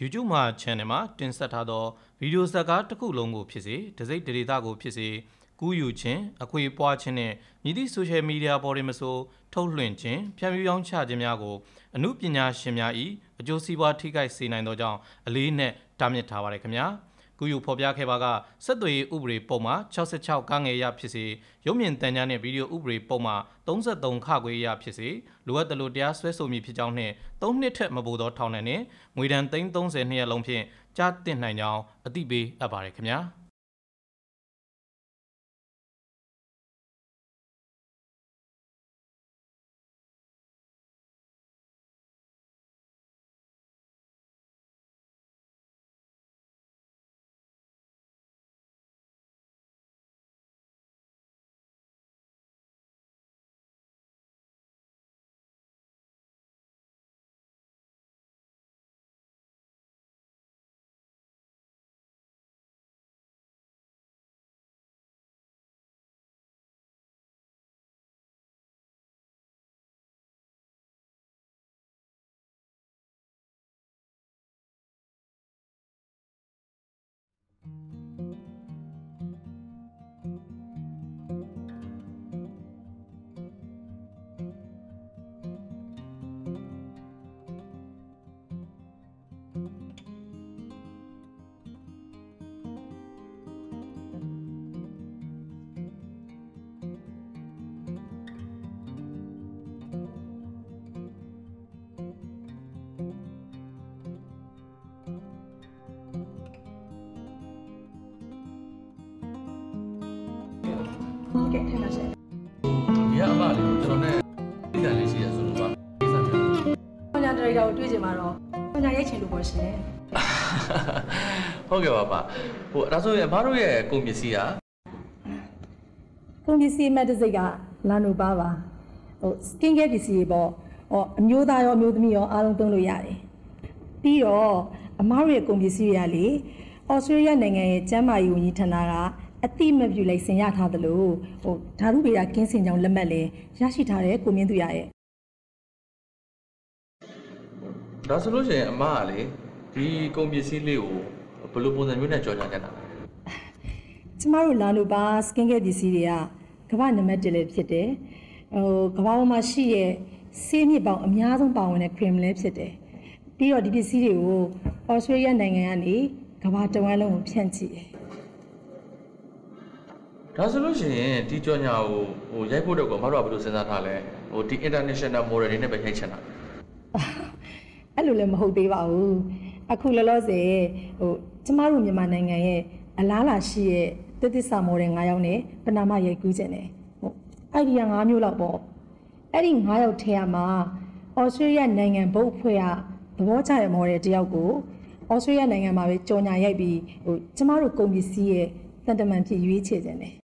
YouTube မှာ channel မှာတင်ဆက်ထားသောဗီဒီယိုဇာတ်ကားတစ်ခုလုံးကိုဖြစ်စေဒစိမ့်ဒေတာကိုဖြစ်စေကူးယူခြင်းအခွေပွားခြင်းနဲ့မြည်သည့် social media ပေါ်တွင်မဆိုထုတ်လွှင့်ခြင်းဖြန့်ဖြူးရောင်းချခြင်းများကိုအမှုပညာရှင်များ၏အကျိုးစီးပွားထိခိုက်စေနိုင်သောကြောင့်အလေးနက်တားမြစ်ထားပါရခင်ဗျာ။ ကူယူဖော်ပြခဲ့ပါကဆက်သွယ်ရေးဥပဒေပုံမှ66ကငယ်ရဖြစ်စေရုပ်မြင်သံကြားနဲ့ဗီဒီယိုဥပဒေပုံမှ33ခခွေရဖြစ်စေလိုအပ်တယ်လို့တရားစွဲဆိုမည်ဖြစ်ကြောင်းနှင့်3နှစ်ထက်မပိုသောထောင်ဒဏ်နှင့်ငွေဒဏ်330နှစ်ရက်လုံးဖြင့်ကြားတင်နိုင်ကြောင်းအသိပေးအပ်ပါတယ်ခင်ဗျာ။။ ပေါ့ရှင်ဟုတ်ကဲ့ပါပါဟိုအဲဒါဆိုရင်အမတို့ရဲ့ကုန်ပစ္စည်းက။ကုန်ပစ္စည်းမက်တစ်စိတ်ကလာနိုပါပါ။ဟို skin care ပစ္စည်းတွေပေါ့။ဟောအမျိုးသားရောအမျိုးသမီးရောအားလုံးသုံးလို့ရတယ်။ပြီးတော့အမားတို့ရဲ့ကုန်ပစ္စည်းတွေကလေဩစတြေးလျနိုင်ငံရဲ့ကျန်းမာရေးဝန်ကြီးဌာနကအတိမပြုလိုက်စင်ရထားသလိုဟိုဓာတုဗေဒကင်းစင်ကြောင်လက်မှတ်လည်းရရှိထားတဲ့ကိုမြင့်သူရရဲ့ ဒါဆိုလို့ရှိရင်အမကလေဒီကုန်ပစ္စည်းလေးကိုဘယ်လိုပုံစံမျိုးနဲ့ကြော်ညာနေတာလဲကျမတို့လာနိုပါ skin care ပစ္စည်းတွေကကမ္ဘာနံပါတ်1လည်းဖြစ်တယ်။ဟိုကမ္ဘာပေါ်မှာရှိရဲ့ဆေးမြစ်ပေါင်းအများဆုံးပါဝင်တဲ့ cream လည်းဖြစ်တယ်။ပြီးတော့ဒီပစ္စည်းတွေကို Australia နိုင်ငံကနေကမ္ဘာတဝန်းလုံးကိုဖြန့်ချိတယ်ဒါဆိုလို့ရှိရင်ဒီကြော်ညာကိုဟိုရိုက်ဖို့တော့ကအမတို့ကဘယ်လိုစဉ်းစားထားလဲဟိုဒီ international model တွေနဲ့ပဲရိုက်ချင်တာ။ အဲ့လိုလည်းမဟုတ်သေးပါဘူး။အခုလောလောဆယ်ဟိုကျမတို့မြန်မာနိုင်ငံရဲ့အလားလာရှိရဲ့တသစ္စာမော်ဒယ်9ယောက်နဲ့ပနာမရိုက်ကူးခြင်းတယ်။ဟုတ်အိုင်ဒီယာ9မျိုးလောက်ပေါ့။အဲ့ဒီ9ယောက်ထဲမှာဩစတြေးလျနိုင်ငံဘုတ်အဖွဲ့ကသဘောကျတဲ့မော်ဒယ်တစ်ယောက်ကိုဩစတြေးလျနိုင်ငံမှာပဲကြော်ညာရိုက်ပြီးဟိုကျမတို့ကုန်ပစ္စည်းရဲ့တန်တမန်ဖြစ်ရွေးချယ်ခြင်းတယ်။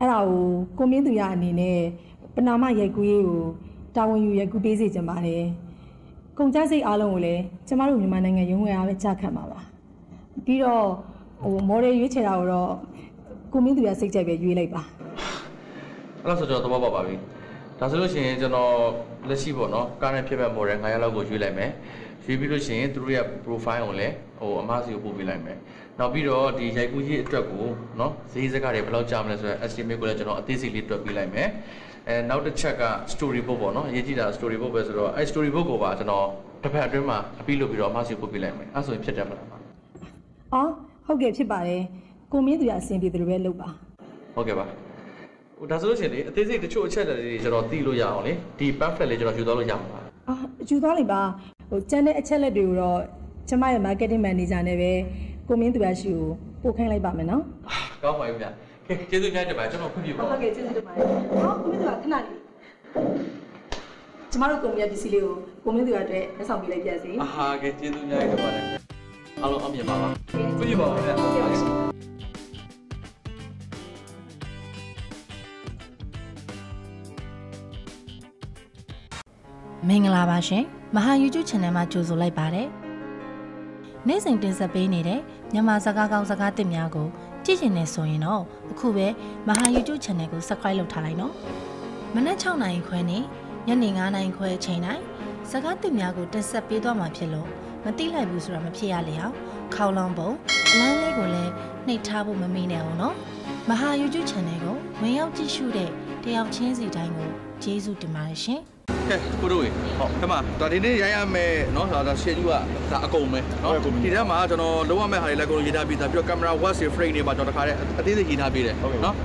အဲ့ဒါကိုကိုမင်းသူရအနေနဲ့ပနာမရိုက်ကူးရေးကို တာဝန်ယူရိုက်ကူးပေးစေချင်ပါတယ်။ကုန်ကြစိတ်အားလုံးကိုလည်းကျမတို့မြန်မာနိုင်ငံရုံးဝယ်အားပဲကြားခံပါပါ။ပြီးတော့ဟိုမော်ဒယ်ရွေးချယ်တာကိုတော့ကိုမင်းသူရစိတ်ကြိုက်ပဲရွေးလိုက်ပါအဲ့တော့ဆိုကျွန်တော်သဘောပေါက်ပါပြီဒါဆိုလို့ရှိရင်ကျွန်တော်လက်ရှိပေါ့နော်ကားနဲ့ဖြစ်မဲ့ model 9ရက်လောက်ကိုရွေးလိုက်မယ်ရွေးပြီးလို့ရှိရင်သူတို့ရဲ့ profile ကိုလည်းဟိုအမစီကိုပို့ပေးလိုက်မယ်နောက်ပြီးတော့ဒီရိုက်ကူးရေးအတွက်ကိုနော်ဈေးစကားတွေဘယ်လောက်ကြာမလဲဆိုတော့ estimate ကိုလည်းကျွန်တော်အသေးစိတ်လေးတွက်ပေးလိုက်မယ် အဲနောက်တစ်ချက်က story book ပေါ့နော်အရေးကြီးတာ story book ပဲဆိုတော့အဲ story book ကိုပါကျွန်တော်တစ်ဖက်အတွင်းမှာအပြီးလုပ်ပြီးတော့အမစီကိုပို့ပေးလိုက်မယ်အဲ့ဆိုရင်ဖြစ်တယ်မလား။အော်ဟုတ်ကဲ့ဖြစ်ပါတယ်။ကိုမင်းသူရအဆင်ပြေတယ်လို့ပဲလုပ်ပါဟုတ်ကဲ့ပါဟိုဒါဆိုလို့ရှိရင်လေအသေးစိတ်တချို့အချက်အလက်တွေကျွန်တော်သိလို့ရအောင်လေဒီ pamphlet လေးကျွန်တော်ယူသွားလို့ရမှာပါ။အာယူသွားလိုက်ပါ။ဟိုကျန်တဲ့အချက်လက်တွေကိုတော့ကျမရဲ့ marketing manager နဲ့ပဲကိုမင်းသူရရှိကိုပို့ခိုင်းလိုက်ပါမယ်နော်။ကောင်းပါပြီဗျာ ကဲကျေးဇူးများတင်ပါတယ်ကျွန်တော်ခွင့်ပြုပါဟုတ်ကဲ့ကျေးဇူးတင်ပါတယ်။ဟောကိုမင်းသူကခဏလေးကျမတို့ကုမ္ပဏီရဲ့ပစ္စည်းလေးကိုကိုမင်းသူရအတွက်လက်ဆောင်ပေးလိုက်ပြစီအာဟာကဲကျေးဇူးများတင်ပါတယ်အားလုံးအမြင်ပါပါခွင့်ပြုပါပါဗျာဟုတ်ကဲ့ပါရှင်မင်္ဂလာပါရှင်မဟာ YouTube Channel မှာကြိုဆိုလိုက်ပါတယ်နေ့စဉ်တင်ဆက်ပေးနေတဲ့မြန်မာစကားကောင်းစကားသစ်များကို ကြည့်ချင်နေဆိုရင်တော့အခုပဲမဟာ YouTube Channel ကို Subscribe လုပ်ထားလိုက်နော်မနက်6နာရီခွဲနဲ့ညနေ9နာရီခွဲအချိန်တိုင်းစကားသစ်များကိုတင်ဆက်ပေးသွားမှာဖြစ်လို့မသိလိုက်ဘူးဆိုတာမဖြစ်ရလေအောင်ခေါလောင်ပုံအလန်းလေးကိုလည်းနှိပ်ထားဖို့မမေ့နဲ့အောင်နော်မဟာ YouTube channel ကိုဝင်ရောက်ကြည့်ရှုတဲ့တယောက်ချင်းစီတိုင်းကိုကျေးဇူးတင်ပါတယ်ရှင် ကဲကိုတို့ရေဟုတ်ကဲ့မဒါဒီနေ့ရိုင်းရမယ်เนาะဒါဒါရှယ်ယူကဒါအကုန်ပဲเนาะဒီထဲမှာကျွန်တော်လုံးဝမဲ့ဟာတွေလည်းကိုရေးထားပြီးသားပြီးတော့ကင်မရာ watch တွေ frame တွေပါကျွန်တော်တခါတည်းအသေးသေးရေးထားပြီးတယ်เนาะ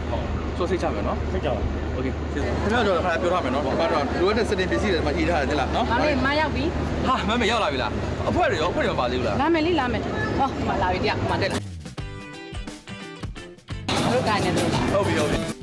ဆိုစိတ်ချမယ်เนาะ ဖိတ်ကြပါ โอเคခင်ဗျားတို့ခါပြောထားမယ်เนาะဘာတော့လိုအပ်တဲ့စတင်ပစ္စည်းတွေမှာရေးထားတယ်လားเนาะ ။ဒါလေးမရောက်ပြီ ဟာမမေရောက်လာပြီလားအဖွဲ့တွေရောအဖွဲ့တွေမပါသေးဘူးလား ။လာမယ်လေလာမယ်။ဟောဒီမှာလာပြီတရားဒီမှာတက်လာ။တို့ကိုင်းနေတို့လား ဟုတ်ပြီဟုတ်ပြီ ။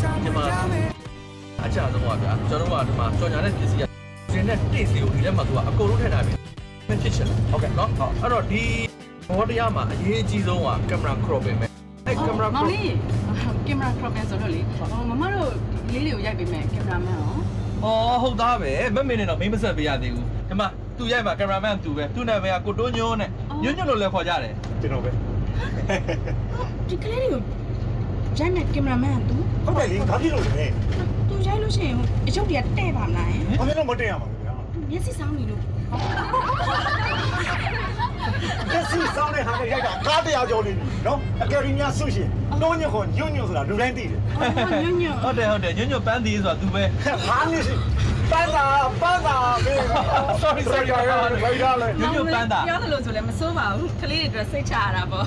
ဒီမှာအချာဆုံးပါဗျာကျွန်တော်တို့ကဒီမှာကြော်ညာတဲ့ပစ္စည်းကစင်တဲ့တိတ်စီကိုဒီထဲမှာသူကအကုန်လုံးထည့်ထားပြီမဖြစ်ချင်ဟုတ်ကဲ့နော်အဲ့တော့ဒီဘောတရားမှာအရေးအကြီးဆုံးကကင်မရာ crop ပဲမဲ့အဲ့ကင်မရာမောင် crop လေးကင်မရာခရော့ပြန်ဆိုတော့လေဟိုမမတို့ကလေးလေးကိုရိုက်ပေးမယ်ကင်မရာမန်ရောအော်ဟုတ်သားပဲမမေနဲ့တော့မင်းမဆက်ပေးရသေးဘူးဒီမှာသူရိုက်မှာကင်မရာမန်သူပဲသူနာမည်ကကိုတွန်းညွန်းနဲ့ညွန်းညွန်းလို့လည်းခေါ်ကြတယ်ကျွန်တော်ပဲဒီကလေးတွေကိုရိုက်မယ်ကင်မရာမန်ကသူ ဟုတ်တယ်လေဘာဖြစ်လို့လဲသူရိုက်လို့ရှိရင်အချုပ်တွေကတဲ့ပါမလားဘာဖြစ်လို့မတင်ရမှာလဲဗျာမျက်စိစောင်းနေလို့တက်စီစောင်းတဲ့ဟာနဲ့ရိုက်တာကားတရားကျော်နေပြီနော်အကယ်ဒမီများဆုရှင်နှိုးညွန့်ခွန်ညွန့်ညွန့်ဆိုတာလူတိုင်းသိတယ်ညွညွဟုတ်တယ်ဟုတ်တယ်ညွန်းညွန်းပန်းသေးဆိုတာသူပဲငါနှစ်ရှိပန်းသာပန်းသာဘေး Sorry, sorry, ရိုက်ရရိုက်ရလဲညွန်းညွန်းပန်းတာပြောသလိုဆိုလည်းမစိုးပါဘူးကလေးတွေအတွက်စိတ်ချရတာပေါ့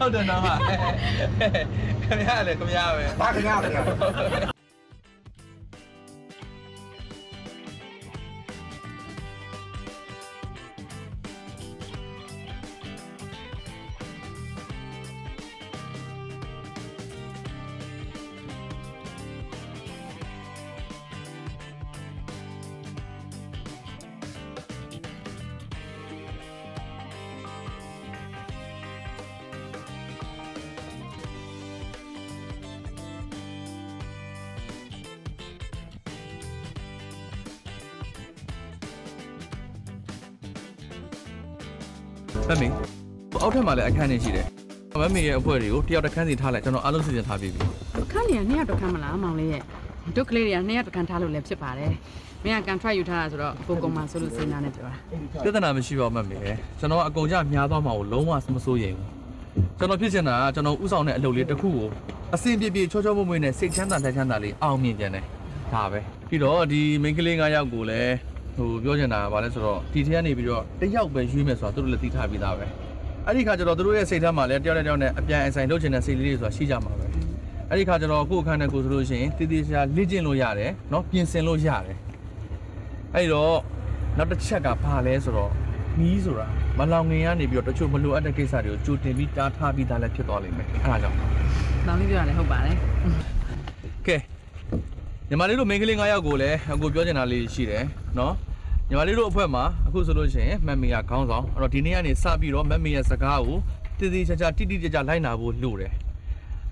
ဟုတ်တယ်နော်ဟာ ခင်ဗျားလည်းခင်ဗျားပဲ ဘာခင်ဗျားခင်ဗျား ထပ်မှာလည်းအခန်းနေရှိတယ်မမေရဲ့အဖွဲတွေကိုတယောက်တစ်ခန်းစီထားလိုက်ကျွန်တော်အားလုံးစီစဉ်ထားပြီးပြီအခန်းတွေကနှစ်ယောက်တစ်ခန်းမလားမောင်လေးရဲ့တို့ကလေးတွေကနှစ်ယောက်တစ်ခန်းထားလို့လည်းဖြစ်ပါတယ်မင်းကကန်ထရိုက်ယူထားတာဆိုတော့ကိုကောင်မဆိုလို့စဉ်းစားနေပြောတာပြဿနာမရှိပါဘူးမမေကျွန်တော်အကုန်ကြများသွားမှာကိုလုံးဝမစိုးရိမ်ဘူးကျွန်တော်ဖြစ်ချင်တာကကျွန်တော်ဥဆောင်တဲ့အလုပ်လေးတစ်ခုကိုအဆင်ပြေပြေချောချောမွေ့မွေ့နဲ့စိတ်ချမ်းသာလက်ချမ်းသာလေးအောင်မြင်ကြတယ်ဒါပဲပြီးတော့ဒီမိန်းကလေး9ယောက်ကိုလည်းဟိုပြောချင်တာကဘာလဲဆိုတော့ဒီထဲကနေပြီးတော့တစ်ယောက်ပဲရွေးမယ်ဆိုတာသူတို့လည်းသိထားပြီးသားပဲ အဲ့ဒီခါကျတော့သူတို့ရဲ့စိတ်ထဲမှာလည်းတယောက်နဲ့တယောက်နဲ့အပြန်အဆိုင်လုပ်ချင်တဲ့စိတ်လေးတွေဆိုတာရှိကြမှာပဲအဲ့ဒီခါကျတော့ကိုယ့်အခန်းနဲ့ကိုယ်ဆိုလို့ရှိရင်တည်တည်ရှာလေ့ကျင့်လို့ရတယ်เนาะပြင်ဆင်လို့ရတယ် အဲ့တော့နောက်တစ်ချက်ကဘာလဲဆိုတော့မီးဆိုတာမလောင်ငင်ကနေပြီးတော့တချို့မလိုအပ်တဲ့ကိစ္စတွေကိုကြိုတင်ပြီးတားထားပြီးသားလည်းဖြစ်သွားလိမ့်မယ်အဲ့ဒါကြောင့် မောင်လေးပြောတာလည်းဟုတ်ပါတယ် ကဲညီမလေးတို့မိန်းကလေး9ယောက်ကိုလည်းအခုပြောချင်တာလေးရှိတယ်နော် ညီမလေးတို့အဖွဲ့မှာအခုဆိုလို့ရှိရင်မမ်မီကခေါင်းဆောင်အဲ့တော့ဒီနေ့ကနေစပြီးတော့မမ်မီရဲ့စကားကိုတည်တည်ချာချာတိတိကျကျလိုက်နာဖို့လိုတယ်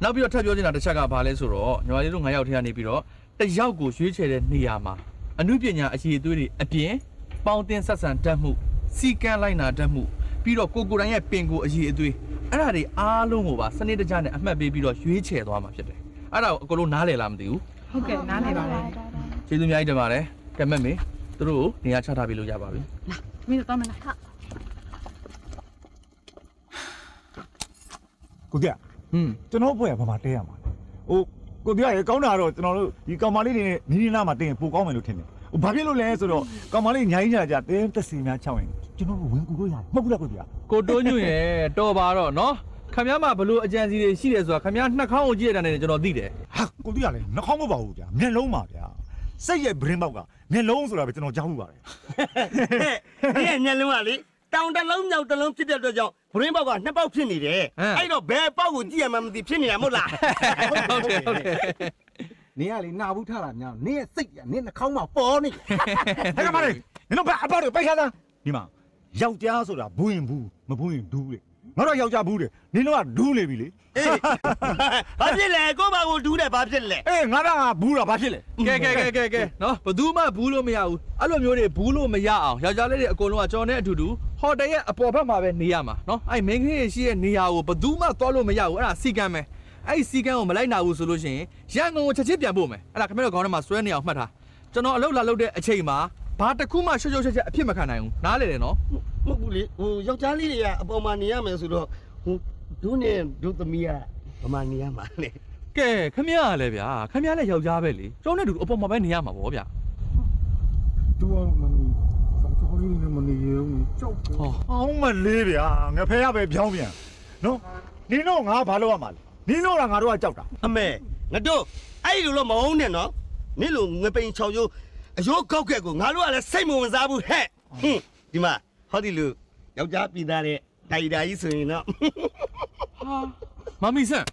နောက်ပြီးတော့ထပ်ပြောချင်တာတစ်ချက်ကဘာလဲဆိုတော့ညီမလေးတို့9ယောက်ထဲကနေပြီးတော့တစ်ယောက်ကိုရွေးချယ်တဲ့နေရာမှာအမှုပညာအရှိအသွေးတွေအပြင်ပေါင်းတင်ဆက်ဆံတတ်မှုစီကံလိုက်နာတတ်မှုပြီးတော့ကိုကိုယ်တိုင်ရဲ့ပင်ကိုအရှိအသွေးအဲ့ဒါတွေအားလုံးကိုပါစနစ်တကျနဲ့အမှတ်ပေးပြီးတော့ရွေးချယ်သွားမှာဖြစ်တယ်အဲ့ဒါကိုအကုန်လုံးနားလည်လားမသိဘူးဟုတ်ကဲ့နားနေပါတယ်ကျေးဇူးအများကြီးတင်ပါတယ်ကဲမက်မေ သူတို့ကိုနေရာချထားပေးလို့ရပါပြီမင်းတို့တော့မလားကိုပြဟွန်းကျွန်တော်အဖွဲ့ကဘာမှတဲရမှာလဲဟိုကိုပြရေကောင်းတာတော့ကျွန်တော်တို့ဒီကောင်မလေးတွေနဲ့နီးနီးနားမှာတင်းရင်ပိုကောင်းမယ်လို့ထင်တယ်ဟိုဘာဖြစ်လို့လဲဆိုတော့ကောင်မလေးညာကြီးညာကြတင်းသက်စီများချောင်းရင်ကျွန်တော်တို့ဝင်ကူလို့ရတယ်မဟုတ်ဘူးလားကိုပြကိုတိုးညွန့်ရဲ့တော်ပါတော့နော်ခမည်းမဘလို့အကြံစီတွေရှိတယ်ဆိုတာခမည်းနှက်ခေါင်းကိုကြည့်ရတဲ့နဲ့ကျွန်တော်သိတယ်ဟာကိုပြလည်းနှာခေါင်းမပါဘူးဗျာမျက်လုံးပါဗျာ စိတ်ရဲ့ brain ပေါက်ကမျက်လုံးဆိုတာပဲကျွန်တော်ကြားဘူးပါတယ်ဒီရဲ့ညလုံးကလေတောင်တစ်လုံးမြောက်တစ်လုံးဖြစ်တဲ့အတွက်ကြောင့်ဘရင်းပေါက်ကနှစ်ပေါက်ဖြစ်နေတယ်အဲ့တော့ဘယ်ပေါက်ကိုကြည့်ရမှမသိဖြစ်နေတာမဟုတ်လားဟုတ်တယ်ဟုတ်တယ်နင်ကလေနာဘူးထားတာများနင်ရဲ့စိတ်ကနင်နှာခေါင်းမှာပေါ်နေဟဲ့ကောင်မလေးနင်တို့ဘာအပေါက်တွေပိုက်ခါသားဒီမှာယောက်ျားဆိုတာဘူးရင်ဘူးမဘူးရင်ဒူးလေ ငါတို့ယောက်ျားဘူးတယ်နင်တို့ကဒူးနေပြီလေအေးဘာဖြစ်လဲကိုယ့်ဘာကိုဒူးတယ်ဘာဖြစ်လဲအေးငါကဘူးတာဘာဖြစ်လဲကဲကဲကဲကဲကဲနော်ဘသူမှဘူးလို့မရဘူးအဲ့လိုမျိုးတွေဘူးလို့မရအောင်ယောက်ျားလေးတွေအကုန်လုံးကကြော်နေအတူတူဟိုတယ်ရဲ့အပေါ်ဘက်မှာပဲနေရမှာနော်အဲ့မင်းကလေးရှိရဲ့နေရာကိုဘသူမှသွားလို့မရဘူးအဲ့ဒါစီကံပဲအဲ့ဒီစီကံကိုမလိုက်နာဘူးဆိုလို့ရှိရင်ရန်ကုန်ကိုချက်ချင်းပြန်ပို့မယ်အဲ့ဒါခင်ဗျားတို့ခေါင်းထဲမှာစွဲနေအောင်မှတ်ထားကျွန်တော်အလုပ်လာလုပ်တဲ့အချိန်မှာဘာတစ်ခုမှရှုပ်ရှုပ်ချက်ချက်အဖြစ်မခံနိုင်ဘူးနားလေတယ်နော် မဟုတ်ဘူးလေဟိုယောက်ျားလေးတွေကအပေါ်မှာနေရမယ်ဆိုတော့ဟိုဒူးနဲ့ဒူးသမီးကဘာမှနေရမှာလေကဲခမရလည်းဗျာခမရလည်းယောက်ျားပဲလေကျောင်းနဲ့တူအပေါ်မှာပဲနေရမှာပေါ့ဗျာသူကမတော်လေးနဲ့မနေရဘူးကြောက်ဟောအောင်မလေးဗျာငါဖဲရပဲပြောင်းပြန်နော်နင်တို့ငါဘာလုပ်ရမှာလဲနင်တို့ကငါတို့ကကြောက်တာအမေငါတို့အဲ့လိုတော့မဟုတ်နဲ့နော်နင့်လိုငပိန်ချောင်ရိုးအယိုးကောက်ကက်ကိုငါတို့ကလည်းစိတ်မဝင်စားဘူးဟဲ့ဟင်းဒီမှာ ဟောဒီလိုယောက်ျားပြည်သားတဲ့တိုင်တာကြီးဆိုရင်တော့မမီဆန်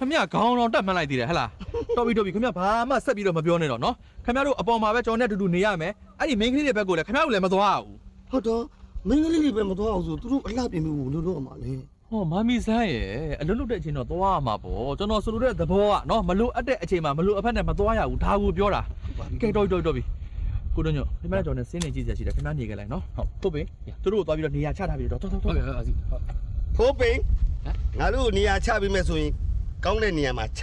ခမရခေါင်းတော်တက်မှန်းလိုက်သေးတယ်ဟဟလားတော်ပြီတော်ပြီခမရဘာမှဆက်ပြီးတော့မပြောနဲ့တော့နော်ခမရတို့အပေါ်မှာပဲကျောင်းနဲ့တူတူနေရမယ်အဲ့ဒီ main ကလေးတွေဘက်ကိုလည်းခမရတို့လည်းမသွားဘူးဟုတ်တော့မင်းကလေးတွေပဲမသွားအောင်ဆိုသူတို့အလှပြင်ပြီးလို့လို့မှာလေဟောမမီဆန်ရဲ့အလွတ်လွတ်တဲ့အချိန်တော့သွားရမှာပေါ့ကျွန်တော်ဆိုလိုတဲ့သဘောကနော်မလိုအပ်တဲ့အချိန်မှာမလိုအပ်ဖက်နဲ့မသွားရဘူးဒါကိုပြောတာကဲတော်ပြီတော်ပြီတော်ပြီ ကိုတို့ညခမရကျောင်းနဲ့စင်းနေကြည့်စရာရှိတယ်ခမရနေကြလိုက်နော်ဟုတ်ဟုတ်ပြီသူတို့ကိုသွားပြီးတော့နေရာချထားပြီးတော့တော်တော်တော်ဖိုးပိန်ငါတို့နေရာချပြီးမဲ့ဆိုရင်ကောင်းတဲ့နေရာမှာချ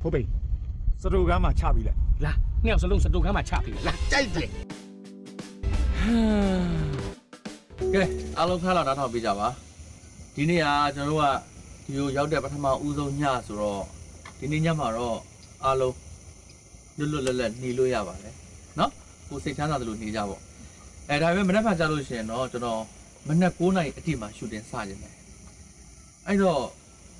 ဖိုးပိန်စတူကမ်းမှာချပြီးလိုက်လာနှစ်ယောက်စလုံးစတုံခမ်းမှာချပြီလာကြိုက်တယ်ကဲအားလုံးခါလာနားထောင်ပေးကြပါဒီနေ့ကကျွန်တော်တို့ကဒီလိုရောက်တဲ့ပထမဦးဆုံးညဆိုတော့ဒီနေ့ညမှာတော့အားလုံးလွတ်လွတ်လပ်လပ်နေလို့ရပါတယ်နော် ကိုယ်စိတ်ချမ်းသာသလိုနေကြပေါ့အဲဒါပေမဲ့မနေ့ကကြာလို့ရှိရင်တော့ကျွန်တော်မနေ့9နာရီအတိမှာရှူတင်စကြတယ်အဲ့တော့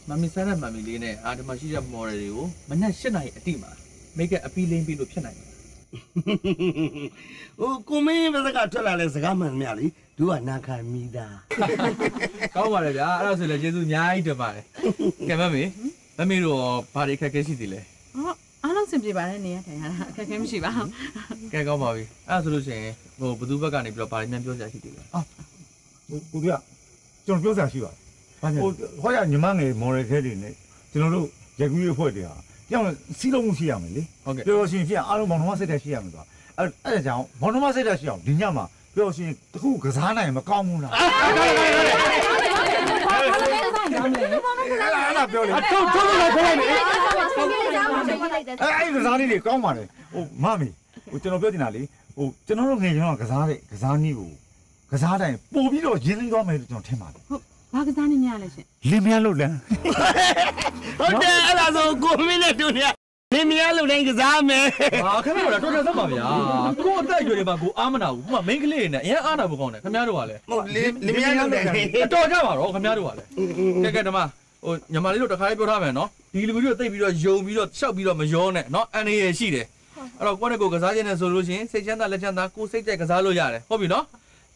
မမီဆန်းနဲ့မမီလေးနဲ့အာဒီမှာရှိတဲ့ model တွေကိုမနေ့7နာရီအတိမှာ make up အပီးလင်းပြီးလို့ဖြစ်နိုင်တယ်ဟိုကိုမင်းဘက်ကထွက်လာတဲ့စကားမှန်များလေသူကနာခံမိသားကောင်းပါလေဗျာအဲ့ဒါဆိုလည်းကျေးဇူးအများကြီးတင်ပါတယ်ကဲမမေမမေတို့ရောဘာတွေအခက်အခဲရှိသေးလဲဟော အားလုံးစင်ပြေပါတယ်နေရထိုင်ရတာအခက်အခဲမရှိပါဘူးကဲကောင်းပါပြီအဲ့ဒါဆိုလို့ရှိရင်ဟိုဘသူဘက်ကနေပြီးတော့ဘာတွေများပြောကြရှိသေးလဲကိုပြကျွန်တော်ပြောစရာရှိပါဘာဖြစ်ဟိုဟောရညီမငယ်မော်ဒယ်ခဲတွေနဲ့ကျွန်တော်တို့ရက်ကူးရေးအဖွဲ့တွေဟာပြောင်းစီးလုံးမှုရှိရမယ်လေဟုတ်ကဲ့ပျော်ရှင်ဖြစ်အားလုံးဘောင်နှမစိတ်တက်ရှိရမယ်ဆိုတာအဲ့အဲ့ဒါကြောင့်ဘောင်နှမစိတ်တက်ရှိအောင်ဒီညမှာပျော်ရှင်တခုကစားနိုင်မကောင်းဘူးလားအဲ့ဒါအဲ့ဒါပြောလေထုတ်ထုတ်လို့ခေါ်လိုက်မ ယ်အဲ့ကစားလေးတွေကောင်းပါတယ်ဟိုမမီဟိုကျွန်တော်ပြောချင်တာလေဟိုကျွန်တော်တို့ငယ်ကျွန်တော်ကစားတဲ့ကစားနည်းကိုကစားတိုင်းပို့ပြီးတော့ရင်းနှီးသွားမယ်လို့ကျွန်တော်ထင်ပါတယ်ဘာကစားနေများလဲရှင်လင်းမရလို့လမ်းဟုတ်တယ်အဲ့ဒါဆိုကိုမင်းနဲ့တူနေလင်းမရလို့တိုင်းကစားမယ်ဟာခင်ဗျားတို့တော်တော်စမ်းပါဗျာကိုအသက်အရွယ်တွေမှာကိုအားမနာဘူးဟိုမှာမိန်းကလေးတွေနဲ့အရင်အားနာဖို့ကောင်းတယ်ခင်ဗျားတို့ကလည်းဟုတ်လင်းလင်းမရလို့တိုင်းအတော်ကြပါတော့ခင်ဗျားတို့ကလည်းကဲကဲဓမ္မ ဟိုညီမလေးတို့တခါလေးပြောထားမယ်နော်ဒီလူမျိုးတွေတိတ်ပြီးတော့ယုံပြီးတော့ရှောက်ပြီးတော့မရောနဲ့နော်အန်ရယ်ရှိတယ်အဲ့တော့ကိုယ့်နဲ့ကိုယ်ကစားခြင်းနဲ့ဆိုလို့ရှိရင်စိတ်ချမ်းသာလက်ချမ်းသာကိုယ်စိတ်ကြိုက်ကစားလို့ရတယ်ဟုတ်ပြီနော်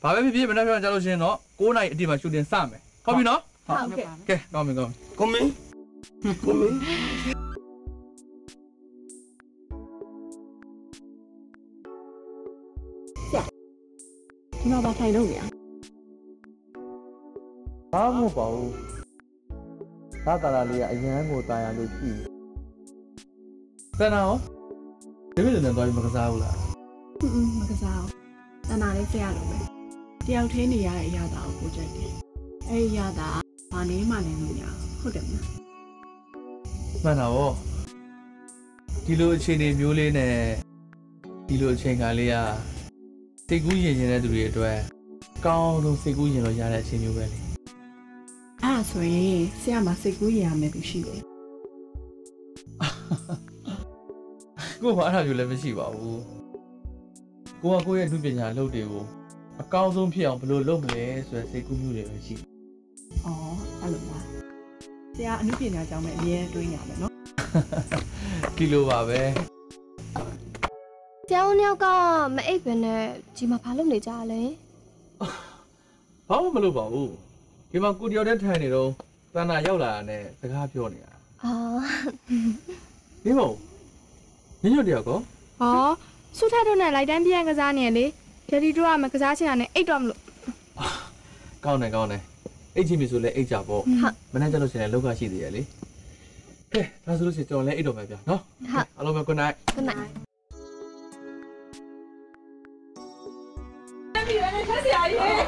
ဘာပဲဖြစ်ဖြစ်မနေ့ပြောကြလို့ရှိရင်တော့9နိုင်အတိမှာရှူတင်စမယ်ဟုတ်ပြီနော်ဟုတ်ကဲ့ကဲကောင်းပြီကောင်းပြီကိုမင်းကိုမင်းဒီမှာဘာထိုင်လို့လဲဘာမှမဟုတ်ပါ ဘူးသာတာလေးကအရန်ကိုတာယာလို့ရှိတယ်တန်တာရောဒီလိုနဲ့တော့မကစားဘူးလားอืมမကစားဘူးတဏ္ဍာလေးဆက်ရလို့ပဲတယောက်သေးနေရတဲ့အရာတာကိုကိုကြိုက်တယ်အဲ့ဒီအရာတာဘာနေမှလည်းမရဘူးဟုတ်တယ်မလားမှန်တာဗောဒီလိုအခြေအနေမျိုးလေးနဲ့ဒီလိုအချိန်ခါလေးကစိတ်ကူးရင်ရင်တဲ့သူတွေအတွက်ကောင်းဆုံးစိတ်ကူးရင်လို့ရတဲ့အချိန်မျိုးပဲလေ အဲ့ဒါဆိုရင်ဆရာမစိတ်ကူးရရမယ်သူရှိတယ်ကို့ဘာအဲ့ဒါမျိုးလည်းမရှိပါဘူးကိုကကိုယ့်ရဲ့အမှုပညာအလုပ်တွေကိုအကောင်းဆုံးဖြစ်အောင်ဘယ်လိုလုပ်မလဲဆိုတဲ့စိတ်ကူးမျိုးတွေပဲရှိတယ်ဩအဲ့လိုလားဆရာအမှုပညာကြောင့်ပဲအမြဲတွေးရမယ်နော်ဒီလိုပါပဲ။ကျောင်းယောက်ကမအိပ်ပဲနဲ့ဒီမှာဘာလုပ်နေကြလဲဘာမှမလုပ်ပါဘူး ဒီမှာကိုတယောက်တည်းထိုင်နေတော့တန်တာရောက်လာတာနဲ့စကားပြောနေတာ။အာဒီမဟုတ်ညညတယောက်ကော။ဟောဆုထတို့နဲ့လိုက်တန်းပြန်ကစားနေရလေ။ဒက်ဒီတို့ကမကစားချင်တာနဲ့အိတ်တော့မလို့ကောင်းတယ်ကောင်းတယ်အိတ်ချင်းပြီဆိုလဲအိတ်ကြပေါ့မနေ့ကျလို့ရှိရင်လည်းလောက်ကရှိသေးရလေကဲဒါဆိုလို့ရှိရင်ကျွန်တော်လည်းအိတ်တော့မယ်ဗျာနော်ဟုတ်အားလုံးပဲ good night ခုနက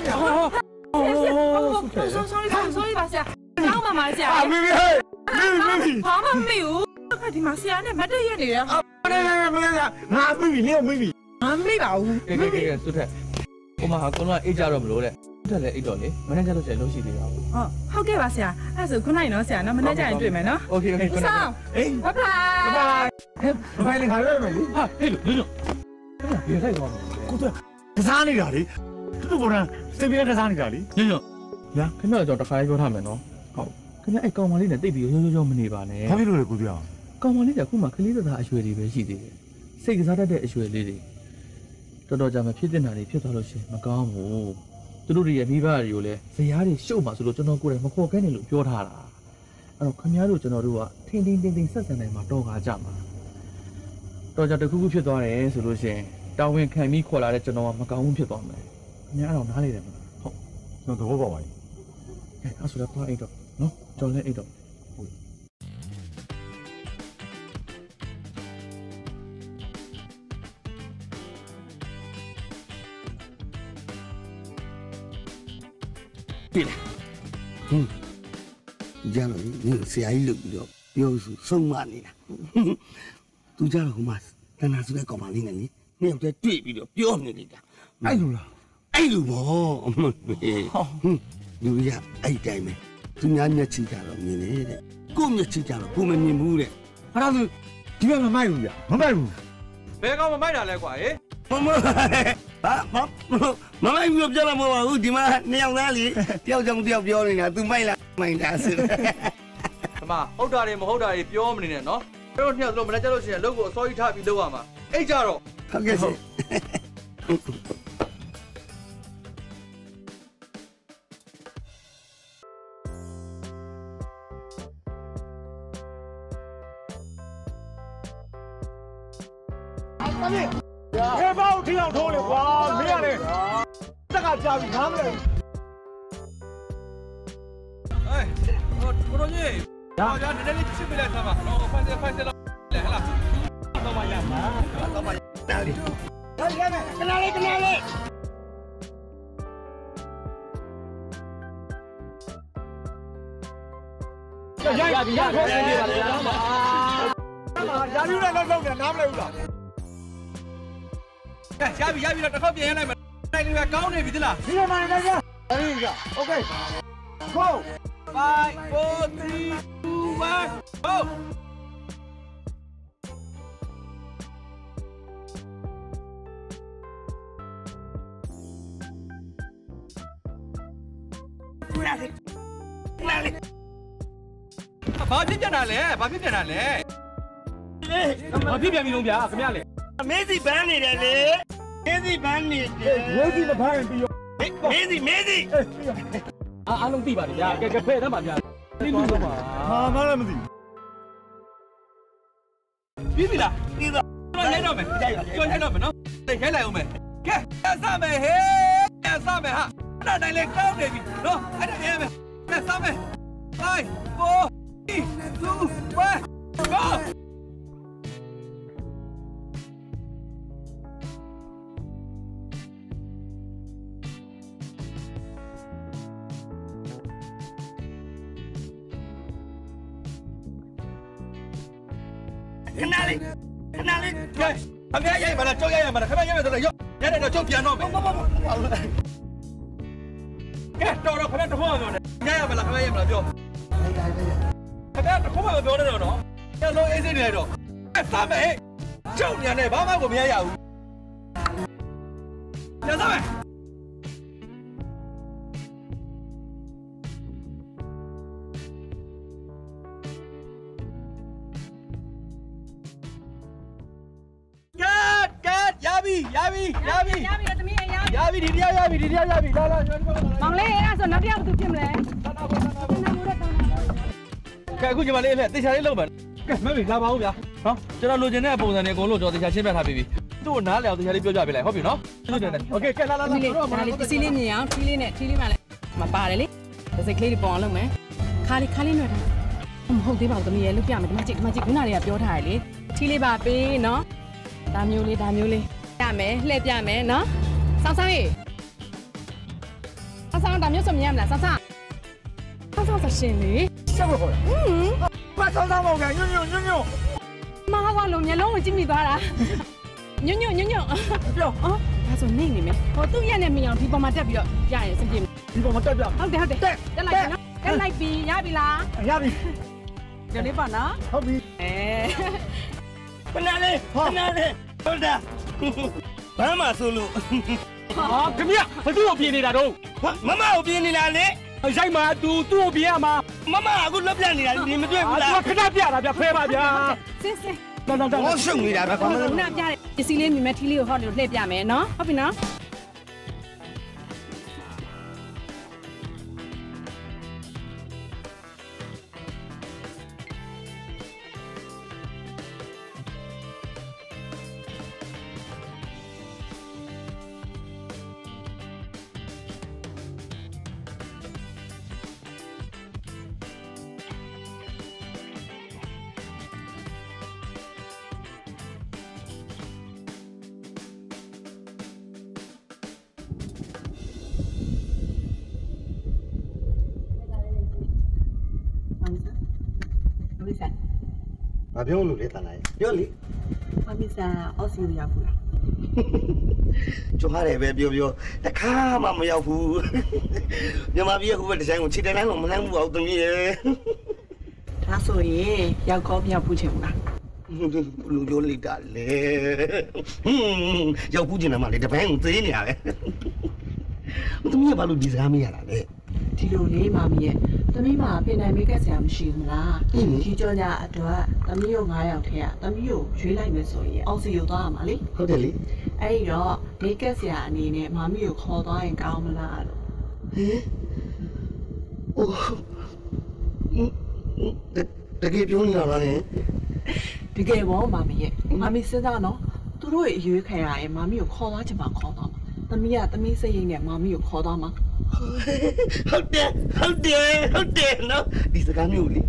ဆော ဆောဆောဆောပါဆရာတောင်းပါပါဆရာ အာမင်းမင်းမင်းမင်းမင်း ဘာမှမမေ့ဘူးခါဒီမှာဆရာနဲ့မတ်တက်ရက်နေတယ်ဟာ မင်းမင်းငါမင်းမင်းလင်းမင်းမင်း မမေ့ပါဘူး ကဲကဲကဲကဲစွတ်ထက်ဟိုမှာကကျွန်တော်အိတ်ကြတော့မလို့တဲ့စွတ်ထက်လည်းအိတ်တော့လေမနေ့ကျလို့ရှိရင်လုံးရှိသေးတာပေါ့ ဟုတ်ဟုတ်ကဲ့ပါဆရာအဲ့ဆိုခုနိုင်နော်ဆရာနော်မနေ့ကျရင်တွေ့မယ်နော် โอเคโอเค good ဆော night င်း အေး ဘိုင်ဘိုင် ဘိုင်ဘိုင်လည်းခါရမယ်လေ ဟာဟေးလို့ညညပြေထိုက်သွားမယ် ကိုတော့ကစားနေတာလေသူတို့ဘောရန် စိတ်ပြဲကစားနေတာလေညညညာခင်ဗျာကျွန်တော်တစ်ခါလေးပြောထားမယ်နော်ဟုတ်ခင်ဗျာအဲ့ကောင်မလေးနဲ့တိတ်ပြီးရိုးရိုးရိုးမနေပါနဲ့ဘာဖြစ်လို့လဲကိုပြောကောင်မလေးကအခုမှကလေးသားအရွယ်တွေပဲရှိသေးတယ်စိတ်ကစားတတ်တဲ့အရွယ်လေးတွေတော်တော်ကြာမှဖြစ်တဲ့နာတွေဖြစ်သွားလို့ရှိရင်မကောင်းဘူးသူတို့တွေရဲ့မိဘတွေကိုလည်းဇရားတွေရှုပ်မှဆိုလို့ကျွန်တော်ကိုယ်တိုင်မခေါ်ခဲနေလို့ပြောထားတာအဲ့တော့ခင်ဗျားတို့ကျွန်တော်တို့ကထင်းထင်းတင်းတင်းဆက်ဆံနိုင်မှာတော့ကားကြမှာတော့ကြတစ်ခုခုဖြစ်သွားတယ်ဆိုလို့ရှိရင်တာဝန်ခံပြီးခေါ်လာတဲ့ကျွန်တော်ကမကောင်းဘူးဖြစ်သွားမယ် ခင်ဗျားတော့နားလေတယ်မလားဟုတ်ကျွန်တော်သဘောပေါက်ပါပြီကဲအဲ့ဆိုတော့သွားအိတ်တော့နော်ကျွန်တော်လည်းအိတ်တော့ကြတော့နင်ဆရာကြီးလုပ်ပြီးတော့ပြောဆိုဆုံးမနေတာသူကြတော့ဟိုမှာတဏ္ဍာဆိုတဲ့ကောင်မလေးနဲ့လေနှစ်ယောက်တည်းတွေ့ပြီးတော့ပြောနေနေတာအဲ့လိုလား အဲ့လိုပေါ့အမလေးဟွန်းလူရအဲ့တိုင်းပဲသူများမျက်ချီကြတော့မြင်နေတဲ့ကိုယ့်မျက်ချီကြတော့ကိုယ်မမြင်ဘူးတဲ့အဲ့ဒါဆိုဒီဘက်မမိုက်ဘူးဗျမမိုက်ဘူးဘယ်ကောင်မမိုက်တာလဲကွာဟေးမမဟာမမမိုက်ဘူးပြောလာမပါဘူးဒီမှာနှစ်ယောက်သားလေတယောက်ကြောင့်တယောက်ပြောနေတာ तू မိုက်လားမိုက်တာဆိုအမဟုတ်တာတွေမဟုတ်တာတွေပြောမနေနဲ့နော်အဲ့တော့နှစ်ယောက်လုံးမနေ့ကျလို့ရှိရင်အလုပ်ကိုအစောကြီးထားပြီးလုပ်ရမှာအိတ်ကြတော့ဟုတ်ကဲ့ရှ င်ခေပေါက်ထီအောင်ထိုးလေကွာမင်းရတယ်တက်ကကြာပြီငားမလဲအေးဟိုကိုတော်ကြီးညာညာနည်းနည်းလေးချစ်ပြလိုက်သမှာတော့ဖိုင်စဖိုင်စလောက်လေဟလာတော့မရမှာတော့မရတားလေဟုတ်ကဲ့ခဏလေးခဏလေးရရရရရရာလူနဲ့လောက်လောက်နဲ့နားမလဲဘူးလားကဲရပြီရပြီတော့တစ်ခေါက်ပြင်ရလိုက်မယ် Xavi, Xavi là không về này mà này là cáo này vì thế là. Đi ra này đây nhá. Đây nhá. Ok. Go. 5 4 3 2 1 go. ဘာဖြစ်ပြန်တာလဲဘာဖြစ်ပြန်တာလဲဘာဖြစ်ပြန်ပြီလုံးဗျာခင်ဗျာလေ မေးစီဘန်းနေတယ်လေမေးစီဘန်းနေတယ်ဝေးစီမဖမ်းရင်ပြီးရောမေးစီမေးစီအားအားလုံးသိပါတယ်ဗျာကဲကဲဖဲ့တတ်ပါဗျာဒီလူတော့ပါဟာမလည်းမသိပြီးပြီလားပြီးတော့ကျွန်တော်ရိုက်တော့မယ်ကျွန်တော်ရိုက်တော့မယ်နော်ရိုက်လိုက်အောင်မယ်ကဲစမယ်ဟေးစမယ်ဟာအဲ့ဒါတိုင်းလေကောင်းနေပြီနော်အဲ့ဒါရဲမယ်ကဲစမယ်5 4 3 2 1 go ခင်ဗျာရိုက်ပါလားကြောက်ရိုက်ရမှာလားခင်ဗျာရိုက်မယ်ဆိုတော့ရော့ရိုက်တယ်တော့ကြောက်ပြန်တော့မယ်ကဲတော်တော့ခင်ဗျာတစ်ခုမှပြောနေရိုက်ရပါလားခင်ဗျာရိုက်မလားပြောခင်ဗျာတစ်ခုမှမပြောနဲ့တော့နော်ညလုံးအေးစိနေလိုက်တော့ကဲစမယ်ဟဲ့ကြောက်ညံနေဘာမှကိုမရရဘူးညစမယ် ရပြီရပြီရပြီ ရပြီသမီးရ ရပြီဒီတရားရပြီဒီတရားရပြီလာလာကျွန်တော်ဒီ မောင်လေးအဲ့ဆိုနောက်တစ်ယောက်ဘယ်သူဖြစ်မလဲ ကဲအခုညီမလေးအဖေတေချာလေးလုပ်မယ်ကဲမမေလာပါဦးဗျာနော်ကျွန်တော်လိုချင်တဲ့ပုံစံတွေအကုန်လုံးကျွန်တော်တေချာရှင်းပြထားပြီးပြီသူ့ကိုနားလည်အောင်တေချာလေးပြောကြပေးလိုက်ဟုတ်ပြီနော်ဟုတ်တယ်โอเคကဲလာလာလာ သမီးလေးဒါလေးပစ္စည်းလေးမြင်အောင်ထီးလေးနဲ့ထီးလေးမှလည်းမပါတယ်လေဒစိတ်ကလေးတွေပေါ်အောင်လုပ်မယ်ခါလေးခါလေးနှွက်ထားမဟုတ်သေးပါဘူးသမီးရဲ့လုပြမယ်ဒီမှာကြည့်ဒီမှာကြည့်ခုနတွေကပြောထားတယ်လေထီးလေးပါပေးနော်ဒါမျိုးလေးဒါမျိုးလေး ပြမယ်လှည့်ပြမယ်နော်ဆောင်းဆောင်းရေဆောင်းဆောင်းဒါမျိုးဆိုမြင်ရမလားဆောင်းဆောင်းဆောင်းဆောင်းဆိုရှင်လေဆက်ဖို့ခေါ်တာဟွန်းမဆောင်းဆောင်းပေါ့ကညွညွညွညွမဟာကလုံးမျက်လုံးကိုကြည့်မိသွားတာညွညွညွညွပြောအော်ဒါဆိုနေနေမယ်ဟိုသူ့ရက်နဲ့မြင်အောင်ဒီပေါ်မှာတက်ပြီးတော့ရရင်စင်ပြေမယ်ဒီပေါ်မှာတက်ပြဟုတ်တယ်ဟုတ်တယ်တက်တက်လိုက်ပြီနော်တက်လိုက်ပြီရပြီလားရပြီကြလေးပါနော်ဟုတ်ပြီအဲခဏလေးခဏလေး ဟုတ်တာဘာမှဆိုလို့ဟာခင်ဗျဘသူ့ကိုပြင်နေတာတော့မမကိုပြင်းနေလားလေရိုက်မှာသူသူ့ကိုပြင်ရမှာမမအခုလွတ်ပြနေတာဒီမတွေ့ဘူးလားသူခဏပြတာဗျဖဲပါဗျာစင်စင်တော်တော်တော်ဟောရှုံနေတာပဲဘာခုမှနပြတယ်ပစ္စည်းလေးမြင်မဲ့ထီးလေးကိုဟောလို့လှည့်ပြမယ်နော်ဟုတ်ပြီနော် ပြောလို့လေတန်လိုက်ပြောလေအမိစာအော်စီရောက်ဘူးလားကြွားတယ်ပဲပြောပြောတခါမှမရောက်ဘူးမြန်မာပြည်ကဟိုဘက်ဒီဇိုင်းကိုခြေတန်းလို့မနှမ်းဘူးအောင်သမီးရဲ့ဒါဆိုရင်ရောက်ကောမြောက်ဘူးချင်ဘူးလားလူပြောလိုက်တာလေဟွန်းရောက်ဘူးကျင်တယ်မလေးတပန်းကိုသေးနေရပဲသမီးကဘာလို့ဒီစကားမရတာလဲဒီလိုလေးမမီရဲ့ သမီးမှာပြင်နိုင်မိတ်ကဆရာမရှိဘူးလားဒီကြောညာအတွက်သမီးတို့9ယောက်ထဲကသမီးကိုရွေးလိုက်မယ်ဆိုရင်အောက်စီကိုသွားရမှာလေဟုတ်တယ်လေအဲ့ဒီတော့မိတ်ကဆရာအနေနဲ့မမီကိုခေါ်သွားရင်ကောင်းမလားလို့ဟင်အိုးတကယ်ပြောနေတာလားဟင်တကယ်ပေါ့မမီရဲ့မမီစဉ်းစားနော်သူတို့ရဲ့အရွေးခံရရင်မမီကိုခေါ်သွားချင်မှခေါ်သွားမှာ သမီးကသမီးစိတ်ရင်းနဲ့မမီကိုခေါ်သွားမှာဟုတ်တယ်ဟုတ်တယ်ဟုတ်တယ်နော်ဒီစကားမျိုးလေ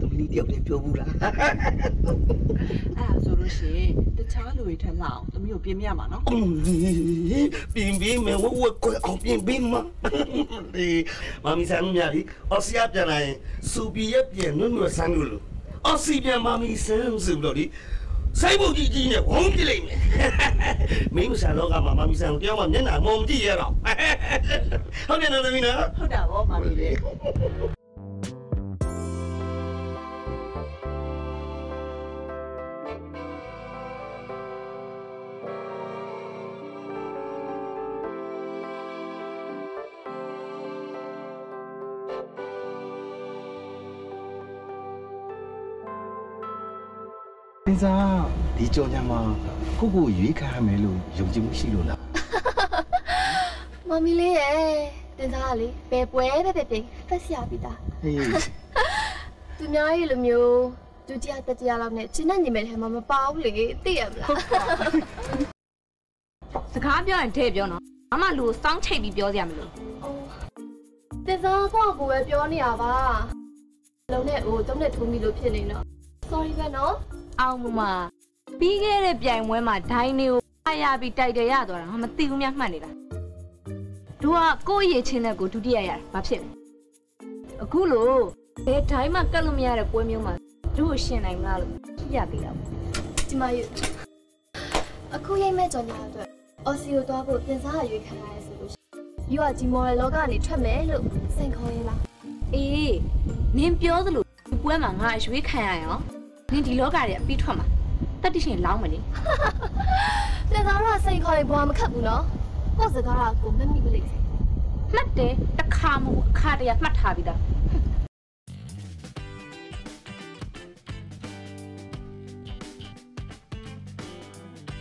သမီးတယောက်လည်းပြောဘူးလားအဲ့ဒါဆိုလို့ရှိရင်တခြားလူတွေထက်လောက်သမီးကိုပြင်ပြရမှာနော်ပြင်ပြီးမယ်ဝဝကွအောင်ပြင်ပြီးမဒီမမီဆန်မြာလီအော်စီယာပြန်လာရင်စူပီရဲ့ပြန်နွတ်နွတ်ဆန်းလို့အောက်ဆီပြန်မာမီဆန်းဆိုပြီးတော့ဒီ စိုက်ဖို့ကြီးကြီးနဲ့ဝုန်းပြလိုက်မယ်မင်းမဆန်တော့ကမာမီဆန်ကိုတယောက်မှမျက်နှာမုံကြည့်ရတော့ဟုတ်တယ်နော်သမီးနော်ဟုတ်တာဗောမာမီလေး ဒီစားဒီကြော်ညာမှာကိုကိုရွေးခံရမယ်လို့ယုံကြည်မှုရှိလို့လားမမီလေးရဲ့တင်စားကလေဘယ်ပွဲပဲပဲပြင်ဖက်ဆရာပြီးသားဟေးသူများရဲ့လိုမျိုးဒုတိယတတိယလောက်နဲ့ချင်းနဲ့ညီမယ်ထဲမှာမပါဘူးလေသိရမလားစကားပြောရင်ထဲပြောနော်မမလူကိုစောင်းချိတ်ပြီးပြောစရာမလိုတင်စားကိုယ့်ကိုယ်ပဲပြောနေရပါလုံးနဲ့ဟိုတုံးနဲ့ထိုးမိလို့ဖြစ်နေတော့ sorry ပဲနော် အောင်မမပြီးခဲ့တဲ့ပြိုင်ပွဲမှာဒိုင်းနေကိုအားရပြီးတိုက်တယ်ရသွားတာငါမသိဘူးများမှတ်နေတာတို့ကကိုယ့်ရဲ့ချင်းတဲ့ကိုဒုတိယရတာဘာဖြစ်လဲအခုလို့ဘယ်ဒိုင်းမှကတ်လို့မရတဲ့ပွဲမျိုးမှာတို့ကိုရှင်နိုင်မလားလို့ကြည့်ရသေးတာပေါ့ဒီမှာယူအခုရိတ်မဲ့ကြော်ညာအတွက်အော်စီကိုသွားဖို့တင်စားရရွေးခံရရဲဆိုလို့ရှိရင်ယူကဒီမော်ဒယ်လောကနေထွက်မယ်လို့စိန်ခေါ်ရလားအေးနင်ပြောသလိုဒီပွဲမှာငါအရွေးခံရရင် နင်ဒီလောကတွေအပြီးထွက်မှာတတ်တရှင်လောင်းမယ်လေတင်စားတော့စိန်ခေါ်ရင်ဘွားမခတ်ဘူးနော်ဟုတ်စကားကကိုမမိဘူးလေမှတ်တယ်တစ်ခါမဟုတ်အခါတရမှတ်ထားပြီးသား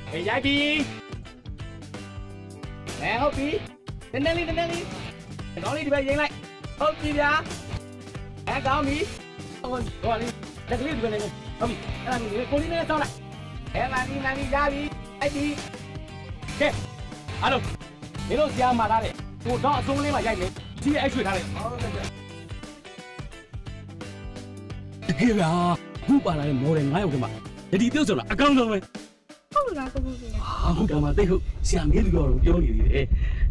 ဟေးရိုက်ပြီအဲဟုတ်ပြီနည်းနည်းလေးနည်းနည်းလေးကောင်းလေးဒီဘက်ရင်လိုက်ဟုတ်ပြီဗျာအဲကောင်းပြီဟုတ်ကောင်းလေးလက်ကလေးဒီဘက်နေ ဟုတ်ပြီအဲ့ဒါကြီးကိုလေးနဲ့ဆောင်းလိုက်အဲနာနီနာနီရပြီအဲ့ဒီကဲအားလုံးဒီလိုဆရာမှာထားတယ်ကိုတော့အစုံးလေးမှာရိုက်မယ်ဒီအဲ့ရွှေထားလိုက်ဟုတ်ကဲ့တကယ်ဗျာခုပါလာတဲ့မော်ဒယ်9ယောက်တည်းမှာယတိပြုတ်ဆိုတာအကောင်းဆုံးပဲဟုတ်လားကိုကိုကြီးဟာဟုတ်တယ်မှာတိတ်ဟုတ်ဆရာမင်းတို့တော့ပြောနေသေးတယ်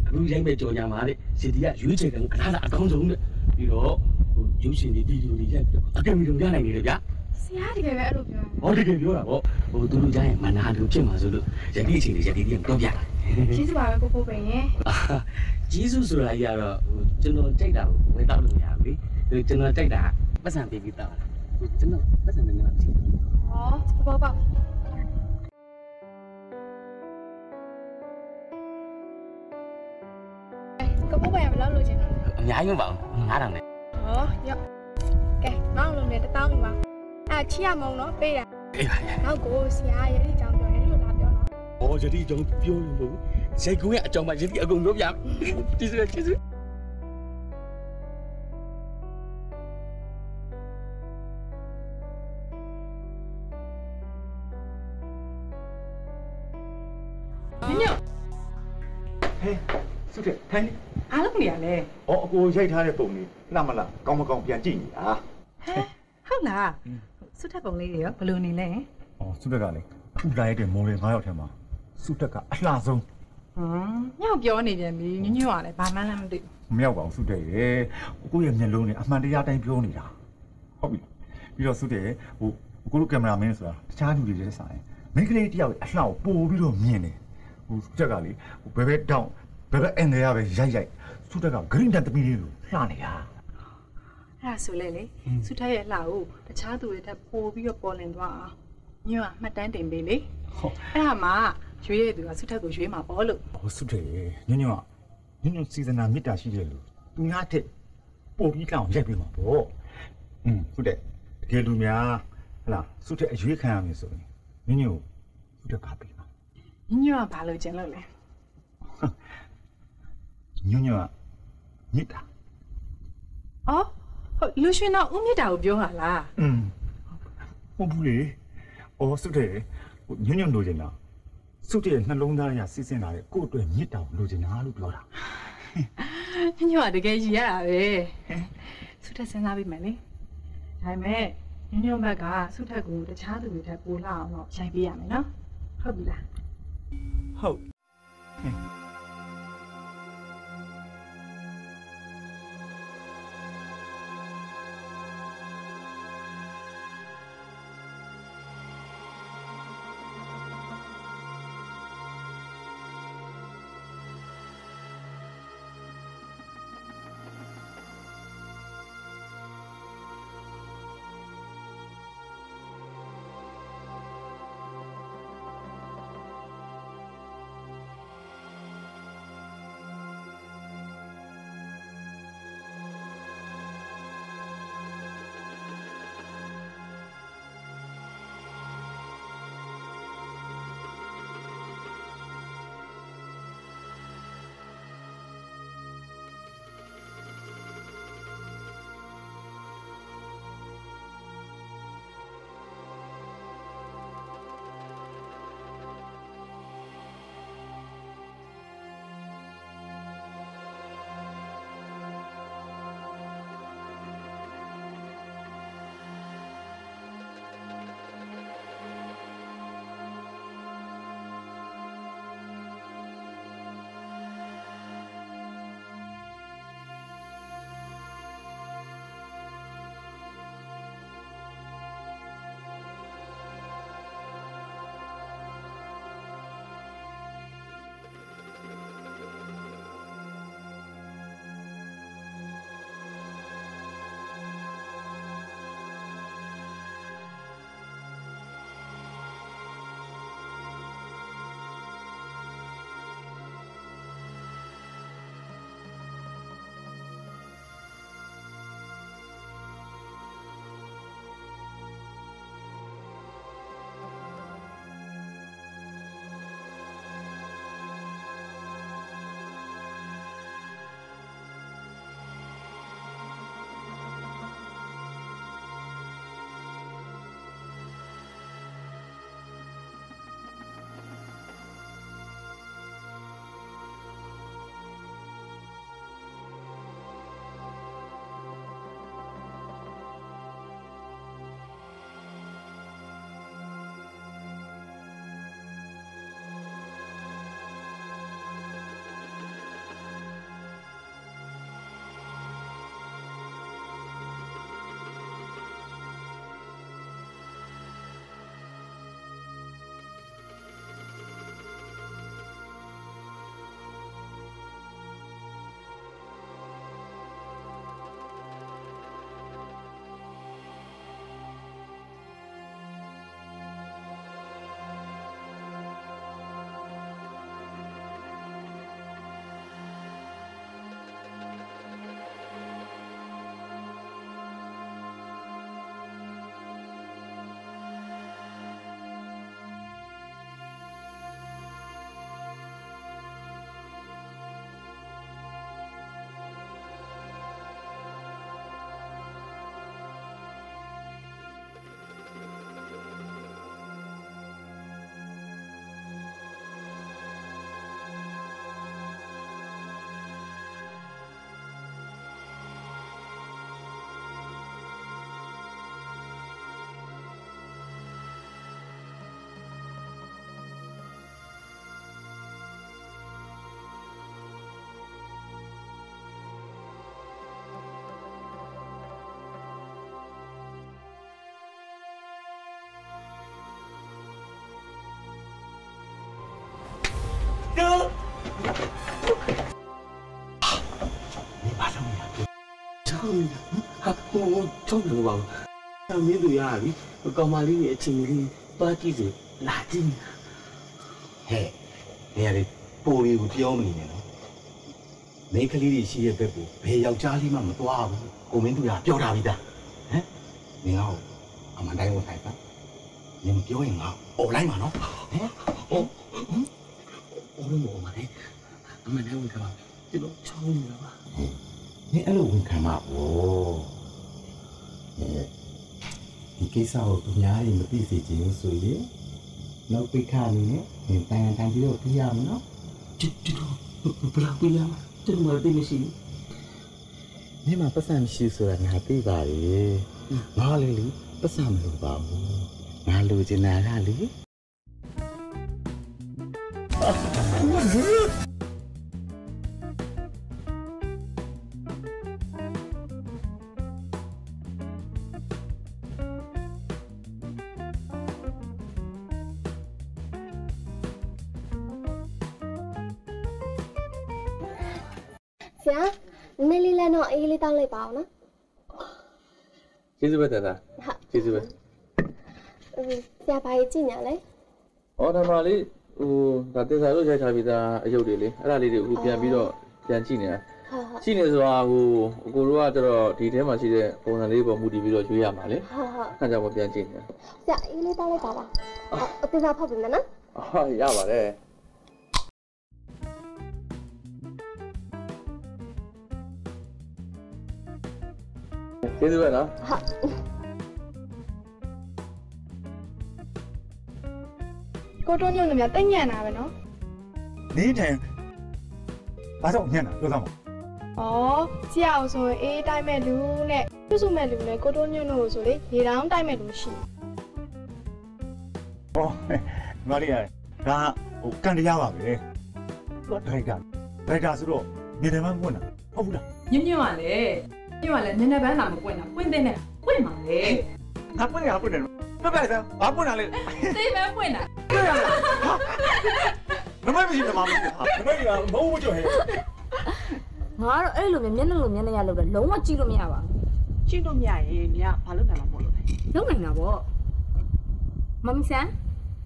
အခုရိုက်မဲ့ကြော်ညာမှာတဲ့ယတိကရွေးချယ်ကံကထားတာအကောင်းဆုံးတဲ့ပြီးတော့ဟိုရုပ်ရှင်တွေဒီလိုတွေရိုက်ပြီးအကယ်မီတို့ရနိုင်နေတယ်ဗျာ ဆရာတကယ်ပဲအဲ့လိုပြောဟောတကယ်ပြောတာပေါ့ဟိုသူတို့ကြရင်မနာလို့ဖြစ်မှာဆိုလို့ယတိအချိန်တွေယတိတွေကပြောပြတာကျေးဇူးပါပဲကိုကိုပင်ရဲ့ဂျေစုဆိုတာကြီးကတော့ဟိုကျွန်တော်ကြိုက်တာကိုဝယ်တော့လို့မရဘူးလေကျွန်တော်ကြိုက်တာပတ်စံပေးပြီးတော့ဟိုကျွန်တော်ပတ်စံနေမှာကြည့်ဟောသဘောပေါက်ကိုကိုပင်ကဘယ်လောက်လိုချင်လဲအများကြီးမပါဘူး9000နဲ့ဟောရော့ကဲမောင်းလုံးနဲ့တတောင်းပြီပါ အဲ့ချီရမုံနော်ပေးတယ်အေးပါရနောက်ကိုဆရာရဲ့ဒီအကြောင်းပြောတယ်လို့လာပြောနော်။အော်ယတိအကြောင်းပြောလို့မဟုတ်ဘူး။ရိုက်ကုန်းရဲ့အကြောင်းမှယတိအကုန်ပြောပြမယ်။ကျေးဇူးကျေးဇူးညညဟဲ့စုတဲ့ထိုင်နေအားလုံးနေရလဲ။အော်အကိုရိုက်ထားတဲ့ပုံလေးလှမလားကောင်းမကောင်းပြန်ကြည့်နေတာဟုတ်လား စွတ်ထက်ပုံလေးတွေရောဘယ်လိုနေလဲ။အော်စုတက်ကလေခုလာရတဲ့မော်ဒယ်9ယောက်ထဲမှာစုတက်ကအလှဆုံးဟမ်ညောင်ပြောနေပြန်ပြီညညွတ်ရလဲဘာမှလည်းမသိမရောက်ပါဘူးစုတက်ရဲ့။ကိုယ့်ရဲ့မျက်လုံးနဲ့အမှန်တရားတိုင်းပြောနေတာ။ဟုတ်ပြီ။ပြီးတော့စုတက်ရဲ့ဟိုကိုလိုကင်မရာမင်းဆိုတာတခြားလူတွေလည်းဆိုင်မိန်းကလေးတယောက်ရဲ့အလှကိုပို့ပြီးတော့မြင်တယ်။ဟိုစုတက်ကလေဟိုဘယ်ဘက်တောင်းဘယ်ဘက်အန်တယ်ရပဲရိုက်ရိုက်စုတက်ကဂရင်းတန်တမီလေးကိုလှနေတာ အဲ့ဒါဆိုလဲလေစွတ်ထက်ရဲ့အလှကိုတခြားသူတွေထပ်ပို့ပြီးတော့ပေါ်လင်သွားအောင်ညွတ်ကမှတ်တမ်းတင်ပေးလေ။ဟုတ်အဲ့ဒါမှရွေးရသူကစွတ်ထက်ကိုရွေးမှာပေါ့လို့ဟိုစုတယ်ညညကညညစီဇနာမေတ္တာရှိတယ်လို့သူများတဲ့ပို့ပြီးတောင်းရိုက်ပြီးမှာပေါ့อืมဟုတ်တယ်တကယ်လူများဟလာစုတဲ့အရွေးခံရမယ်ဆိုရင်ညညကိုစုတဲ့ပါပြီမှာညညကဘာလို့ကျင်လို့လဲညညကမေတ္တာအော် ဟုတ်လူရှင်တော့ဦးမြင့်တာကိုပြောတာလားอืมဟုတ်ဘူးလေအော်စုတဲ့ဟိုညညလိုချင်တာစုတဲ့နှလုံးသားရစီစဉ်လာတဲ့ကိုယ့်အတွက်မေတ္တာကိုလိုချင်တာလို့ပြောတာညညကတကယ်ရည်ရတာပဲစွတ်ထက်စဉ်းစားပြီးမယ်လေဒါပေမဲ့ညညဘက်ကစွတ်ထက်ကိုတခြားသူတွေထပ်ပို့လာအောင်တော့ရိုက်ပေးရမယ်နော်ဟုတ်ပြီလားဟုတ် ချောင်းနေတာဟာဟိုချောင်းနေပါဘူးအမင်းတို့ရပြီကောင်မလေးရဲ့အချင်းလေးပါကြည့်စီလာကြည့်ဟဲ့နေရာလေးပိုလေးကိုပြောမနေနဲ့နော်မိန်းကလေးတွေရှိရဲ့ဘက်ကိုဘယ်ယောက်ျားလေးမှမသွားဘူးကိုမင်းတို့ကပြောတာပြီသားဟမ်နေဟောအမှန်တိုင်းဝင်ခိုင်းပါနင်ပြောရင်ငါអော်လိုက်မှာနော်ဟမ်ဟောအော်လို့မောမှာလေ အမှန်တမ်းဝင်ခါပါကျွန်တော်ချောင်းနေတာပါနင်အဲ့လိုဝင်ခံမှာဗောဒီကိစ္စကိုသူများတွေမသိစေချင်ဘူးဆိုရင်နောက်ပိတ်ခါနေနဲ့နင်တန်တန်ပြီးတော့ပြရမယ်နော်ကျွန်တော်ဘယ်လောက်ပြရမှာကျွန်တော်မသိမရှိဘူးနင်မှာပတ်စံမရှိဆိုတာငါသိပါလေငါလေလေပတ်စံမလို့ပါဘူးငါလိုချင်တာကလေ ကျေးဇူးပဲတတာကျေးဇူးပဲအင်းဆရာဘာကြီးကြည့်ညာလဲ။အော်ဒါမှလေးဟိုဒါတင်စားလို့ရိုက်ထားပြီးသားအယုတ်တွေလေအဲ့ဒါလေးတွေအခုပြန်ပြီးတော့ပြန်ကြည့်နေတာဟုတ်ဟုတ်။ကြည့်နေဆိုတာဟိုအကိုတို့ကကျတော့ဒီထဲမှာရှိတဲ့ပုံစံလေးပေါ်မူတည်ပြီးတော့ရွေးရမှာလေဟုတ်ဟုတ်။အဲ့ဒါကြောင့်မပြန်ကြည့်နေတာဆရာအေးလေးတောင်းလိုက်ပါပါအသေးစားဖောက်ပြီမယ်နော်။ဟာရပါတယ်။ ကျေးဇူးပဲနော်ဟုတ်ကိုတိုးညွန့်လည်းများတိတ်ညံ့တာပဲနော်နေထိုင်ဘာကြောင့်ညံ့တာပြောစမ်းပါ။ဩကြည့်အောင်ဆိုရင်အေးတိုက်မဲ့လူနဲ့ပြုစုမဲ့လူနဲ့ကိုတိုးညွန့်တို့ဆိုလေရေတောင်းတိုက်မဲ့လူရှိတယ်ဟောငါလေးရဒါဟိုကန်တရားပါပဲတော့ဒိုက်တာဒိုက်တာဆိုတော့နေတယ်မှမပွင့်တာဟုတ်ဘူးလားညွန့်ညွန့်ကလ ည်းညွန့်ကလည်းနည်းနည်းပန်းလာမပွင့်တာပွင့်တဲ့နဲ့ပွင့်ပါလေငါပွင့်ရပွင့်တယ်ပြပြစမ်းဘာပွင့်တာလဲသိပဲပွင့်တာနမမရှိနမမရှိဟာနမကမဟုတ်ဘူးကြောဟဲ့ငါကတော့အဲ့လိုမျိုးမျက်နှာလိုမျက်နှာရလို့တော့လုံးဝကြည့်လို့မရပါဘူးကြည့်လို့မရရင်ညဘာလုပ်နိုင်မှာမို့လို့လဲလုံးနိုင်တာပေါ့မမီဆန်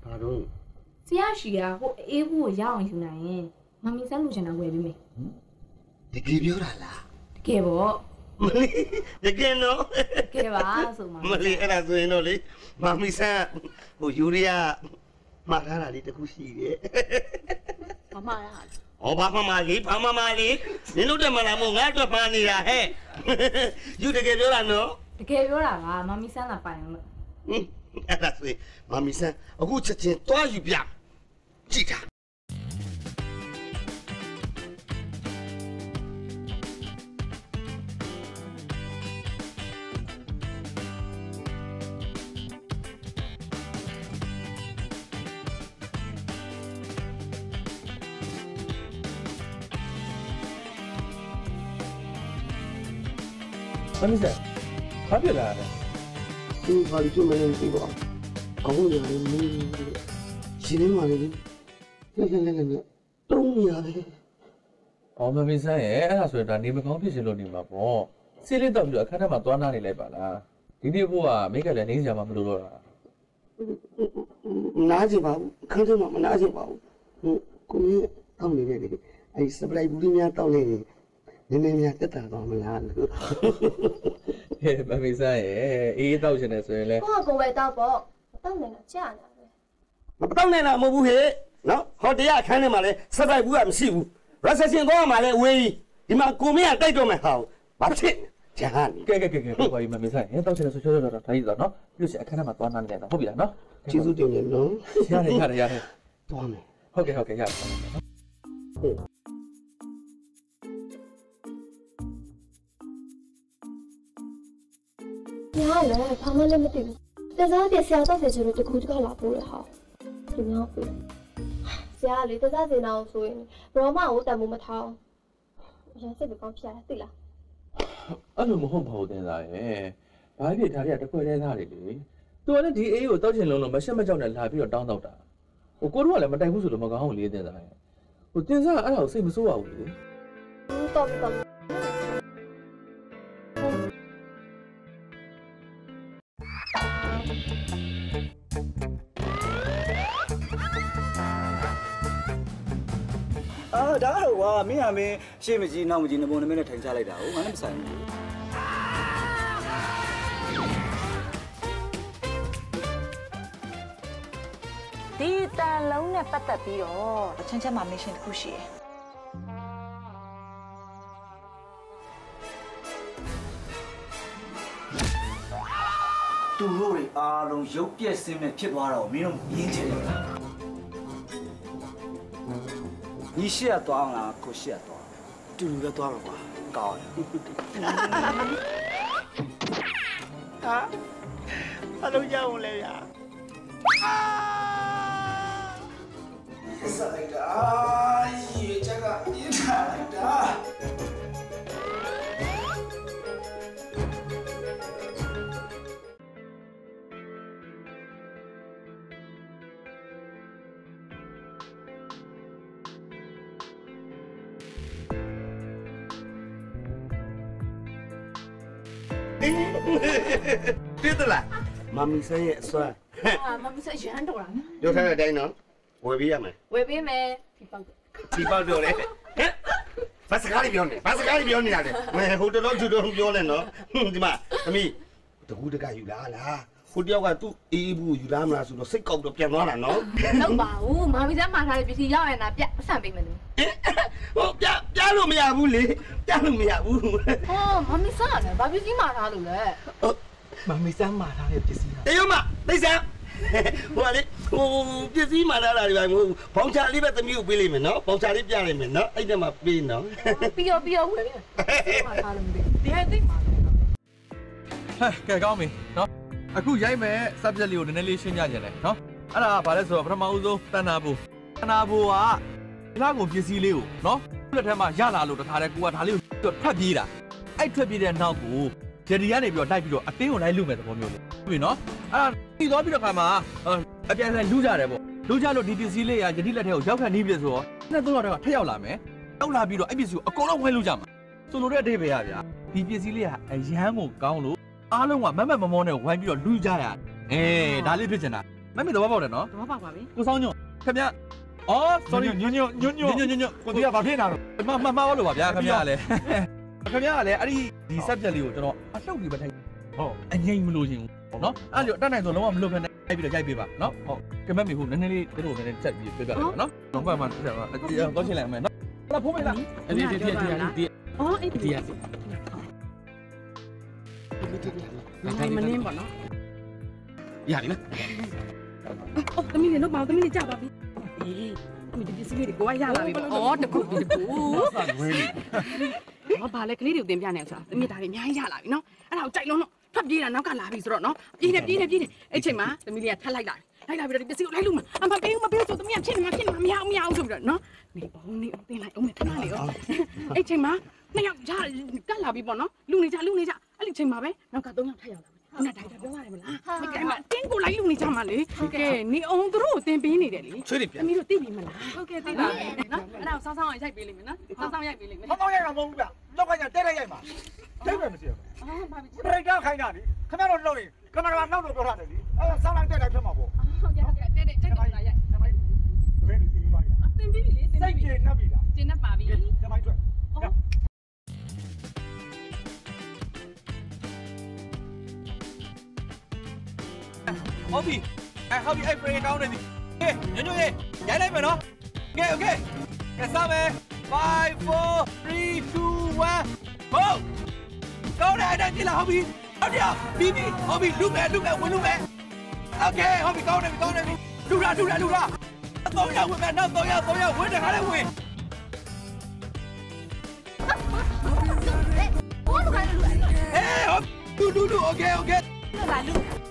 ဘာလို့ဆရာရှိကဟိုအေးဘူးကိုရအောင်ယူနိုင်ရင်မမီဆန်လူချင်တာဝယ်ပေးမယ်တကယ်ပြောတာလားတကယ်ပေါ့ မလေးတကယ်နော်တကယ်ပါဆိုမှမလေးအဲ့ဒါဆိုရင်တော့လေမမီဆန်ဟိုယူရီးယားမှားထားတာလေးတခုရှိတယ်မမရ။ဩဘာမှမလေးဘာမှမလေးနင်တို့တက်မလာမို့ငါအတွက်မှားနေတာဟဲ့။ယူတကယ်ပြောတာနော်တကယ်ပြောတာကမမီဆန်လာပိုင်အောင်လို့။ဟင်အဲ့ဒါဆိုရင်မမီဆန်အခုချက်ချင်းတွားယူပြ။ကြည့်တာ။ မမစဘာဖြစ်လာလဲဒီဘာလို့ကျမနေပြီပေါ့ကောင်းရတယ်မင်းရှင်နေမှလည်းလက်လက်လက်လက်တုံးရတယ်။အော်မမစရဲ့အဲ့ဒါဆိုရင်ဒါနေမကောင်းဖြစ်ရှင်လို့နေမှာပေါ့။စီးလေးတော့ပြီးတော့အခန်းထဲမှာသွားနာနေလိုက်ပါလား။ဒီနေ့ဘို့ကမိတ်ကလည်းနေကြမှာမလို့တော့တာနားချင်ပါဘူးခန်းထဲမှာမနားချင်ပါဘူးဟိုကိုမင်းတောင်းနေတယ်လေအဲ့စပလိုက်ဘူးလေးများတောင်းနေ နည်းနည်းများတက်တာတော့မလားလို့။ဟဲ့မမစရဲ့အေးတောက်ရှင်နေဆိုရင်လဲကိုကကိုပဲတောက်ပေါ့တောက်နေတာကြာနေတာပဲမတောင်းနိုင်တာမဟုတ်ဘူးဟဲ့နော်ဟောတရားအခန်းထဲမှာလဲစပိုက်ဘူးကမရှိဘူးရက်ဆက်ရှင်သွားမှာလဲဝေးဒီမှာကိုမင်းကတိုက်တော့မယ်ဟာဘာဖြစ်ဂျာနီကဲကဲကဲကဲဘာကြီးမမစရဲ့တောက်ရှင်နေဆိုချောချောတော့ဒါကြီးတော့နော်။ပြီးလို့ရှိရင်အခန်းထဲမှာသွားနာနေတယ်နော်ဟုတ်ပြီလားနော်။ကျေးဇူးတင်တယ်နော်ရတယ်ရတယ်ရတယ်သွားမယ်ဟုတ်ကဲ့ဟုတ်ကဲ့ရတယ် နော်ညာလည်းဘာမှလည်းမသိဘူးတစားပြဆရာတောက်တယ်ဆိုတော့တခုတခါလာပို့ရဟာဒီများပြီဆရာလေတစားစင်အောင်ဆိုရင်ဘရောမကိုတန်မိုးမထောင်းရစိတ်ကောင်းဖြစ်ရတယ်သိလားအဲ့လိုမဟုတ်ပါဘူးတင်စားရဲ့ဘာဖြစ်ဒါတွေကတစ်ခွက်တည်းသားတွေလေသူကလည်းဒီအေးကိုတောက်ချင်လုံးလုံးမရှက်မကြောက်နဲ့လာပြီးတော့တောင်းတော့တာဟိုကိုတို့ကလည်းမတိုက်ဘူးဆိုလို့မကောင်းဘူးလေတင်စားရဲ့ဟဟိုတင်စားကအဲ့ဒါကိုစိတ်မဆိုးပါဘူးလေတော်ပြီတော်ပြီ ကွာမင်းကမင်းရှေ့မကြီးနောက်မကြီးနဘုံနမင်းနဲ့ထိုင်ချလိုက်တာဟုတ်ငါလည်းမဆိုင်ဘူးဒီတန်လုံးနဲ့ပတ်သက်ပြီးတော့အချင်းချင်းမှာမရှင်တစ်ခုရှိတယ်သူတို့တွေအားလုံးရုပ်ပြက်စင်းမဲ့ဖြစ်သွားတော့မင်းတို့ရင်းချင်တယ် ညီရှိရသွားအောင်လားကိုရှိရသွားတူတူပဲသွားမှာကွာကောင်းဟာအလုံးရအောင်လဲဗျာဆက်လိုက်တာရေချက် တာပြည့်တလားမမီဆန်းရဲ့အစွမ်းအာမမဆက်ရမ်းတော်တာနော်ပြောထားတဲ့အတိုင်းနော်ဝယ်ပေးရမယ်ဝယ်ပေးမယ်ဒီပေါက်တယ်ဒီပေါက်ပြောလေဟဲ့ဘာစကားလေးပြောနေဘာစကားလေးပြောနေရတယ်မဲဟိုတလုံးသူတလုံးပြောလဲနော်ဟွန်းဒီမှာသမီးတကူတကယူလာလား ဟိုတယောက်ကသူ့အေးအေးဘူးယူလာမလားဆိုတော့စိတ်ကောက်တော့ပြန်သွားတာနော်လောက်ပါဘူးမာမီစမ်းမှာထားတဲ့ပစ္စည်းရောက်ရတာပြအဆန်ပေးမယ်လို့ဟိုပြပြလို့မရဘူးလေပြလို့မရဘူးဟောမာမီစမ်းရတယ်ဘာပစ္စည်းမှာထားလို့လဲမမီစမ်းမာထားတဲ့ပစ္စည်းတေယုံမသိစမ်းဟိုလေဟိုပစ္စည်းမာထားတာတွေပါမဟုတ်ဘောင်ချလေးပဲသမီးကိုပေးလိုက်မယ်နော်ဘောင်ချလေးပြလိုက်မယ်နော်အဲ့တမှာပေးနော်ပြီးရောပြီးရောဝယ်ပေးမယ်မှာထားလို့မသိဒီဟဲ့သိမှာဟဲ့ကဲကောင်းပြီနော် အခုရိုက်မဲ့ subject လေးကိုနည်းနည်းလေးရှင်းပြကြတယ်နော်အဲ့ဒါကဘာလဲဆိုတော့ပထမဦးဆုံးတဏ္ဍာဘူတဏ္ဍာဘူကဒီလောက်ကိုပစ္စည်းလေးကိုနော်လက်ထက်မှာရလာလို့တခါတည်းကိုကဒါလေးကိုထွက်ပြေးတာအဲ့ထွက်ပြေးတဲ့နောက်ကိုဂျယ်ဒီကနေပြီးတော့လိုက်ပြီးတော့အတင်းကိုလိုက်လူမဲ့သဘောမျိုးလေးဟုတ်ပြီနော်အဲ့ဒါပြီးသွားပြီးတော့ခါမှာအပြန်ဆိုင်လူကြတယ်ပေါ့လူကြလို့ဒီပစ္စည်းလေးကဂျယ်ဒီလက်ထဲကိုရောက်ခန့်နေပြီဆိုတော့နှစ်သုံးတော့ထက်ရောက်လာမယ်ရောက်လာပြီးတော့အဲ့ပစ္စည်းကိုအကုန်လုံးဝဲလူကြမှာဆိုလိုတဲ့အဓိပ္ပာယ်ရဗျာဒီပစ္စည်းလေးကအရန်ကိုကောင်းလို့ အားလုံးကမမတ်မမောနဲ့ဝိုင်းပြီးတော့လူကြရအေးဒါလေးဖြစ်ချင်တာမမေသဘောပေါက်တယ်နော်သဘောပေါက်ပါပြီကိုဆောင်ညွန့်ခင်ဗျအော် sorry ညွန့်ညွန့်ညွန့်ညွန့်ညွန့်ညွန့်ညွန့်ကိုတီးကဘာဖြစ်နေတာလဲမမမဟုတ်လို့ပါဗျာခင်ဗျာလည်းခင်ဗျာကလည်းအဲ့ဒီဒီ subject လေးကိုကျွန်တော်အလှုပ်ပြီးပဲထိုင်ဟုတ်အငိမ့်မလို့ရှင်ဘူးနော်အဲ့လိုအတတ်နိုင်ဆိုလုံးဝမလုပ်ဖက်နဲ့ရိုက်ပြီးတော့ရိုက်ပေးပါနော်ဟုတ်ကမက်မီဟုတ်နည်းနည်းလေးတို့နည်းနည်းချက်ပြီးပြပြလိုက်နော်တော့ဘာမှဆက်ပါအတီးတော့ချင်းလိုက်မယ်နော်လာဖိုးမေးလားအဲ့ဒီဒီဒီဒီဒီအော်အေးဒီဒီနိုင် မနှင်းပါနော်ရတယ်နော်အော်သမီးလေးတော့မအောင်သမီးလေးကြပါပြီအေးသမီးဒီပစ္စည်းလေးတွေကိုရလာပြီပေါ့အော်တခုတခုဟောဘာလဲကလေးတွေကိုတင်ပြနေဆိုတာသမီးဒါတွေအများကြီးရလာပြီနော်အဲ့ဒါကိုကြိုက်လုံးတော့ဖတ်ပြေးတာနောက်ကလာပြီဆိုတော့နော်ပြေးနေပြေးနေပြေးနေအဲ့ချိန်မှာသမီးလေးကထပ်လိုက်လာတယ်လိုက်လာပြီးတော့ဒီပစ္စည်းကိုလိုက်လို့မအမပေးဘူးမပေးဘူးဆိုသမီးကဖြစ်နေမှာဖြစ်နေမှာမရအောင်မရအောင်ဆိုပြီးတော့နော်နေဘုံနေအောင်တင်လိုက်အောင်မယ်ခဏလေးရောအဲ့ချိန်မှာနှစ်ယောက်ရကလာပြီပေါ့နော်လူနေကြလူနေကြ အဲ့ဒီချိန်မှာပဲနောက်ကသုံးယောက်ထပ်ရောက်လာခုနတိုင်တာပြောရတယ်မလားဒီကမှာတင်းကိုလိုက်လူနေကြမှာလေကဲနေအောင်သူတို့ကိုတင်ပေးနေတယ်လေချွေးတယ်ပြန်သမီးတို့သိပြီမလားဟုတ်ကဲ့သိပါပြီနော်အဲ့ဒါကိုစောင်းစောင်းအောင်ရိုက်ပေးလိမ့်မယ်နော်စောင်းစောင်းရိုက်ပေးလိမ့်မယ်မမောင်းရတာမဟုတ်ဘူးဗျလောက်ကညတက်လိုက်ရိုက်ပါတိတ်ပဲမရှိဘူးအော်ဘာဖြစ်ပရိတ်တာခိုင်းတာလေခင်ဗျားတို့လှုပ်ရင်ကင်မရာနောက်လို့ပြောထားတယ်လေအဲ့ဒါဆောင်းလိုက်တက်လိုက်ဖြစ်မှာပေါ့ဟုတ်ကဲ့ဟုတ်ကဲ့တဲ့တဲ့တဲ့လာရိုက်ဘယ်လိုဒီပါလဲအသင်ပြီးပြီလေသင်စိတ်ပြီးပြီကျေနပ်ပြီလားကျင်းနေပါပြီဒီမိုင်းထွက်ဟုတ် 허비 아 nhớ nhớ 브레이크 가운데니 lên 연용해 야이라이면 어 오케이 오케이 sao 싸움해 5 4 3 2 1 go câu này đây chỉ là hobby. Hobby bibi hobby đúng mẹ đúng mẹ quên đúng mẹ ok hobby câu này câu này. Đúng ra đúng ra đúng ra. Tôi nhau quên mẹ đâu tôi nhau tôi nhau quên được hai đấy quên Hey, hop, do do do, okay, okay.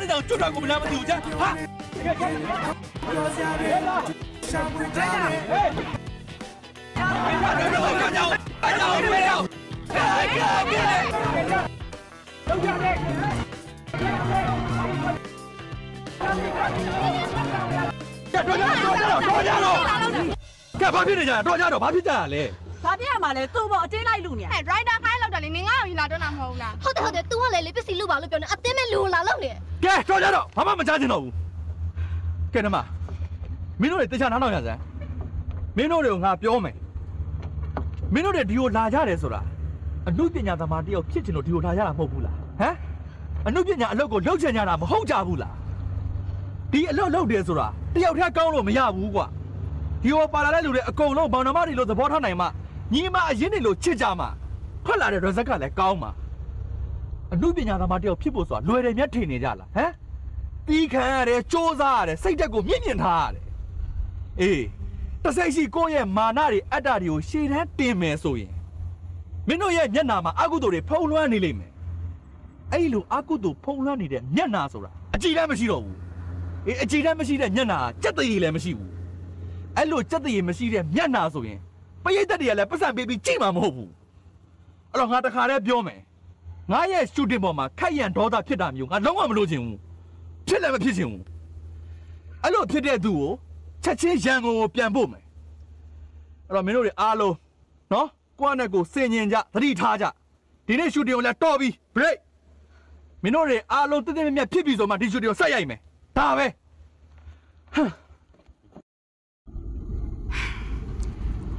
ပါရှင်ဟာဘယ်ရတရုပ်ဆောင်မလဲအဲ့ဒါကျွတ်တာကိုမလားမသိဘူးကြာဟာတကယ်ဖြစ်နေတယ်ရှာမ ကြတယ်ဟေးကြောက်ကြောက်ကြောက်ကြောက်ကြောက်ကြောက်ဟဲ့ဟဲ့ဟဲ့လောက်ကြတယ်ကဲတော့ကြတော့တော့ကြတော့ကဲဘာဖြစ်နေကြတော့ကြတော့ဘာဖြစ်ကြရလဲဘာပြရမှာလဲသူ့ဘောအတင်းလိုက်လူနေဟဲ့ driver ခိုင်းလောက်တယ်လေနင်ငါ့ကိုလာတော့တာမဟုတ်လားဟုတ်တယ်ဟုတ်တယ် तू ကလည်းလေပစ္စည်းလူပါလို့ပြောနေအတင်းမဲ့လူလာလောက်နေကဲတော့ကြတော့ဘာမှမကြားချင်တော့ဘူးကဲနမမင်းတို့တွေတခြားနားတော့ရစမ်းမင်းတို့တွေကိုငါပြောမယ်မင်းတို့တွေဒီကိုလာကြတယ်ဆိုတာအမှုပညာသမားတယောက်ဖြစ်ချင်လို့ဒီကိုလာကြတာမဟုတ်ဘူးလားဟမ်အမှုပညာအလုပ်ကိုလုပ်ချင်ကြတာမဟုတ်ကြဘူးလားဒီအလုပ်လုပ်တယ်ဆိုတာတယောက်တည်းကောင်းလို့မရဘူးကွာဒီကိုပါလာတဲ့လူတွေအကုန်လုံးဘောင်နှမတွေလို့သဘောထားနိုင်မှညီမအရင်တွေလို့ချစ်ကြမှာ ထွက်လာတဲ့ result ကလည်းကောင်းမှာအမှုပညာသမားတယောက်ဖြစ်ဖို့ဆိုတာလွယ်တယ်မြတ်ထင်နေကြလားဟမ်တီးခံရတယ်စ조사ရတယ်စိတ်တက်ကိုမြင့်မြင့်ထားရတယ်အေးတစိတ်ရှိကိုယ့်ရဲ့မာနတွေအတ္တတွေကိုရှေ့တန်းတင်မယ်ဆိုရင်မင်းတို့ရဲ့မျက်နာမှာအကုသိုလ်တွေဖုံးလွှမ်းနေလိမ့်မယ်အဲ့လိုအကုသိုလ်ဖုံးလွှမ်းနေတဲ့မျက်နာဆိုတာအကြည်တမ်းမရှိတော့ဘူးအေးအကြည်တမ်းမရှိတဲ့မျက်နာကစက်တရည်လည်းမရှိဘူးအဲ့လိုစက်တရည်မရှိတဲ့မျက်နာဆိုရင်ပရိသတ်တွေကလည်းပတ်စံပေးပြီးကြည့်မှာမဟုတ်ဘူး အဲ့တော့ငါတခါတည်းပြောမယ်ငါရဲ့ရှူတင်ပေါ်မှာခိုက်ရန်ဒေါသဖြစ်တာမျိုးငါလုံးဝမလို့ချင်ဘူးဖြစ်လည်းမဖြစ်ချင်ဘူးအဲ့လိုဖြစ်တဲ့သူကိုချက်ချင်းရန်ကုန်ကိုပြန်ပို့မယ်အဲ့တော့မင်းတို့တွေအားလုံးနော်ကိုယ့်နဲ့ကိုယ်စင်ញင်ကြသတိထားကြဒီနေ့ရှူတင်ကိုလည်းတော်ပြီ break မင်းတို့တွေအားလုံးတက်တက်မြတ်မြတ်ဖြစ်ပြီဆိုမှဒီရှူတင်ကိုဆက်ရိုက်မယ်ဒါပဲ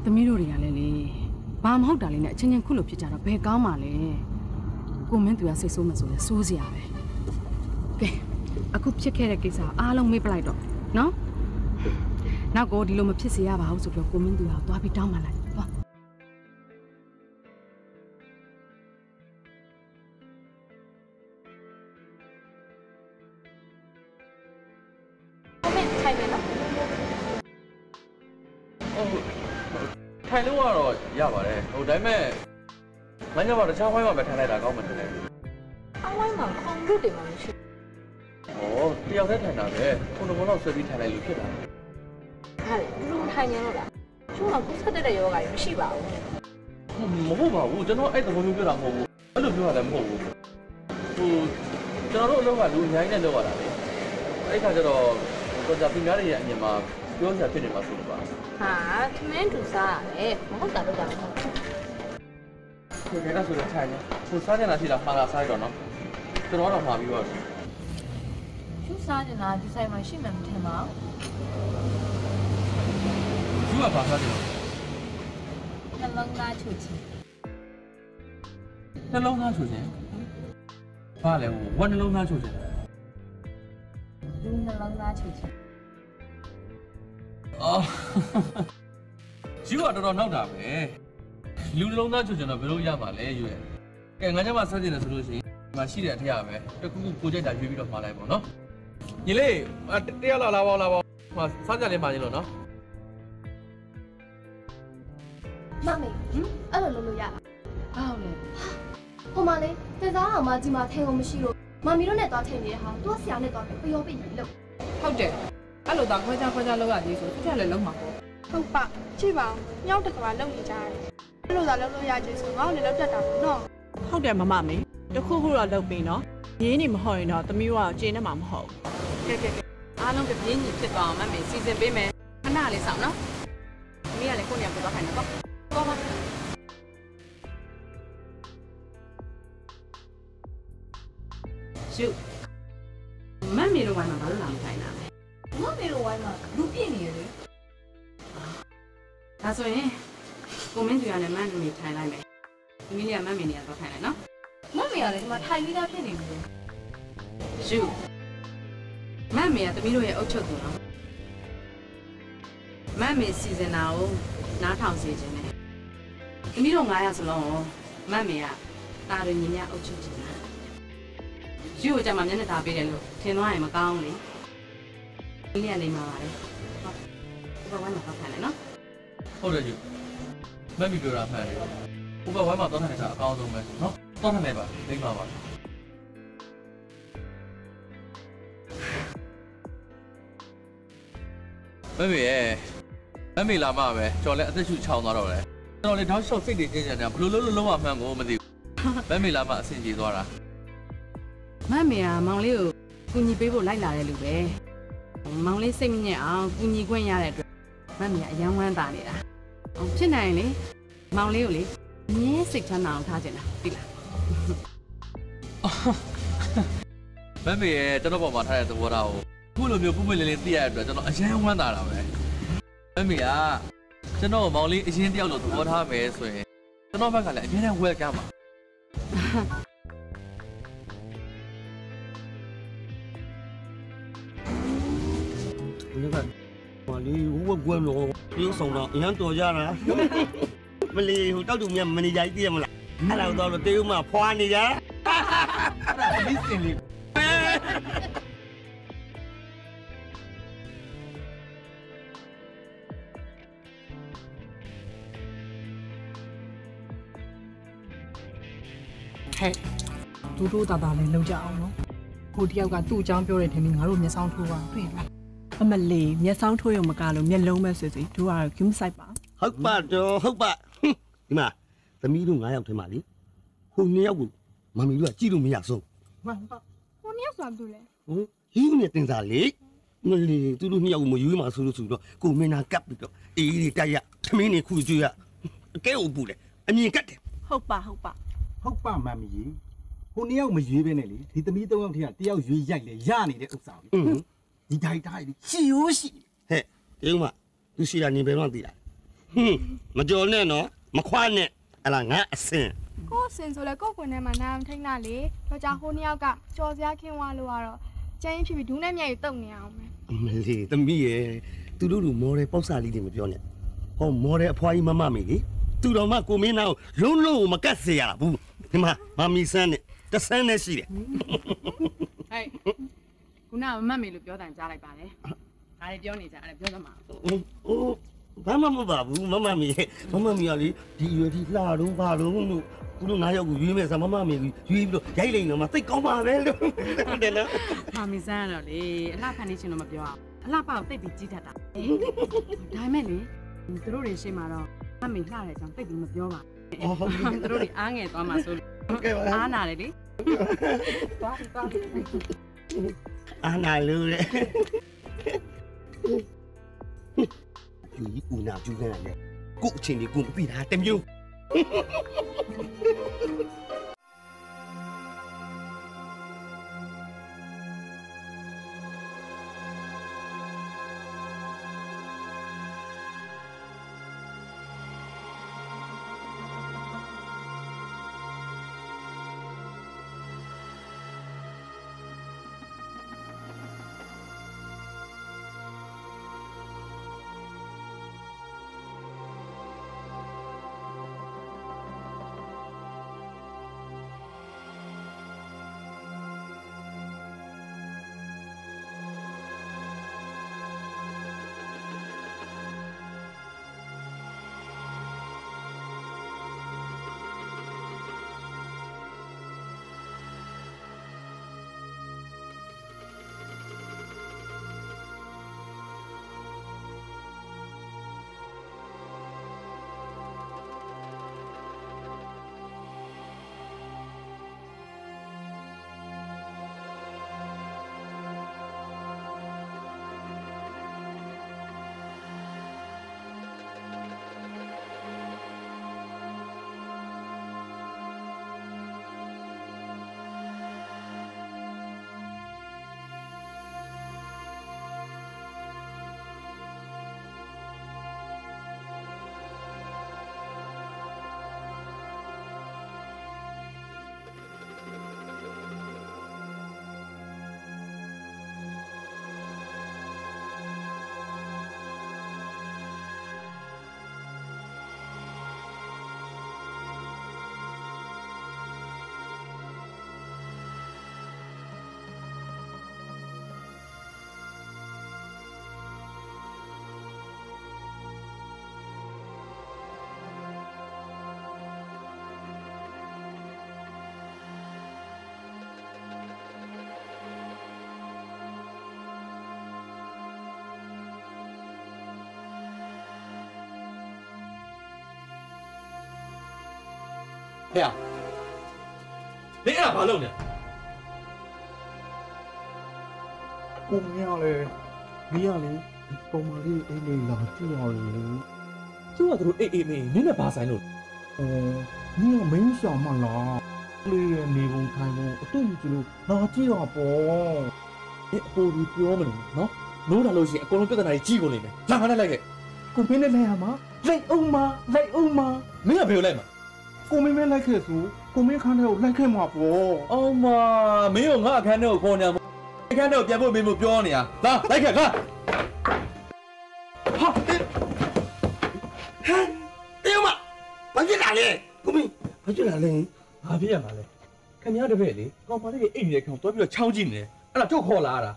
သမီးတို့တွေကလည်းလေ ဘာမဟုတ်တာလေးနဲ့အချင်းချင်းခုလိုဖြစ်ကြတော့ဘယ်ကောင်းမှလဲကိုမင်းသူကစိတ်ဆိုးမှဆိုလဲစိုးစရာပဲကဲအခုဖြစ်ခဲ့တဲ့ကိစ္စအားလုံးမေ့ပလိုက်တော့နော်နောက်ကိုဒီလိုမဖြစ်စေရပါဘူးဆိုပြီးကိုမင်းသူကသွားပြီးတောင်းပန်လိုက်သွားဟုတ်ကဲ့ထိုင်မယ်နော်ဟုတ် ထိုင်လို့ကတော့ရပါတယ်ဟိုဒါပေမဲ့မင်းကဘာတခြားဝိုင်းမှာပဲထိုင်လိုက်တာကောင်းမှတယ်လေအဝိုင်းမှာခွန်ရုပ်တွေမှမရှိဩတယောက်တည်းထိုင်တာပဲခုနကလောက်ဆွဲပြီးထိုင်လိုက်လို့ဖြစ်တာဘူးဟာလေသူတို့ထိုင်နေလို့လားကျိုးကကုသတဲ့ယောဂါကြီးမရှိပါဘူးမဟုတ်ပါဘူးကျွန်တော်အဲ့သဘောမျိုးပြောတာမဟုတ်ဘူးအဲ့လိုပြောတာလည်းမဟုတ်ဘူးဟိုကျွန်တော်တို့အလုပ်ကလူအများကြီးနဲ့လုပ်ရတာလေအဲ့ခါကျတော့တော့ကြာပြင်များတွေရဲ့အမြင်မှာ ပြောစရာဖြစ်နေမှာဆိုလို့ပါဟာသမင်းတူစားရတယ်မဟုတ်တာတော့တာမဟုတ်ဘူးဒီကနေ့ဆိုတော့ထိုင်နေဟိုစားကြတာရှိလားမှာလာစားရတော့နော်ကျွန်တော်တော့မှာပြီးတော့ရှုစားနေတာဒီဆိုင်မှာရှိမှမထင်ပါဘူးယူကပါစားတယ်နှလုံးသားချုပ်ချင်နှလုံးသားချိုခြင်းဘာလဲဟိုဝက်နှလုံးသားချိုခြင်းလူနှလုံးသားချုပ်ချင် အော်ယူကတော်တော်နောက်တာပဲလူနှလုံးသားချိုခြင်းတော့ဘယ်လိုရမှာလဲယူရဲ့ကဲငါညမစားကြည့်တယ်ဆိုလို့ရှိရင်ဒီမှာရှိတဲ့အထက်ရပဲတခုခုကိုကြိုက်တာရွေးပြီးတော့မှာလိုက်ပေါ့နော်ညီလေးတယောက်လာလာပါလာပါဟိုစားကြလေးမှာချင်းလို့နော်မမေဟင်အဲ့လိုလုပ်လို့ရလားဘာဟုတ်လဲဟိုမှာလေတစားအောင်မကြီးမထင်ကုန်မရှိလို့မမီတို့နဲ့သွားထင်နေတဲ့ဟာသူကဆရာနဲ့သွားပြီးပျော်ပြီးလို့ဟုတ်တယ် အဲ့လိုတော့ခွဲခြားခွဲခြားလောက်ရသေးဆိုသူကလည်းလုံးမှာပေါ့ဟုတ်ပါကြည့်ပါဦးမြောက်တကဘာလုံနေကြတယ်အဲ့လိုသာလုံလို့ရကြဆိုငါ့ကိုလည်းလောက်တတ်တာပေါ့နော်ဟုတ်တယ်မမမေတခုခုတော့လုပ်ပြီးနော်ရင်းနေမဟုတ်ရင်တော့သမီးကကျေနေမှာမဟုတ်ကဲကဲကဲအားလုံးကပြင်းညီဖြစ်သွားအောင်မမေစီစဉ်ပေးမယ်ခဏလေးဆောင်နော်မီးကလည်းကိုနေရာပြသွားခိုင်းတော့တော့ပါရှု ဒါဆိုရင်ကိုမင်းကြီးကလည်းမတ်မီထိုင်လိုက်မယ်သမီးလေးကမတ်မီနေရာတော့ထိုင်လိုက်နော်မမေကလည်းဒီမှာထိုင်ပြီးသားဖြစ်နေပြီရှုမတ်မီကသမီးတို့ရဲ့အုတ်ချုပ်သူနော်မတ်မီစီစဉ်တာကိုနားထောင်စေခြင်းနဲ့သမီးတို့900စလုံးကိုမတ်မီကတာရညီညာအုတ်ချုပ်ချင်တာရှုကိုကြမှာမျက်နှာသာပေးတယ်လို့ထင်သွားရင်မကောင်းဘူးလေဒီနေ့ကနေမှာပါလေဝိုင်းမှာတော့ခံတယ်နော် ဟုတ်တယ်ယူမက်မီပြောတာမှန်တယ်ဟိုဘက်ဝိုင်းမှာသွားထိုင်တာအကောင်းဆုံးပဲနော်သွားထိုင်လိုက်ပါလိမ့်ပါပါမမေရဲ့မမေလာမှပဲကျော်လဲအသက်ရှူချောင်းသွားတော့လေကျွန်တော်လေတောက်လျှောက်စိတ်တွေကျဉ်းကျဉ်းနေတာဘလို့လုံးလုံးလုံးဝမှန်ကိုမသိဘူးမမေလာမှအဆင်ပြေသွားတာမတ်မေကမောင်လေးကိုကူညီပေးဖို့လိုက်လာတဲ့လူပဲမောင်လေးစိတ်မညစ်အောင်ကူညီခွင့်ရတဲ့အတွက်မတ်မေကအယံဝမ်းသာနေတာအောင် ဖြစ်နိုင်ရင်လေမောင်လေးကိုလေအမြဲစိတ်ချမ်းသာအောင်ထားချင်တာပြီလားမမေရဲ့ကျွန်တော်ပေါ်မှာထားတဲ့သဘောထားကိုခုလိုမျိုးပုံပွင့်လင်းလင်းသိရတဲ့အတွက်ကျွန်တော်အရင်ဝမ်းသာတာပဲမမေကကျွန်တော်ကိုမောင်လေးအရင်တယောက်လို့သဘောထားမယ်ဆိုရင်ကျွန်တော်ဘက်ကလည်းအများနဲ့ welcome ပါဘယ်က မလေးဟိုဘကွယ်လို့ပြေးဆောင်တော့အရန်တော်ကြတာမလေးဟိုတောက်တူမြတ်မနေကြကြီးသိရမလားအဲ့ဒါတော့တေးဦးမဖွာနေကြအဲ့ဒါအမစ်စင်လေးဟဲ့ဒူဒူတာတာလေးလောက်ကြအောင်နော်ကိုတယောက်ကသူ့အကြောင်းပြောတဲ့ထင်ပြီးငါတို့မျက်စောင်းထိုးပါတွေ့လား အမလီမျက်စောင်းထိုးရုံမကလို့မျက်လုံးပဲစစ်စီတို့ကတော့ဂိမ်းဆိုင်ပါဟုတ်ပါတော့ဟုတ်ပါဟွန်းဒီမှာသမီးတို့9ယောက်ထဲမှာလေဟို2ယောက်ကိုမမီတို့ကကြည့်လို့မရဆုံးမှန်ပါဟိုနှစ်ယောက်ဆိုတာဘာလို့လဲဟိုယူနေတင်စားလေမလီသူတို့2ယောက်ကိုမယူမှဆိုလို့ဆိုတော့ကိုမင်းနာကပ်ပြီးတော့အေးလေးတိုက်ရသမင်းနေခုကျွေးရအကဲအုပ်ပူတယ်အမြင်ကတ်တယ်ဟုတ်ပါဟုတ်ပါဟုတ်ပါမမီကြီးဟိုနှစ်ယောက်မရွေးပဲနဲ့လေဒီသမီးသုံးယောက်ထဲကတယောက်ရွေးရိုက်လေရနေတဲ့ဥစ္စာကို ဒီဒိုက်တိုင်းရှီရိုးရှီဟဲ့တေးဦးမသူရှိတာနေဘယ်တော့သိလားဟွန်းမကြော်နဲ့နော်မခွာနဲ့အဲ့လားငါအစင်ကို့အစင်ဆိုလဲကို့ကွန်ထဲမှာနားမထိတ်နာလေတော့ကြာဟိုနှစ်ယောက်ကကြော်စရာခင်းသွားလို့ကတော့ကျန်းရင်ဖြစ်ပြီးဒူးနဲ့မြက်ရီတုတ်နေအောင်မယ်အမလေးသမီးရဲ့သူတို့လူမော်တယ်ပေါက်စာလေးတွေမပြောနဲ့ဟောမော်တယ်အဖွားကြီးမမမေလေသူတော်မကိုမင်းနာကိုလုံးလုံးကိုမကတ်စေရဘူးဒီမှာမမီဆန်းနဲ့တဆန်းနဲ့ရှိတယ်ဟဲ့ ခုနကမတ်မေလို့ပြောတယ်ကြားလိုက်ပါတယ်ဒါတွေပြောနေကြအဲ့ဒါပြောသမှာအိုးအိုးဘာမှမပါဘူးမမမီရဲ့မမမီကလေဒီရွယ်ဒီလှတော့ဘာလို့လို့သူတို့နားရောက်ကိုရွေးမဲ့ဆာမမမီကိုရွေးပြီးတော့ရိုက်လိုက်တော့မသိကောင်းပါပဲလို့တဲ့နော်မာမီဆန်းကတော့လေအလှဖန်နေချင်းတော့မပြောအောင်အလှပောက်တိတ်ပြီးကြီးတတ်တာဒါပေမဲ့လေသူတို့တွေရှေ့မှာတော့မမေလှတဲ့အကြောင်းတိတ်ပြီးမပြောပါဘူးသူတို့တွေအားငယ်သွားမှာဆိုလို့အားနာတယ်လေသွားပြီသွားပြီအာနာလို့လေယူကြီး ဦးနာကျူးနေတာလေကို့အချင်းဒီကိုမသိတာတမျိုး ဟဲ့မင်းအဲ့ဒါဘာလုပ်နေလဲကိုမင်းကလည်းမင်းကလည်းဒီပုံမလေးအိမ်လေးလာကြည့်ရလေသူကသူတို့အေးအေးမင်းနင်းနဲ့ဘာဆိုင်လို့အော်မင်းကမင်းဆောင်မလားလေးရဲ့နေပုံထိုင်ပုံအတူတူလို့လာကြည့်ရပေါ့ဒီအပေါ်ကြီးပြောမလို့နော်နိုးလာလို့ရှိရင်အကုန်လုံးပြဿနာကြီးကြီးကုန်နေမယ်လာမနဲ့လိုက်ခဲ့ကိုမင်းနဲ့လိုက်ရမှာလိုက်အောင်မလိုက်အောင်မမင်းကဘယ်လိုလိုက်မှာ ကိုမင်းမဲလိုက်ခဲ့ဆိုကိုမင်းခန်းထဲကိုလိုက်ခဲ့မှာပေါ့အောင်မမင်းကငါအခန်းထဲကိုခေါ်နေမှာအခန်းထဲကိုပြန်ဖို့မင်းမပြောနေတာလာလိုက်ခဲ့လာတေးမဘာဖြစ်လာလဲကိုမင်းဘာဖြစ်လာလဲဘာဖြစ်ရမှာလဲခင်ဗျားတပည့်လေကောင်မလေးအိမ်နေတဲ့ကောင်တော့ပြီးတော့ချောင်းကြည့်နေတယ်အဲ့ဒါထုတ်ခေါ်လာတာ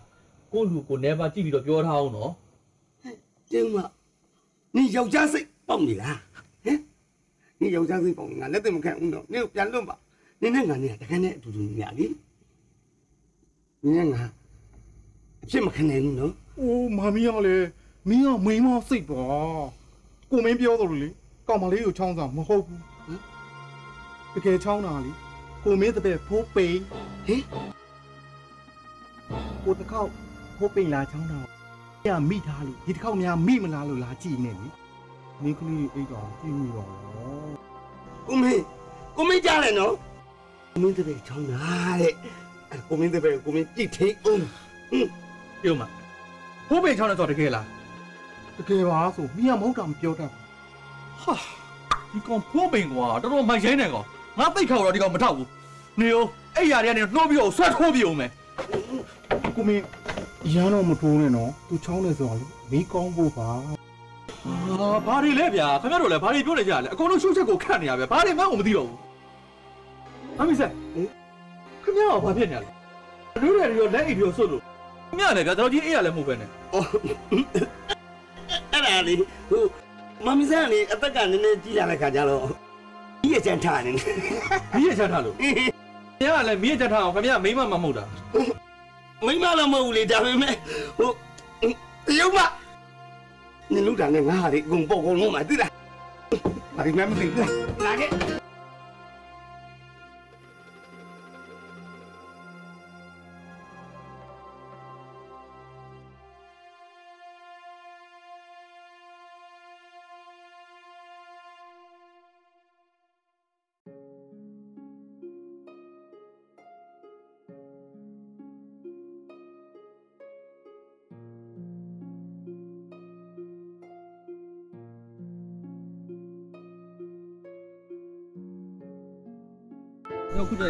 ကိုလူကိုနေပါကြည့်ပြီးတော့ပြောထားအောင်နော်တေးမနင်ယောက်ျားစိတ်ပေါက်နေလားဟမ် နင်ယောက်ျားစိတ်ပေါက်နေငါလက်သက်မခံဘူးတော့နင်ကိုပြန်လွတ်ပါနင်နဲ့ငါနဲ့တခါနဲ့အတူတူနေရလေနင်နဲ့ငါအဖြစ်မခံနိုင်ဘူးနော်အိုးမမီးကလည်းမင်းကမိန်းမစိတ်ပါကိုမင်းပြောတော့လို့လေကောင်မလေးကိုချောင်းစာမဟုတ်ဘူးဟမ်တကယ်ချောင်းတာလေကိုမင်းတပည့်ဖိုးပိန်ဟင်ကိုတစ်ခေါက်ဖိုးပိန်လာချောင်းတာညမိထားလို့ဒီတစ်ခေါက်များမိမလားလို့လာကြည့်နေလေမင်းကလေးအိတ်တော်ကြည့်မိတော့ ကိုမင်းကိုမင်းကြားတယ်နော်ကိုမင်းတပည့်ချောင်းတာတဲ့အဲ့ကိုမင်းတပည့်ကိုမင်းပြစ်ထိအောင်ဟင်းပြောမှာဟိုးပိန်ချောင်းနဲ့တော့တကယ်လားတကယ်ပါဆိုမင်းကမဟုတ်တာမပြောတတ်ဟာဒီကောင်ဖိုးပိန်ကွာတော်တော်မိုက်ရိုင်းနေကောင်ငါသိတ်ခေါတော့ဒီကောင်မထောက်ဘူးနေရောအဲ့ຢာတွေကနေနှိုးပြီးတော့ဆွတ်ထိုးပြီးအောင်မယ်ကိုမင်းရမ်းတော့မထိုးနဲ့နော်သူချောင်းနေဆိုတော့လေမင်းကောင်းဖို့ပါ ဟာဘာတွေလဲဗျာခင်ဗျားတို့လည်းဘာတွေပြောနေကြလဲအကုန်လုံးရှုပ်ချက်ကိုခတ်နေရပဲဘာတွေမှမသိတော့ဘူးအမိဆက်ခင်ဗျားကဘာဖြစ်နေလဲတို့တွေရောလက်အိပ်ပြီးတော့ဆွတ်လို့ခင်ဗျားလည်းဗျာတော်ကြီးအေးရလည်းမဟုတ်ပဲနဲ့အဲ့ဒါလေဟိုမမီဆန်လေအသက်ကနည်းနည်းကြီးလာတဲ့ခါကျတော့ဒီရချန်ထားနေမင်းရချက်ထားလို့ခင်ဗျားကလည်းမင်းရချက်ထားအောင်ခင်ဗျားမိမမမဟုတ်တာမိမလည်းမဟုတ်ဘူးလေဒါပေမဲ့ဟိုတရုတ်မ နင်လူတာနဲ့ငါဟာလေအကုန်ပေါ့ကုန်လုံးမှာသိလားဘာဒီမှမသိဘူးလာခဲ့ညခု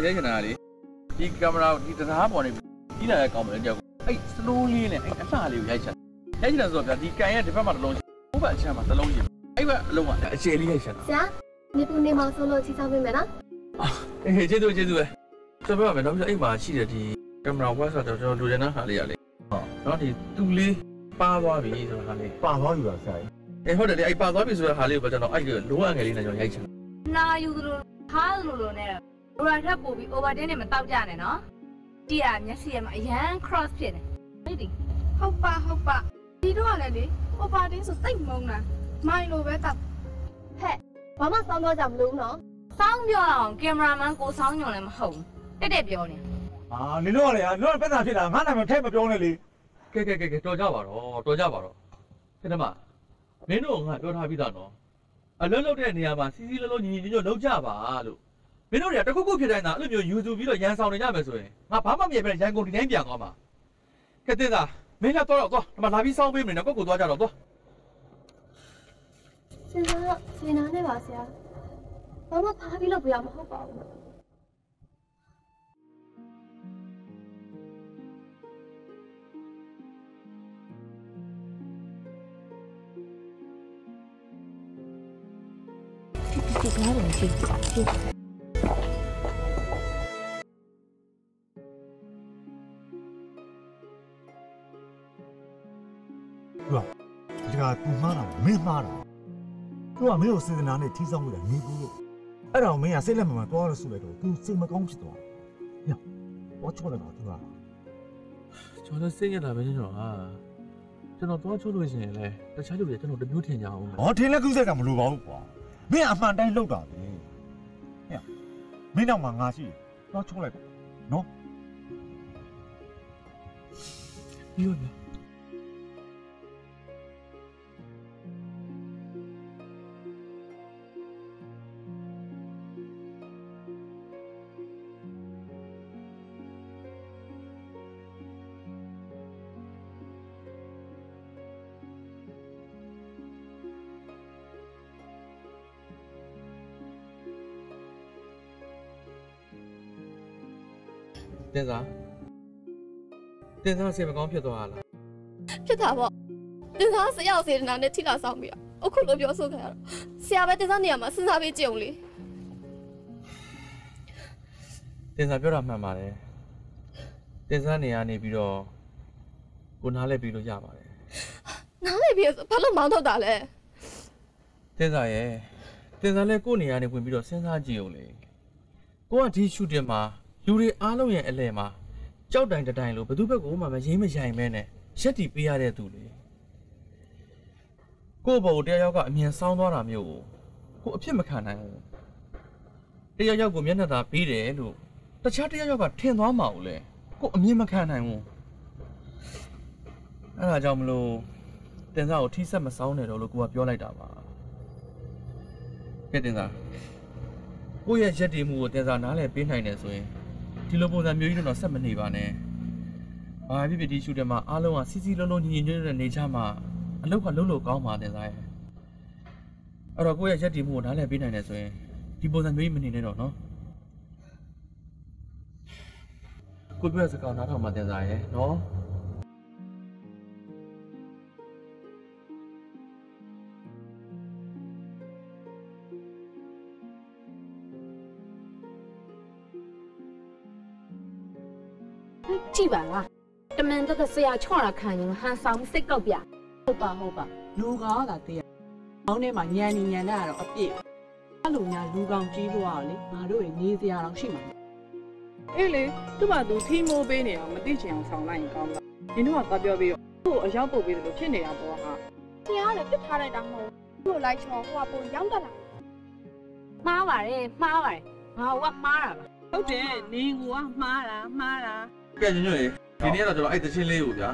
ရိုက်ချင်တာလေဒီကင်မရာဒီတရားပေါ်နေပြီးလာတဲ့ကောင်မလေးတယောက်အဲ့စလိုးလေးနဲ့အဲ့အလှလေးကိုရိုက်ချင်ရိုက်ချင်တယ်ဆိုတော့ဗျာဒီကန်ရဲ့ဒီဘက်မှာတစ်လုံးဟိုဘက်အချမ်းမှာတစ်လုံးရှိအဲ့ဘက်အလုံးကအကျယ်လေးရိုက်ချင်တာဆရာနေပူနေမောင်ဆုံးလို့ချီဆောင်ပေးမယ်နော်အေးကျေးဇူးကျေးဇူးပဲကျွန်တော်ပြောမယ်နောက်ပြီးအဲ့မှာရှိတဲ့ဒီကင်မရာဝက်ဆိုတော့ကျွန်တော်လူချင်တဲ့ဟာလေးရလေဟုတ်နော်ဒီတူလေးပါသွားပြီဆိုတော့ဟာလေးပါသွားပြီပါဆရာကြီးအေးဟုတ်တယ်လေအဲ့ပါသွားပြီဆိုတဲ့ဟာလေးကိုကျွန်တော်အဲ့လိုအငယ်လေးနဲ့ကျွန်တော်ရိုက်ချင်နာယူသလိုထားသလိုလိုနဲ့ ဟိုရာထက်ပို့ပြီး overden နဲ့မတောက်ကြနဲ့နော်တီးရမျက်စိရမှာအရန် cross ဖြစ်နေဟုတ်တယ်ဟုတ်ပါဟုတ်ပါဒီတော့ကလည်းလေဟိုပါတင်းဆိုတိတ်မုန်းတာမိုင်လိုပဲတောက်ဟဲ့ဘာမှစောင်းတော့ကြမလို့နော်စောင်းပြောအောင်ကင်မရာမန်ကိုစောင်းညွန်လည်းမဟုတ်ဘူးတက်တက်ပြောနေအာနင်တို့ကလေနင်တို့ကပြဿနာဖြစ်တာငါနာမည်ထဲမပြောနဲ့လေကဲကဲကဲကဲတော်ကြပါတော့တော်ကြပါတော့ခင်ဗျာမင်းတို့ကငါပြောထားပြီးသားနော်အလုံးလုံးတဲ့နေရာမှာစီစီလုံးလုံးညီညီညွတ်ညွတ်လုပ်ကြပါလို့ မင်းတို့တွေကတခုခုဖြစ်တိုင်းသာအဲ့လိုမျိုးယူစုပြီးတော့ရန်ဆောင်နေကြမယ်ဆိုရင်ငါဘာမှမမြင်ပဲရန်ကုန်ဒီတိုင်းပြန်သွားမှာကဲတဲ့သားမင်းလည်းတော့တော့သွားဒီမှာလာပြီးစောင်းပေးမနေတော့ကိုကိုသွားကြတော့သွားစဉ်းစားစဉ်းစားနေပါဆရာဘာမှထားပြီးလို့ပြရမဟုတ်ပါဘူးဒီကားကိုကြည့်ကြည့် မှားတာမင်းမှားတာသူကမင်းကိုစေတနာနဲ့ထိစောင်းမှုတာနေဘူးလို့အဲ့ဒါကိုမင်းကစိတ်လက်မမှန်သွားလို့ဆိုလိုက်တော့သူစိတ်မကောင်းဖြစ်သွားညဘောချောတယ်တော့သူကကျွန်တော်စိတ်ရတာပဲကျွန်တော်ဟာကျွန်တော်သွားချိုးလို့ရှိရင်လေတခြားလူတွေကျွန်တော်တမျိုးထင်ကြအောင်ဟောထင်းလက်ကူးဆက်ကမလိုပါဘူးကွာမင်းအမှန်တိုင်းလောက်တာပဲညမင်းနောက်မှာငါရှိတယ်တော့ချုံးလိုက်ပေါ့နော်ပြီးရော တင်စားတင်စားဆေးမကောင်းဖြစ်သွားလားဖြစ်တာပေါ့တင်စားဆရာစေတနာနဲ့ထိလာဆောင်ပြီးတော့အခုလိုပြောဆိုခဲ့ရတော့ဆရာပဲတင်စားနေရာမှာစဉ်းစားပေးကြုံလေတင်စားပြောတာမှန်ပါတယ်တင်စားနေရနေပြီးတော့ကိုနားလဲပြီးလို့ရပါတယ်နားလေပြီဆိုဘာလို့မောင်းထုတ်တာလဲတင်စားရဲ့တင်စားလဲကိုယ့်နေရာနေဝင်ပြီးတော့စဉ်းစားကြည့်ဦးလေကိုကဒီရှူတင်မှာ လူတွေအားလုံးရဲ့အလဲမှာကြောက်တိုင်တတိုင်လို့ဘယ်သူဘက်ကိုမှမရင်းမရိုင်မဲနဲ့ရက်တီပေးရတဲ့သူလေကိုယ့်ဘောတရားရောက်ကအမြင်ဆောင်းသွားတာမျိုးကိုကိုအဖြစ်မခံနိုင်ဘူးတရားရောက်ကိုမျက်နှာသာပေးတယ်လို့တခြားတရားရောက်ကထင်သွားမှာ ਉ လဲကိုအမြင်မခံနိုင်ဘူးအဲ့ဒါကြောင့်မလို့တင်စားကိုထိဆက်မဆောင်းနဲ့တော့လို့ကိုကပြောလိုက်တာပါကဲတင်စားကိုယ့်ရဲ့ရက်တည်မှုကိုတင်စားနားလည်ပေးနိုင်တယ်ဆိုရင် ဒီလိုပုံစံမျိုးကြီးတော့ဆက်မနေပါနဲ့ဘာဖြစ်ဖြစ်ဒီရှူတယ်မှာအားလုံးကစီစီလုံးလုံးညီညီညွတ်ညွတ်နဲ့နေချမှာအလောက်ကလုံးလို့ကောင်းပါတင်စားရဲ့အဲ့တော့ကိုယ့်ရဲ့ရက်တည်မှုကိုနားလည်ပေးနိုင်တယ်ဆိုရင်ဒီပုံစံမျိုးကြီးမနေနဲ့တော့နော်ကိုပြောတဲ့စကားနားထောင်မှတင်စားရဲ့နော် ကြည့်ပါလားတမန်တက်တက်ဆရာချော့တာခံရင်ဟန်ဆောင်စိတ်ကောက်ပြဟုတ်ပါဟုတ်ပါလူကောင်းတာတည်း။ကောင်းထဲမှာညံနေညံတာကတော့အပြည့်။အဲ့လိုများလူကောင်းကြီးလို့ရအောင်လေငါတို့ရေနေစရာတော့ရှိမှာအေးလေသူ့ဘာသူထီမိုးပေးနေအောင်မသိချင်အောင်ဆောင်လိုက်ရင်ကောင်းလားဒီတော့ကပြောပြီးတော့သူ့ကိုအရောက်ပုတ်ပေးတယ်လို့ဖြစ်နေတာပေါ့ဟာဆရာကလည်းပြစ်ထားလိုက်တာမဟုတ်ဘူးသူ့ကိုလိုက်ချော်ဟိုကပုံရောက်တက်လာမှားပါတယ်မှားပါတယ်ငါကမှားတာပါဟုတ်တယ်နေကူကမှားတာမှားတာ ကဲညညွရေဒီနေ့ကတော့ကျွန်တော်အဲ့တချင်းလေးကိုဗျာ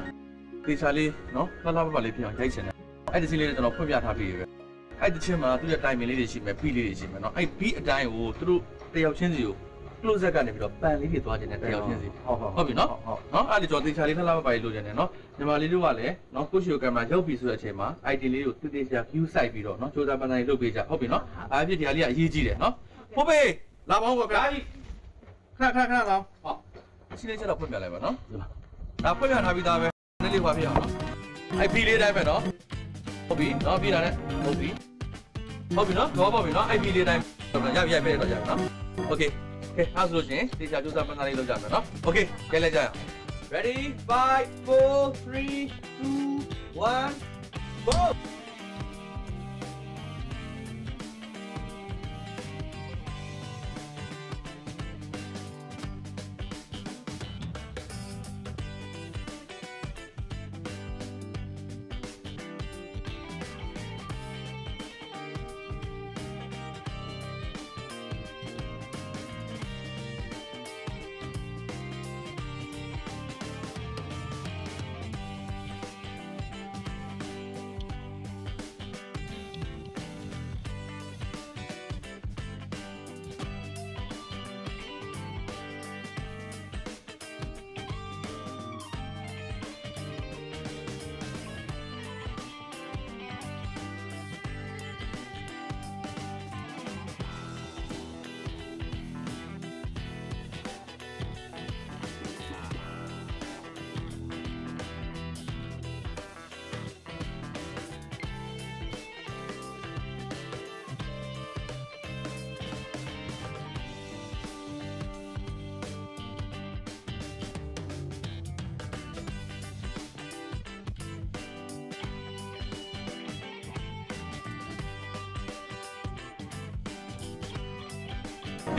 တေချာလေးနော်လှလှပပလေးဖြစ်အောင်ရိုက်ချင်တယ်အဲ့တချင်းလေးကိုကျွန်တော်ဖွင့်ပြထားပြီးပြီပဲအဲ့တချင်းမှာသူ့ရဲ့တိုင်ပင်လေးတွေရှိမယ်ပြီးလေးတွေရှိမယ်နော်အဲ့ပြီးအတိုင်းကိုသူတို့တယောက်ချင်းစီကို close ကနေပြီးတော့ပန်လေးတွေသွားခြင်းနဲ့တယောက်ချင်းစီဟုတ်ဟုတ်ဟုတ်ပြီနော်နော်အဲ့ဒီကျွန်တော်တေချာလေးလှလှပပလေးလိုချင်တယ်နော်ညီမလေးတို့ကလည်းနော်ကိုရှိုကင်မရာရုပ်ပြီဆိုတဲ့အချိန်မှာ ID လေးကိုတေတေချာ view site ပြီးတော့နော်စူးစမ်းပန်းပန်းလေးလုပ်ပေးကြဟုတ်ပြီနော်အားပြည့်ဒီဟာလေးကအရေးကြီးတယ်နော်ဟုတ်ပြီလာပါဦးကွာဗျာခဏခဏခဏလာဟုတ် အချင်းလေးချက်တော့ဖွင့်ပြလိုက်ပါနော်ဒါဖွင့်ပြထားပြီးသားပဲနည်းလေးဟွာပြအောင်နော်အဲ့ဖီလေးတိုင်းပဲနော်ဟုတ်ပြီနော်ပြတာနဲ့ဟုတ်ပြီဟုတ်ပြီနော်တော့ပါပြီနော်အဲ့ဖီလေးတိုင်းရပြီရပြီတော့ရပြီနော်โอเคကဲအားဆိုလို့ရှင်တေချာစူးစမ်းပန်းပန်းလေးလုပ်ကြမယ်နော်โอเคကဲလိုက်ကြရအောင် ready 5 4 3 2 1 go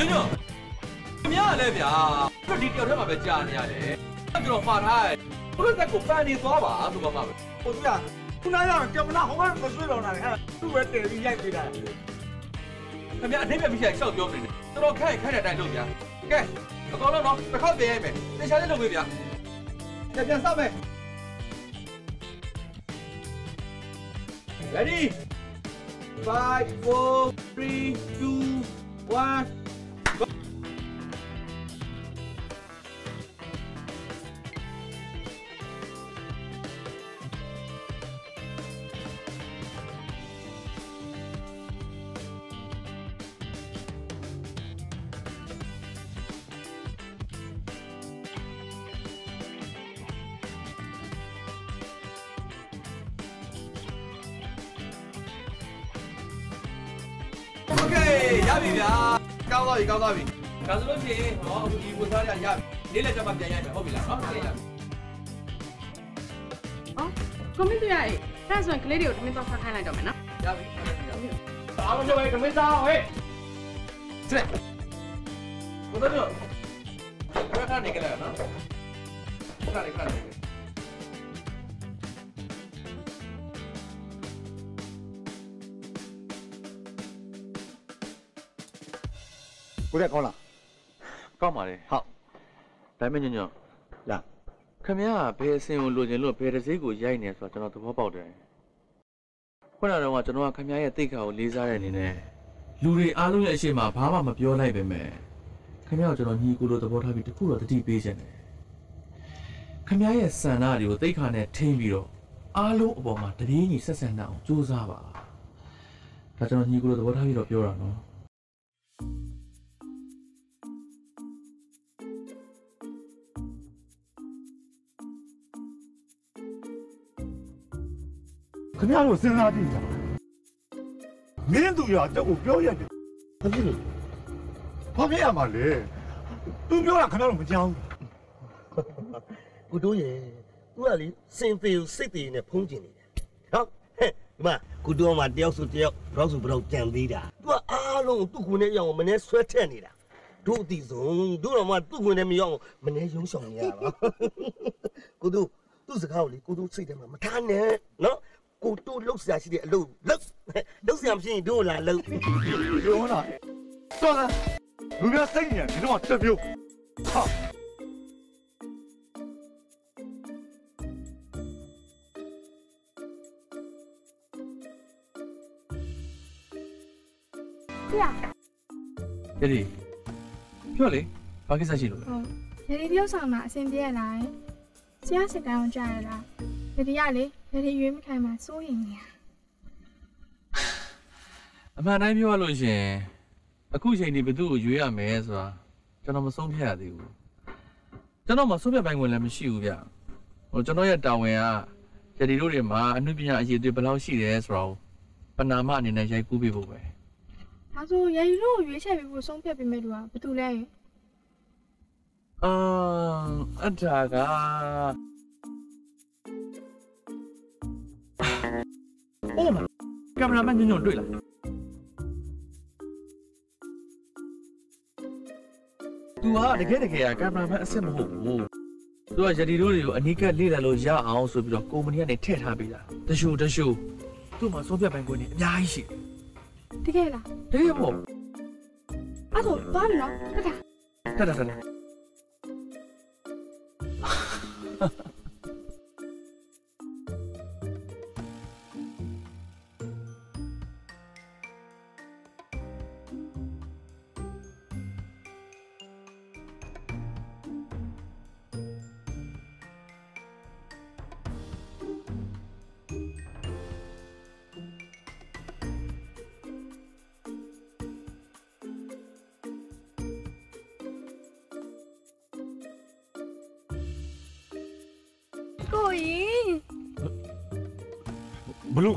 ညညအများလည်းဗျာသူဒီတယောက်တည်းမှာပဲကြာနေရတယ်ကျွန်တော်မှားထားတယ်ဘုရသက်ကိုပန်နေသွားပါဆိုမှမှာပဲဟိုသူကခုနကကြောင်မနာဟိုကမဆွေးတော်လာတယ်အဲ့ဒါသူ့ပဲတည်ပြီးရိုက်ပေးတာခင်ဗျာအနှိမ့်ပြမိရှိရှောက်ပြောနေတယ်တော်တော်ခက်ခက်တဲ့အတိုင်းလုပ်ဗျာကဲအကောင်လုံးတော့တစ်ခေါက်ပြင်ရိုက်မယ်တေချာလေးလုပ်ပေးဗျာကြပြန်စမယ် Ready 5 4 3 2 1 လေးတွေကိုတမင်တော့ဖတ်ခိုင်းလိုက်တော့မယ်နော်ရပြီအားလုံးကြောက်ရဲခမင်းစားဟဲ့ဆက်ဘုရားတို့ဘယ်ကနေကြလဲနော်ခဏလေးခဏလေးကိုရက်ကောင်းလားကောင်းပါလေဟုတ်ဒါပေမဲ့ညညလာခင်ဗျားကဘယ်အစင်ကိုလိုချင်လို့ဘယ်တစ်စိတ်ကိုရိုက်နေဆိုတော့ကျွန်တော်သဘောပေါက်တယ် ခုနကတော့ကျွန်တော်ကခင်ဗျားရဲ့တိတ်ခါကိုလေးစားတဲ့အနေနဲ့လူတွေအားလုံးရဲ့အရှိမဘာမှမပြောလိုက်ပဲမဲ့ခင်ဗျားကိုကျွန်တော်ညီကိုလိုသဘောထားပြီးတခုတော့တတိပေးချင်တယ်ခင်ဗျားရဲ့စံနာတွေကိုတိတ်ခါနဲ့ထိမ့်ပြီးတော့အားလုံးအပေါ်မှာတပြေးညီဆက်ဆံနိုင်အောင်ကြိုးစားပါဒါကျွန်တော်ညီကိုလိုသဘောထားပြီးတော့ပြောတာနော် ခင်ဗျားတို့စဉ်းစားကြည့်ကြမင်းသူရတက်ကိုပြောရတယ်ဘာဖြစ်လို့ဘာဖြစ်ရမှာလဲသူပြောတာခင်ဗျားတို့မကြောက်ကိုတိုးရဲ့သူကလေစင်သေးကိုစိတ်သေးနဲ့ဖုံးကျင်နေတယ်ဟုတ်ဟဲ့ဒီမှာကိုတိုးမှာတယောက်ဆိုတယောက်ဘရောက်ဆိုဘရောက်ကြံသေးတာသူကအားလုံးသူ့ကိုယ်နဲ့ရောက်အောင်မနေဆွဲထက်နေတာတို့အတိဆုံးတို့တော့မှသူ့ကိုယ်နဲ့မရောက်အောင်မနေရုံးဆောင်နေရတာကိုတိုးသူ့စကားကိုလေကိုတိုးစိတ်ထဲမှာမထားနဲ့နော် ကိုတိုးလှုပ်ရှားရှိတဲ့အလုပ်လှုပ်လှုပ်ရှားမရှိရင်တို့လာလှုပ်ပြောတာတော်လားလူများစိတ်ညံဒီတော့တက်ပြုတ်ဟာပြရည်ပြောလေဘာကိစ္စရှိလို့လဲဟုတ်ရည်တယောက်ဆောင်မှာအဆင်ပြေရလားဆရာစစ်တမ်းအောင်ကြားရလား ရည်ရလေရည်ရွေးမခံမှာစိုးရင်နေရအမှန်တိုင်းပြောရလို့ရှရင် အခုချိန်ဒီဘသူ့ကိုရွေးရမယ်ဆိုတာကျွန်တော်မဆုံးဖြတ်ရသေးဘူးကျွန်တော်မဆုံးဖြတ်ပိုင်ခွင့်လည်းမရှိဘူးဗျဟိုကျွန်တော်ရဲ့တာဝန်ကယတိတို့တွေမှာအမှုပညာအရေးတွေဘယ်လောက်ရှိတယ်ဆိုတော့ပနာမအနေနဲ့ရိုက်ကူးပေးဖို့ပဲဒါဆိုရည်တို့ကိုရွေးချယ်ပေးဖို့ဆုံးဖြတ်ပေးမဲ့သူကဘာတူလဲအာအတာက အိုးမကင်မရာမန်ညွန့်ညွန့်တွေ့လား तू ဟာတကယ်တကယ်ကင်မရာမန်အစ်စ်မဟုတ်ဘူး तू ကယတိတို့တွေကိုအနီးကပ်လေ့လာလို့ရအောင်ဆိုပြီးတော့ကုမ္ပဏီကနေထည့်ထားပေးတာတရှူတရှူသူ့မှာဆုံးဖြတ်ပိုင်ခွင့်နေအများကြီးရှိတကယ်လားတယ်တကယ်ပေါ့အဲ့ဆိုသွားပြီနော်တခါထက်တာထက်တာ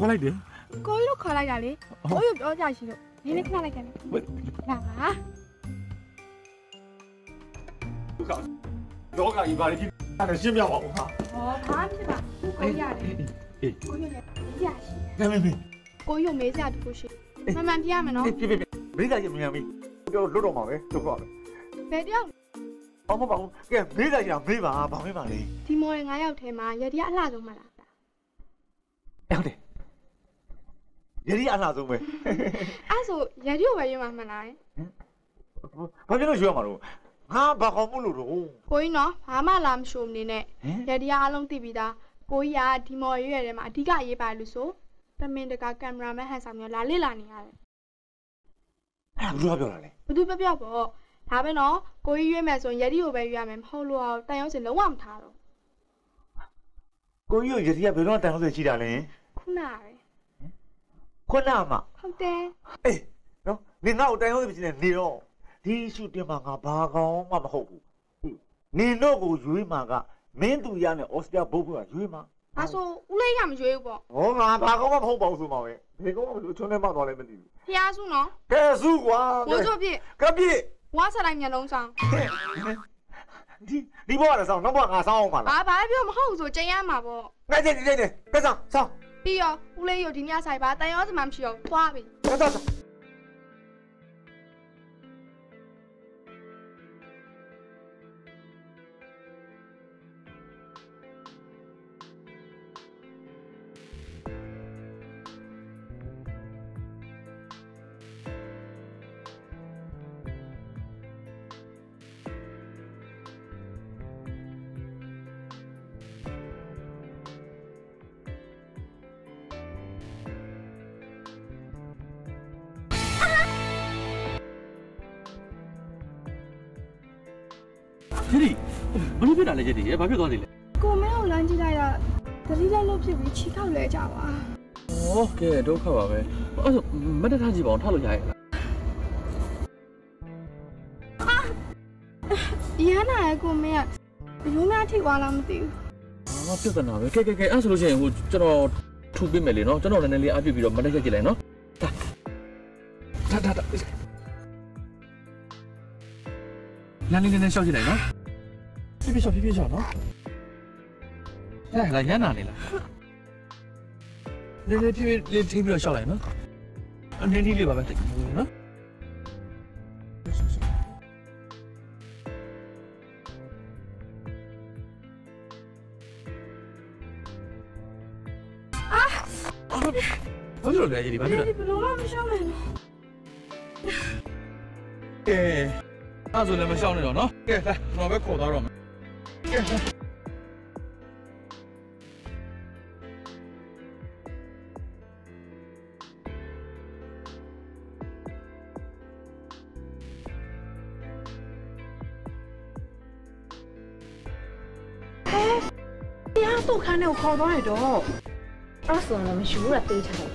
ဘလို့ခေါ်လိုက်တယ်ကိုကြီးတို့ခေါ်လိုက်တာလေကိုကြီးပြောကြရှိလို့နင်းလေးခဏလိုက်ခဲ့လေလာပါလောကကြီးဘာလဲကြီးအဲ့ရှင်းပြပါဦးဟာဟောဘာဖြစ်ပါကိုကြီးရတယ်ကိုကြီးလည်းကြရှိနေမေမေကိုကြီးမေးစရာတခုရှိမမှန်ပြရမယ်နော်ပြပြပြမိသားကြီးမြန်ပြီတို့လွတ်တော့မှာပဲတို့ခေါ်ပဲဘယ်တယောက်အော်မဟုတ်ပါဘူးကဲမိသားကြီးကမေးပါဘာမေးပါလဲဒီမော်ရ9ယောက်ထဲမှာရတရအလှဆုံးမလားဟုတ်တယ် ယတိအလှဆုံးပဲအဲ့ဆိုရဒီကိုပဲရွေးမှာမှန်လားဘာဖြစ်လို့ရွေးရမှာလို့ငါဘာကောင်းမှုလို့တော့ကိုကြီးနော်ဘာမှလာမရှိုးမနေနဲ့ဟမ်ရဒီအားလုံးသိပြီးသားကိုကြီးကဒီမော်ရွေးရတဲ့မှာအဓိကအရေးပါလို့ဆိုတမင်တကာကင်မရာမန်ဟန်ဆောင်မျိုးလာလေ့လာနေရတယ်အဲ့ဒါဘယ်လိုပြောတာလဲဘသူပြောပြပေါ့ဒါပဲနော်ကိုကြီးရွေးမယ်ဆိုရင်ရဒီကိုပဲရွေးရမယ်မဟုတ်လို့အောင်တန်ရုံးစင်လုံးဝမထားတော့ကိုကြီးကိုယတိကဘယ်တော့တန်လို့ဆိုရှိတာလဲခုနပဲ ခုနမှဟုတ်တယ်အေးနော်နေငါ့ကိုတန်ရုံးစီဖြစ်နေနေတော့ဒီရှူတင်မှာငါဘာကောင်းမှမဟုတ်ဘူးဟေးနင်တို့ကိုရွေးမှာကမင်းသူရနဲ့ဩစတြေးလျဘုတ်ကရွေးမှာအဲဆိုဦးလေးကမရွေးဘူးပေါ့ဟောငါဘာကောင်းမှမဟုတ်ပါဘူးဆိုမှာပဲဘယ်ကောင်းမှမလို့ချုံနေမှသွားလဲမသိဘူးဖျားစုနော်ကဲစုကွာဝိုးစိုးပြည့်ကပြည့်ဝါဆက်လိုက်မျက်လုံးဆောင်ဒီဒီဘောကလည်းဆောင်းနောက်ဘောကငါဆောင်းအောင်ပါလားဘာဘာပြောမဟုတ်ဘူးဆိုကျင်းရမှာပေါ့ငါကြည့်ကြည့်ကြည့်ကဲဆောင်းဆောင်း ပြီးရောဦးလေးရောဒီညဆိုင်ပါတန်ရုံးစင်မှမရှိတော့သွားပြီကဲဆော ဘာဖြစ်သွားသေးလဲကိုမဲကိုလမ်းကြည့်လိုက်တာတတိလိုက်လို့ဖြစ်ပြီးချီခောက်လဲကြပါဩကဲဒုက္ခပါပဲအဲ့ဆိုမတ်တထားကြည့်ပါအောင်ထားလို့ရရဲ့လားရန်နာရဲ့ကိုမဲကရိုးများထိသွားလားမသိဘူးအာပြဿနာပဲကဲကဲကဲအဲ့ဆိုလို့ရှိရင်ဟိုကျွန်တော်ထူပေးမယ်လေနော်ကျွန်တော်လည်းနည်းနည်းလေးအပြစ်ပြီးတော့မတ်တက်ရက်ကြည့်လိုက်နော်ဒါဒါဒါလမ်းလေးနည်းနည်းရှောက်ကြည့်လိုက်နော် ပြပြရှောက်ပြပြရှောက်နော်အဲ့ဒါရန်နာနေလားနည်းနည်းပြပြလေးထိပြီးတော့ရှောက်လိုက်နော်အနေနည်းလေးပါပဲတိတ်နော်ဘာလို့လဲဒီဘာဖြစ်လဲဘလို့မှမရှောင်းနိုင်ဘူးကဲအဲ့ဆိုလည်းမရှောင်းနဲ့တော့နော်ကဲလာကျွန်တော်ပဲခေါ်သွားတော့မယ် ကဲတရားတော့ခန်းထဲကိုခေါ်သွားရတော့အဲ့ဆိုရင်မရှိဘူးလားတေးချင်ငါ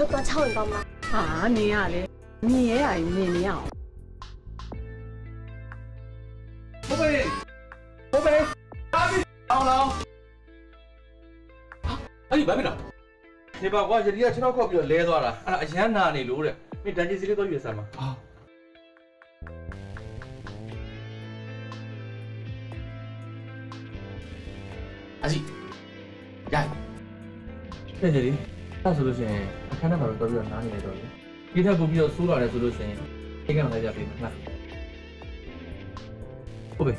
တို့က6ရင်ကောင်းမလားဟာနေရလေမြင်ရရမြင်နေရအောင် နေပါကွာယတိကကျွန်တော်ခေါက်ပြီးတော့လဲသွားတာအဲ့ဒါအရန်နာနေလို့တဲ့မင်းတန်ကြီးစီလေးတော့ယူစမ်းပါဟာအစီရိုက်ကဲကြည်အဲ့ဆိုလို့ရှိရင်အခန်းထဲမှာတော့တော်ပြီးတော့နားနေရတော့လေဒီထက်ပိုပြီးတော့ဆိုးလာတယ်ဆိုလို့ရှိရင်အိမ်ကလည်းကြပြီမလားဟုတ်ပဲ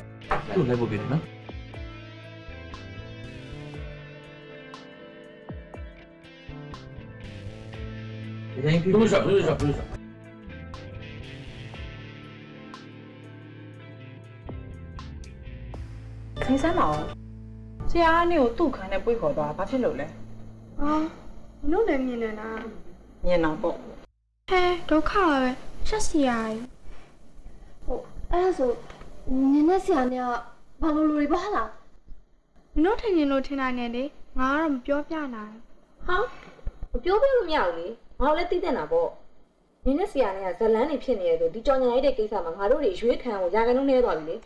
သူ့လည်းပို့ပြီးတယ်နော် Thank you. ဘယ်လိုရှောက်ဘယ်လိုရှောက်ဘယ်လိုရှောက်ခင်းစမ်းပါဦးဆရာကနေကိုသူ့ခန်းထဲပွေးခေါ်သွားဘာဖြစ်လို့လဲအာမလို့လည်းမြင်နေတာမြင်တော့ပေါ့ဟဲဒုက္ခပဲရှက်စီရည်ဟိုအဲ့ဒါဆိုနင်းနဲ့ဆရာနဲ့ကဘာလို့လူတွေပါလားမလို့ထင်ရင်လို့ထင်နိုင်နေလေငါကတော့မပြောပြနိုင်ဟာမပြောပြလို့မရဘူးလေ ငါတို့လည်းသိတဲ့နာပေါ့နင်းနဲ့ဆရာနဲ့ကဇလန်းနေဖြစ်နေရဆိုဒီကြောင်ညာရိုက်တဲ့ကိစ္စမှာငါတို့တွေရွေးခံကိုရာခိုင်နှုန်းနေသွားပြီလေ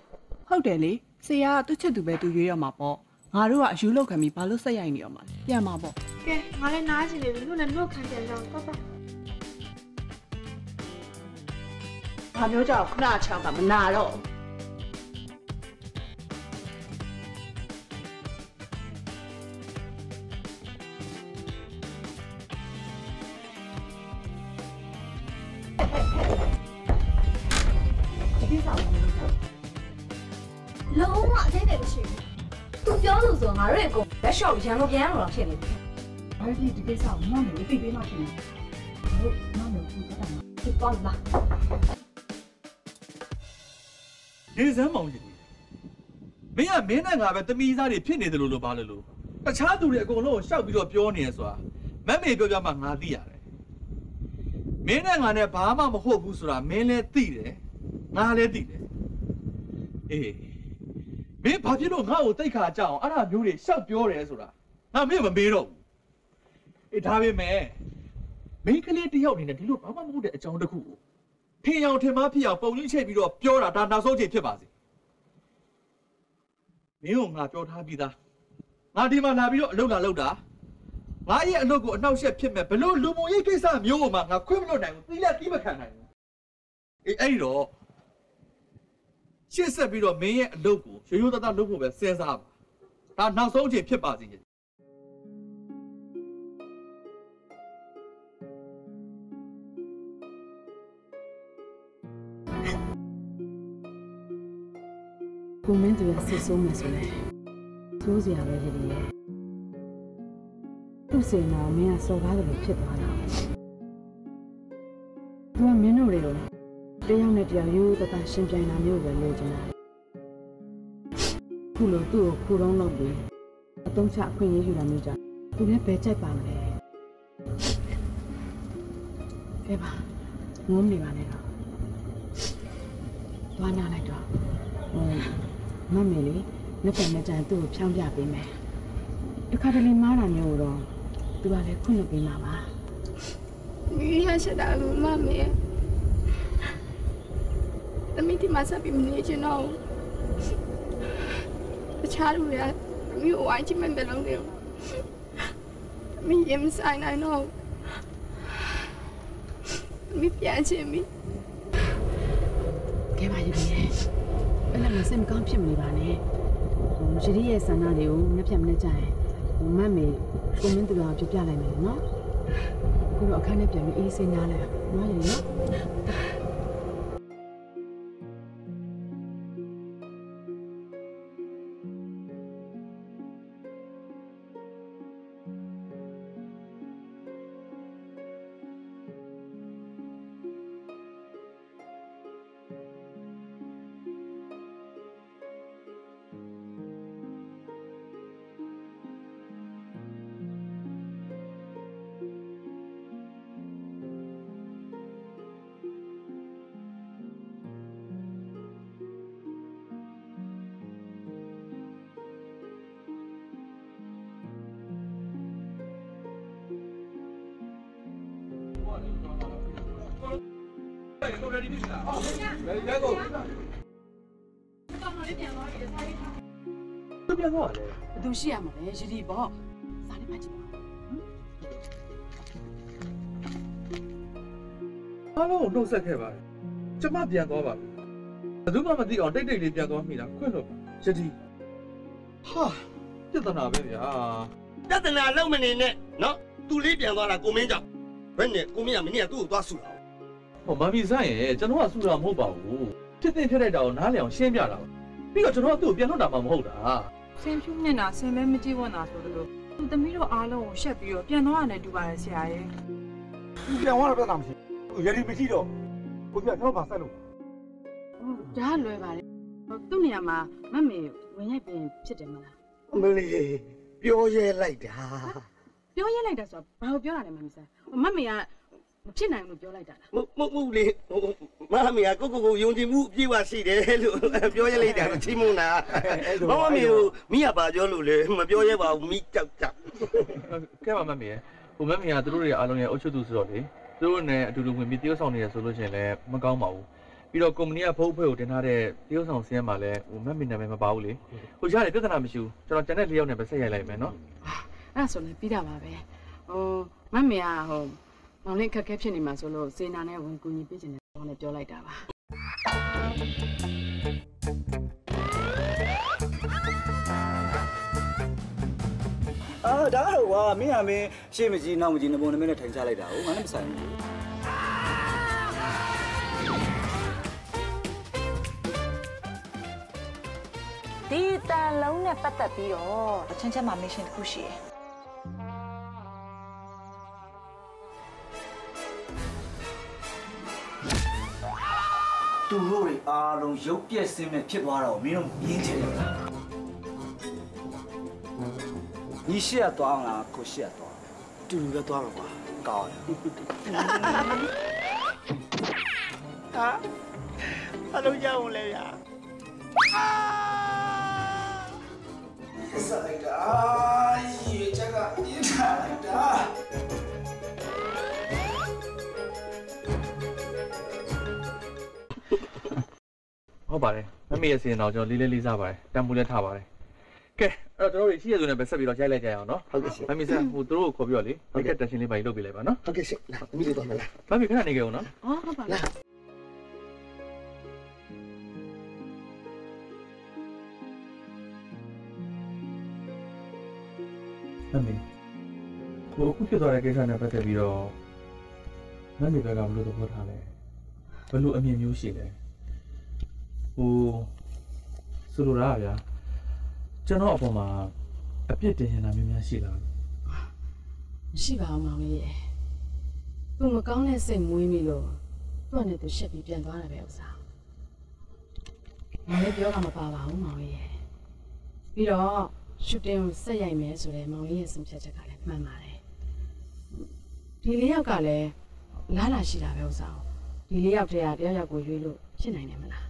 ဟုတ်တယ်လေဆရာကသူ့ချက်သူပဲသူရွေးရမှာပေါ့ငါတို့ကအယူလောက်ခံပြီးဘာလို့ဆက်ရိုက်နေရမှာလဲပြန်မှာပေါ့ကဲငါလည်းနားချင်နေပြီလို့လည်းနှုတ်ခံကြအောင်တော့ပါဘာမျိုးကြောင့်ခုနကချောင်းကမနာတော့ ရှိဘူးသူပြောလို့ဆိုငါတို့ရဲ့ကိုလက်လျှော့ရန်လို့ပြန်ရလို့ဖြစ်နေပြီအဲ့ဒီဒီကိစ္စကိုမမလို့သိပေးမှဖြစ်နေဟုတ်မမလို့သူကတည်းကဖြစ်သွားလားနေစမ်းမောင်ကြီးမင်းကမင်းနဲ့ငါပဲတမီးစားတွေဖြစ်နေတယ်လို့လို့ဘာလို့လို့တခြားသူတွေအကုန်လုံးကိုရှောက်ပြီးတော့ပြောနေရဆိုတာမက်မေပြောပြမှငါသိရတယ်မင်းနဲ့ငါနဲ့ဘာမှမဟုတ်ဘူးဆိုတာမင်းလည်းသိတယ်ငါလည်းသိတယ်အေးမ င်းဘာဖြစ်လို့ငါ့ကိုတိတ်ခါကြအောင်အဲ့ဒါမျိုးတွေရှောက်ပြောတယ်ဆိုတာငါမင်းမမေးတော့ဘူးအေးဒါပေမဲ့မင်းကလေးတယောက်အနေနဲ့ဒီလိုဘာမှမဟုတ်တဲ့အကြောင်းတစ်ခုကိုထင်အောင်ထင်မှားဖြစ်အောင်ပုံကြီးချိန်ပြီးတော့ပြောတာဒါနောက်ဆုံးချိန်ဖြစ်ပါစေမင်းကိုငါပြောထားပြီးသားငါဒီမှာလာပြီးတော့အလုပ်လာလုပ်တာငါရဲ့အလုပ်ကိုအနှောက်အယှက်ဖြစ်မဲ့ဘလို့လူမှုရေးကိစ္စမျိုးကိုမှငါခွင့်မလွတ်နိုင်ဘူးသီးလက်သီးမခံနိုင်ဘူးအေးအဲ့ဒီတော့ ရှစ်ဆက်ပြီးတော့မင်းရဲ့အလုပ်ကိုရိုးရိုးသားသားလုပ်ဖို့ပဲစဉ်းစားပါဒါနောက်ဆုံးချိန်ဖြစ်ပါစေကိုမင်းသူရဆစ်ဆိုးမယ်ဆိုလဲသိုးစရာပဲရည်ရည်သူ့စင်တော်မင်းကစော်ကားတယ်လို့ဖြစ်သွားတာသူကမင်းတို့တွေကို တယောက်နဲ့တယောက်ရိုးတသားရှင်ပြိုင်တာမျိုးပဲလိုချင်တာခုလိုသူ့ကိုခုတော့လုပ်ပြီးအတုံးချအခွင့်အရေးယူတာမျိုးကြောင့်သူလည်းပဲကြိုက်ပါမလဲကဲပါငုံနေပါနဲ့တော့သွားနာလိုက်တော့ဟိုမမေလေးလက်ပတ်နဲ့ကြရင်သူ့ကိုဖြောင်းပြပေးမယ်တခါတလေမားတာမျိုးတော့သူကလည်းခွင့်လုပ်ပေးမှာပါမင်းရရှိတာလို့မမေ တမီးဒီမှာဆက်ပြီးမနေချင်တော့ဘူးတခြားလူတွေကမင်းကိုဝိုင်းချင်မဲ့ဘယ်လုံးတွေမင်းရင်မဆိုင်နိုင်တော့မင်းပြန်ချင်ပြီကဲပါရည်ရဲ့အဲ့လည်းမစင်မကောင်းဖြစ်မနေပါနဲ့ဟိုရည်ရဲ့ဆန္ဒတွေကိုနှစ်ဖြတ်မနဲ့ကြရင်ဟိုမတ်မေကိုမင်းသူတော်ပြပြလိုက်မယ်နော်ကိုတော့အခန်းထဲပြန်ပြီးအေးဆေးနားလိုက်နော်ရည်နော် ရှိရမှာလဲရည်ပေါ့စာလေးမှကြည့်ပါအားလုံးကိုနှုတ်ဆက်ခဲ့ပါတယ်ကျမပြန်သွားပါပြီဘယ်သူမှမသိအောင်တိတ်တိတ်လေးပြန်သွားမိတာခွင့်လို့ယတိဟာပြဿနာပဲဗျာပြဿနာလုံးမနေနဲ့နော်သူလေးပြန်သွားတာကိုမင်းကြောင့်ဘယ်နဲ့ကိုမင်းကမင်းကသူ့ကိုသွားဆူတာဟိုမမီဆိုင်ရဲ့ကျွန်တော်ကစူတာမဟုတ်ပါဘူးဖြစ်တဲ့ဖြစ်လိုက်တာကိုနားလည်အောင်ရှင်းပြတာပါပြီးတော့ကျွန်တော်ကသူ့ကိုပြန်လွတ်တာမှမဟုတ်တာ ဆင်ဖြူမျက်နှာဆင်မဲမကြည့်ဝတ်တာဆိုလို့သူသမီးတို့အားလုံးကိုရှက်ပြီးတော့ပြန်သွားရတယ်တူပါတယ်ဆရာရဲ့သူပြန်သွားတော့ပြဿနာမရှိဘူးရည်မရှိတော့ကိုပြကျွန်တော်ဗာဆက်လို့ဒါလွယ်ပါလေဟိုသူ့နေရာမှာမတ်မေဝင်ရိုက်ပြင်ဖြစ်တယ်မလားမလေးပြောရဲလိုက်တာပြောရဲလိုက်တာဆိုတော့ဘာကိုပြောတာလဲမမီဆာမတ်မေက မဖြစ်နိုင်ဘူးလို့ပြောလိုက်တာလားမမမလေးမမီကကိုကိုကိုယုံကြည်မှုအပြည့်အဝရှိတယ်လို့ပြောရဲလိုက်တာချိမုန်းတာမမမီကိုမိကပါပြောလို့လေမပြောရဲပါဘူးမိကြောက်ကြောက်ကဲပါမမေရဲ့ဟိုမမေကသူတို့တွေအားလုံးရဲ့အုပ်ချုပ်သူဆိုတော့လေသူတို့နဲ့အတူတူဝင်ပြီးတရုတ်ဆောင်နေရဆိုလို့ရှိရင်လည်းမကောင်းပါဘူးပြီးတော့ကုမ္ပဏီကဘုတ်အဖွဲ့ကိုတင်ထားတဲ့တရုတ်ဆောင်စင်းမှာလည်းဟိုမမေနာမည်မပါဘူးလေဟိုရတယ်ပြဿနာမရှိဘူးကျွန်တော်ကျန်တဲ့၄ယောက်နဲ့ပဲဆက်ရိုက်လိုက်မယ်နော်အဲ့ဒါဆိုလည်းပြီးတာပါပဲဟိုမတ်မေကဟို မောင်လေးခက်ခဲဖြစ်နေမှာဆိုလို့စေနာနဲ့ဝင်ကူညီပေးခြင်းနဲ့တော့လည်းပြောလိုက်တာပါအာဒါကတော့ကွာမင်းကမင်းရှေ့မကြီးနောက်မကြီးနဘုံနမင်းနဲ့ထိုင်ချလိုက်တာဟုတ်ငါလည်းမဆိုင်ဘူးဒီတန်လုံးနဲ့ပတ်သက်ပြီးတော့အချင်းချင်းမှာမရှင်တစ်ခုရှိတယ် သူတို့တွေအားလုံးရုပ်ပြက်စင်းမဲ့ဖြစ်သွားတာကိုမင်းတို့မြင်ချင်တယ်ညီရှိရသွားအောင်လားကိုရှိရသွားတူတူပဲသွားမှာကွာကောင်းတယ်ဟာအလုံးကြောင်လဲဗျာစလိုက်တာရေချက်ကပြင်းထားလိုက်တာ ဟုတ်ပါတယ်မမေရဲ့စီရင်တော့ကျွန်တော်လေးလေးလေးစားပါတယ်တန်ဖိုးလည်းထားပါတယ်ကဲအဲ့တော့ကျွန်တော်တို့ရှိရဆိုနေပဲဆက်ပြီးတော့ရိုက်လိုက်ကြရအောင်နော်ဟုတ်ကဲ့ရှင်မမေဆက်ဟိုသူတို့ကိုခေါ်ပြီးတော့လေဟုတ်ကဲ့တက်ရှင်လေးပါကြီးလုပ်ပေးလိုက်ပါနော်ဟုတ်ကဲ့ရှင်လာမိလေးတော့မလားမမေခဏနေကြအောင်နော်အော်ဟုတ်ပါလားမမေဟိုအခုဖြစ်သွားတဲ့ကိစ္စနဲ့ပတ်သက်ပြီးတော့မမေဘက်ကဘယ်လိုသဘောထားလဲဘယ်လိုအမြင်မျိုးရှိလဲ ဟိုဆိုလိုတာကဗျာကျွန်တော်အပေါ်မှာအပြစ်တင်နေတာများများရှိလားမရှိပါဘူးမောင်လေးရဲ့သူမကောင်းတဲ့စိတ်မွေးမိလို့သူ့နဲ့သူရှက်ပြီးပြန်သွားတယ်ပဲဥစားမောင်လေးပြောတာမပါပါဘူးမောင်လေးရဲ့ပြီးတော့ရှူတင်ကိုဆက်ရိုက်မယ်ဆိုတဲ့မောင်လေးရဲ့ဆုံးဖြတ်ချက်ကလည်းမှန်ပါတယ်ဒီလေးယောက်ကလည်းလားလာရှိတာပဲဥစားဒီလေးယောက်တည်းကတယောက်ယောက်ကိုရွေးလို့ဖြစ်နိုင်တယ်မလား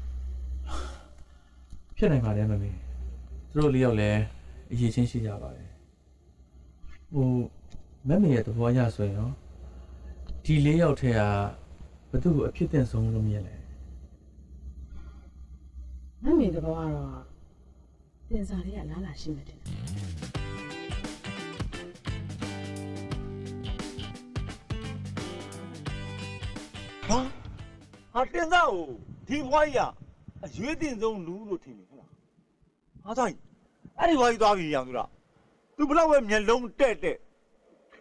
ဖြစ်နိုင်ပါတယ်မမေသူတို့လေးယောက်လည်းအရေးချင်းရှိကြပါတယ်ဟိုမမေရဲ့သဘောအရဆိုရင်ရောဒီလေးယောက်ထဲကဘသူ့ကိုအဖြစ်တင်ဆုံးလို့မြင်လဲမမေတဘောကတော့တင်စားလေးကလားလာရှိမှတယ်ဟာဟာတင်သားကိုဒီဘွားကြီးက အရွေးတင်ဆုံးလူလို့ထင်တယ်ဟုတ်လားဟာသားကြီးအဲ့ဒီဘွားကြီးသွားပြီရအောင်သူလားသူဘလောက်ပဲမျက်လုံးတဲ့တဲ့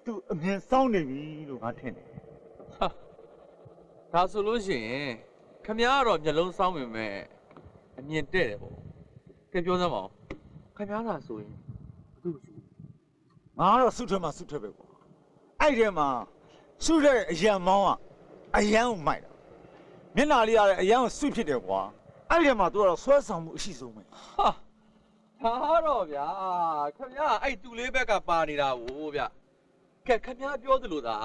သူအမြင်စောင်းနေပြီလို့ငါထင်တယ်ဒါဆိုလို့ရှိရင်ခမ ्या ကတော့မျက်လုံးစောင်းပင်မဲ့အမြင်တဲ့တယ်ပေါ့ကဲပြောစမ်းပါဦးခမ ्या လားဆိုရင်ဘသူ့ကိုငါကတော့စုထွက်မှစုထွက်ပဲကွာအဲ့ဒီထဲမှာစုထွက်တဲ့အရန်မောင်းကအရန်ကိုမိုက်တာမျက်နှာလေးရတယ်အရန်ကိုဆွဖြစ်တယ်ကွာ အဲ့ဒီမှာသူကတော့ဆွဲဆောင်မှုအရှိဆုံးပဲဟာဟာတော့ဗျာခင်ဗျာအဲ့သူလေးဘက်ကပါနေတာဟိုဗျာကဲခင်ဗျာပြောသလိုသာ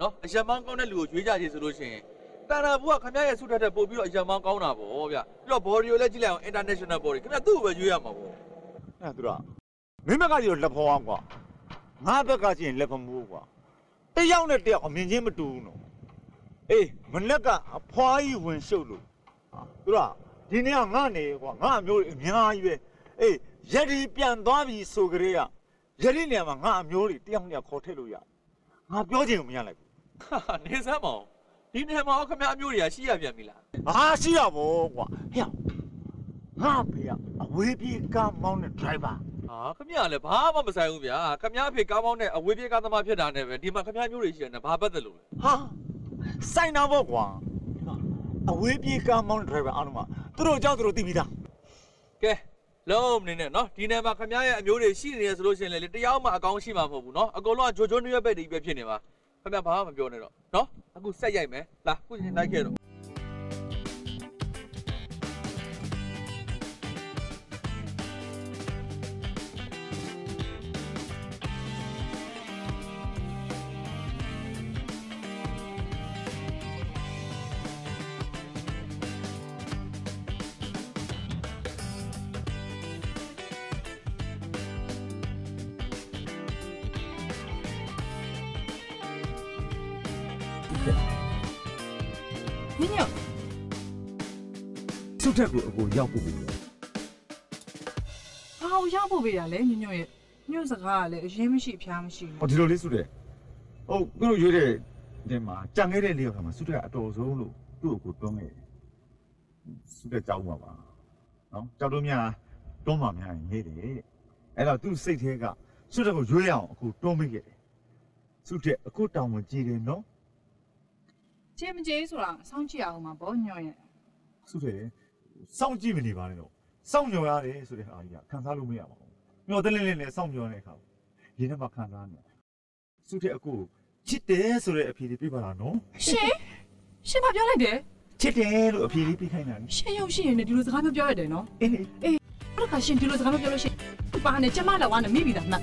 နော်အယံမောင်းကောင်းတဲ့လူကိုရွေးကြခြင်းဆိုလို့ရှိရင်တန်တာဘူးကခင်ဗျာရဲ့ဆုထက်ထက်ပို့ပြီးတော့အယံမောင်းကောင်းတာပေါ့ဗျာပြီးတော့ body ကိုလည်းကြည့်လိုက်အောင် international body ခင်ဗျာသူ့ကိုပဲရွေးရမှာပေါ့အဲ့သူကမင်းဘက်ကကြီးတော့လက်ဖောင်းအောင်ကွာငါဘက်ကကြီးလက်ဖမိုးကွာတယောက်နဲ့တယောက်အမြင်ချင်းမတူဘူးနော်အေးမလက်ကအဖွားကြီးဝင်ရှုပ်လို့သူက ဒီနေ့ကငါနေကွာငါအမျိုးတွေအများကြီးပဲအေးယတိပြန်သွားပြီဆိုကြတဲ့ကယတိနေရာမှာငါအမျိုးတွေတယောက်နှစ်ယောက်ခေါ်ထည့်လို့ရငါပြောချင်မှမရလိုက်ဘူးနေစမ်းမအောင်ဒီနေရာမှာခမအမျိုးတွေကရှိရပြန်ပြီလားဟာရှိရပါကွာဟဲ့ငါဖေကအဝေးပြေးကားမောင်းတဲ့ driver ဟာခမရလည်းဘာမှမဆိုင်ဘူးဗျာခမရဖေကားမောင်းတဲ့အဝေးပြေးကားသမားဖြစ်တာနဲ့ပဲဒီမှာခမရမျိုးတွေရှိရတယ်ဘာပတ်သက်လို့လဲဟာဆိုင်တော့ပေါ့ကွာ အဝေးပြေးကားမောင်းတဲ့ driver အားလုံးကသူတို့အကြောင်းသူတို့သိပြီးသားကဲလုံးနေနဲ့နော်ဒီနေရာမှာခမ ्या ရဲ့အမျိုးတွေရှိနေရဆိုလို့ရှိရင်လေတယောက်မှအကောင်းရှိမှာမဟုတ်ဘူးနော်အကုန်လုံးကဂျိုဂျိုနွေးပဲတည်းပဲဖြစ်နေပါခမ ्या ဘာမှမပြောနဲ့တော့နော်အခုဆက်ရိုက်မယ်လာခုချင်းလိုက်ခဲ့တော့ ထက်ကိုအကိုရောက်ဖို့ပြီဘာလို့ရောက်ဖို့ပေးရလဲညညရဲ့ညစကားကလည်းအရင်မရှိအဖျားမရှိဟောဒီလိုလေးစုတယ်ဟုတ်သူတို့ရွေးတဲ့ဒီမှာကြံခဲ့တဲ့လေးယောက်ကမှစုထက်ကအတော်ဆုံးလို့သူ့ကိုတွန်းခဲ့တယ်စုထက်ကြောက်မှာပါနော်ကြောက်လို့များတွန်းမှများရင်နေတယ်အဲ့တော့သူ့စိတ်ထဲကစုထက်ကိုရွေးအောင်အခုတွန်းမိခဲ့တယ်စုထက်အခုတောင်းဝင်ကြည့်တယ်နော်ချေမချေဆိုတာစောင့်ကြည့်အောင်မှာဗောညရဲ့စုတယ် စောင့်ကြည့်မနေပါနဲ့တော့စောင့်မျှော်ရတယ်ဆိုတဲ့အားကြီးကခံစားလို့မရပါဘူးမျှော်တဲ့လေးလေးနဲ့စောင့်မျှော်တဲ့အခါရင်းထဲမှာခံစားနေစုတဲ့အခုချစ်တယ်ဆိုတဲ့အဖြေတွေပြပါလားနော်ရှင်ရှင်ဘာပြောလိုက်တယ်ချစ်တယ်လို့အဖြေလေးပေးခိုင်းတာလေရှင်ရောက်ရှိရင်လည်းဒီလိုစကားပြောပြောရတယ်နော်အေးအေးအဲ့ဒါကရှင်ဒီလိုစကားပြောပြောလို့ရှိရင်ပါနဲ့ကျမလည်းဝါနဲ့မိပြီသားမှတ်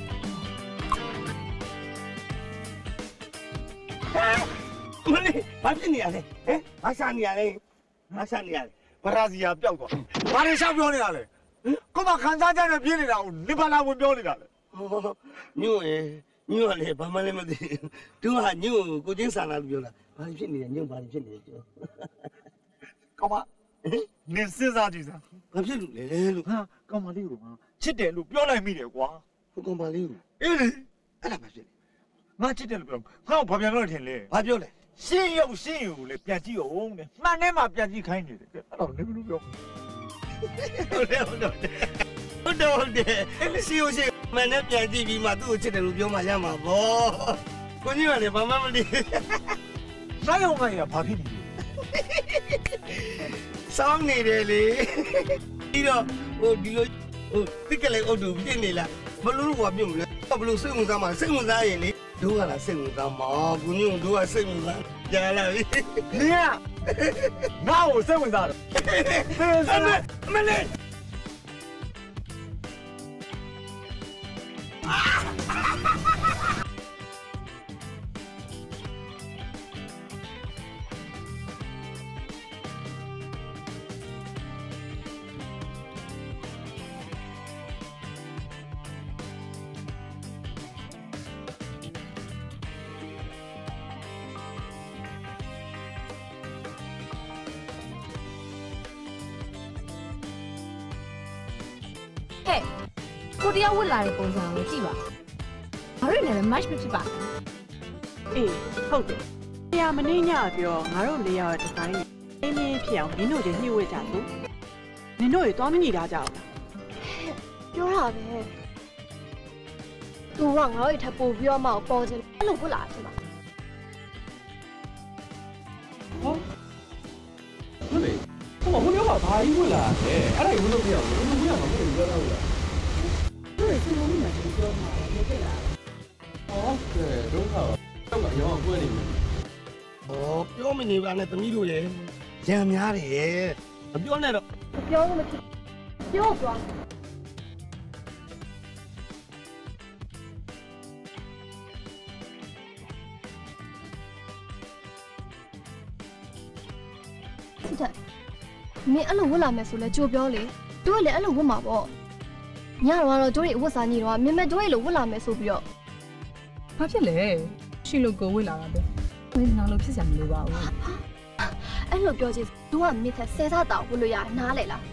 မလေးဘာဖြစ်နေရလဲဟမ်ဘာရှာနေရလဲဘာရှာနေရလဲ ဗရာစီယာပျောက်သွားဘာတွေရှောက်ပြောနေတာလဲကိုမခံစားချက်နဲ့ပြင်းနေတာကိုနိဗ္ဗာန်ဝင်ပြောနေတာလေညို့ရေညို့ကလည်းဘာမှလည်းမသိဘူးသူကညို့ကိုကိုချင်းဆန္ဒလို့ပြောတာဘာဖြစ်နေလဲညို့ဘာဖြစ်နေလဲပြောကောမနင်စဉ်းစားကြည့်စမ်းဘာဖြစ်လို့လဲလို့ဟာကောမလေးကိုငါချစ်တယ်လို့ပြောလိုက်မိတယ်ကွာဟိုကောင်မလေးကိုအေးလေအဲ့ဒါဘာဖြစ်လဲငါချစ်တယ်လို့ပြောငါ့ကိုဘာပြန်ပြောလဲထင်လဲဘာပြောလဲ ရှင်းရုပ်ရှင်းရုပ်လေပြန်ကြည့်အောင်တဲ့မှန်ထဲမှာပြန်ကြည့်ခိုင်းနေတယ်အဲ့တော့နေမလို့ပြောဟုတ်တယ်ဟုတ်တယ်ဟုတ်တယ်ဟုတ်တယ်စီအိုစီမနဲ့ပြန်ကြည့်ပြီးမှသူ့ကိုချစ်တယ်လို့ပြောမှရမှာပေါ့ကိုကြီးကလည်းဘာမှမသိနိုင်အောင်ငါရဘာဖြစ်နေလဲစောင်းနေတယ်လေပြီးတော့ဟိုဒီလို ဟိုတိကလေးအုပ်တူဖြစ်နေလားဘလို့လို့ကပြုတ်မလဲဘလို့စိတ်ဝင်စားမှာစိတ်ဝင်စားရင်လေတို့ကလားစိတ်ဝင်စားမှာကိုညို့တို့ကစိတ်ဝင်စားကြားလာပြီနင်ကငါ့ကိုစိတ်ဝင်စားတယ်သေစမ်းမလေး ယောက်ဝတ်လာတဲ့ပုံစံကိုကြည့်ပါငါတို့လည်း match မဖြစ်ပါဘူးအေးဟုတ်တယ်။တရားမနှိမ့်ညပြောငါတို့လေးယောက်ဒီဇိုင်းနဲ့အင်းင်းဖြစ်အောင်နင်တို့ချင်းညှိဝဲကြစို့။နင်တို့ရေသွားမညီတာကြအောင်ပြောတာပဲသူကငါတို့ထပ်ပို့ပြီးတော့မှပေါ်ချင်အဲ့လိုဝတ်လာဖြစ်မှာဟုတ်လေဟိုဟိုရောကဘာကြီးဝင်လာလဲအဲ့ဒါကြီးဝင်လို့မရဘူးဝင်လို့မရမှာမဟုတ်ဘူးပြောတော့ဘူးလား တို့ရေစလုံးမှာချင်းပြောမှာလေခဲ့လားဟုတ်ကဲ့ဒုက္ခတော့တော့ရောကွဲနေပြီဟောပြောမနေပါနဲ့သမီးတို့လေရံများတယ်မပြောနဲ့တော့မပြောလို့မဖြစ်ပြောသွားစစ်တက်မင်းအဲ့လိုဝတ်လာမယ်ဆိုလဲကြိုပြောလေတို့ကလည်းအဲ့လိုဝတ်မှာပေါ့ ညတော့ကတော့တို့တွေအဝတ်စားညီတော့မင်းမတို့တွေလိုဝတ်လာမယ်ဆိုပြီးတော့ဘာဖြစ်လဲရှင်လို့ကိုဝစ်လာတာပဲဝင်းနာလို့ဖြစ်စရာမလိုပါဘူးအဲ့လိုပြောချင်တို့ကမင်းထက်ဆဲစားတောက်ဝတ်လို့ရနားလေလား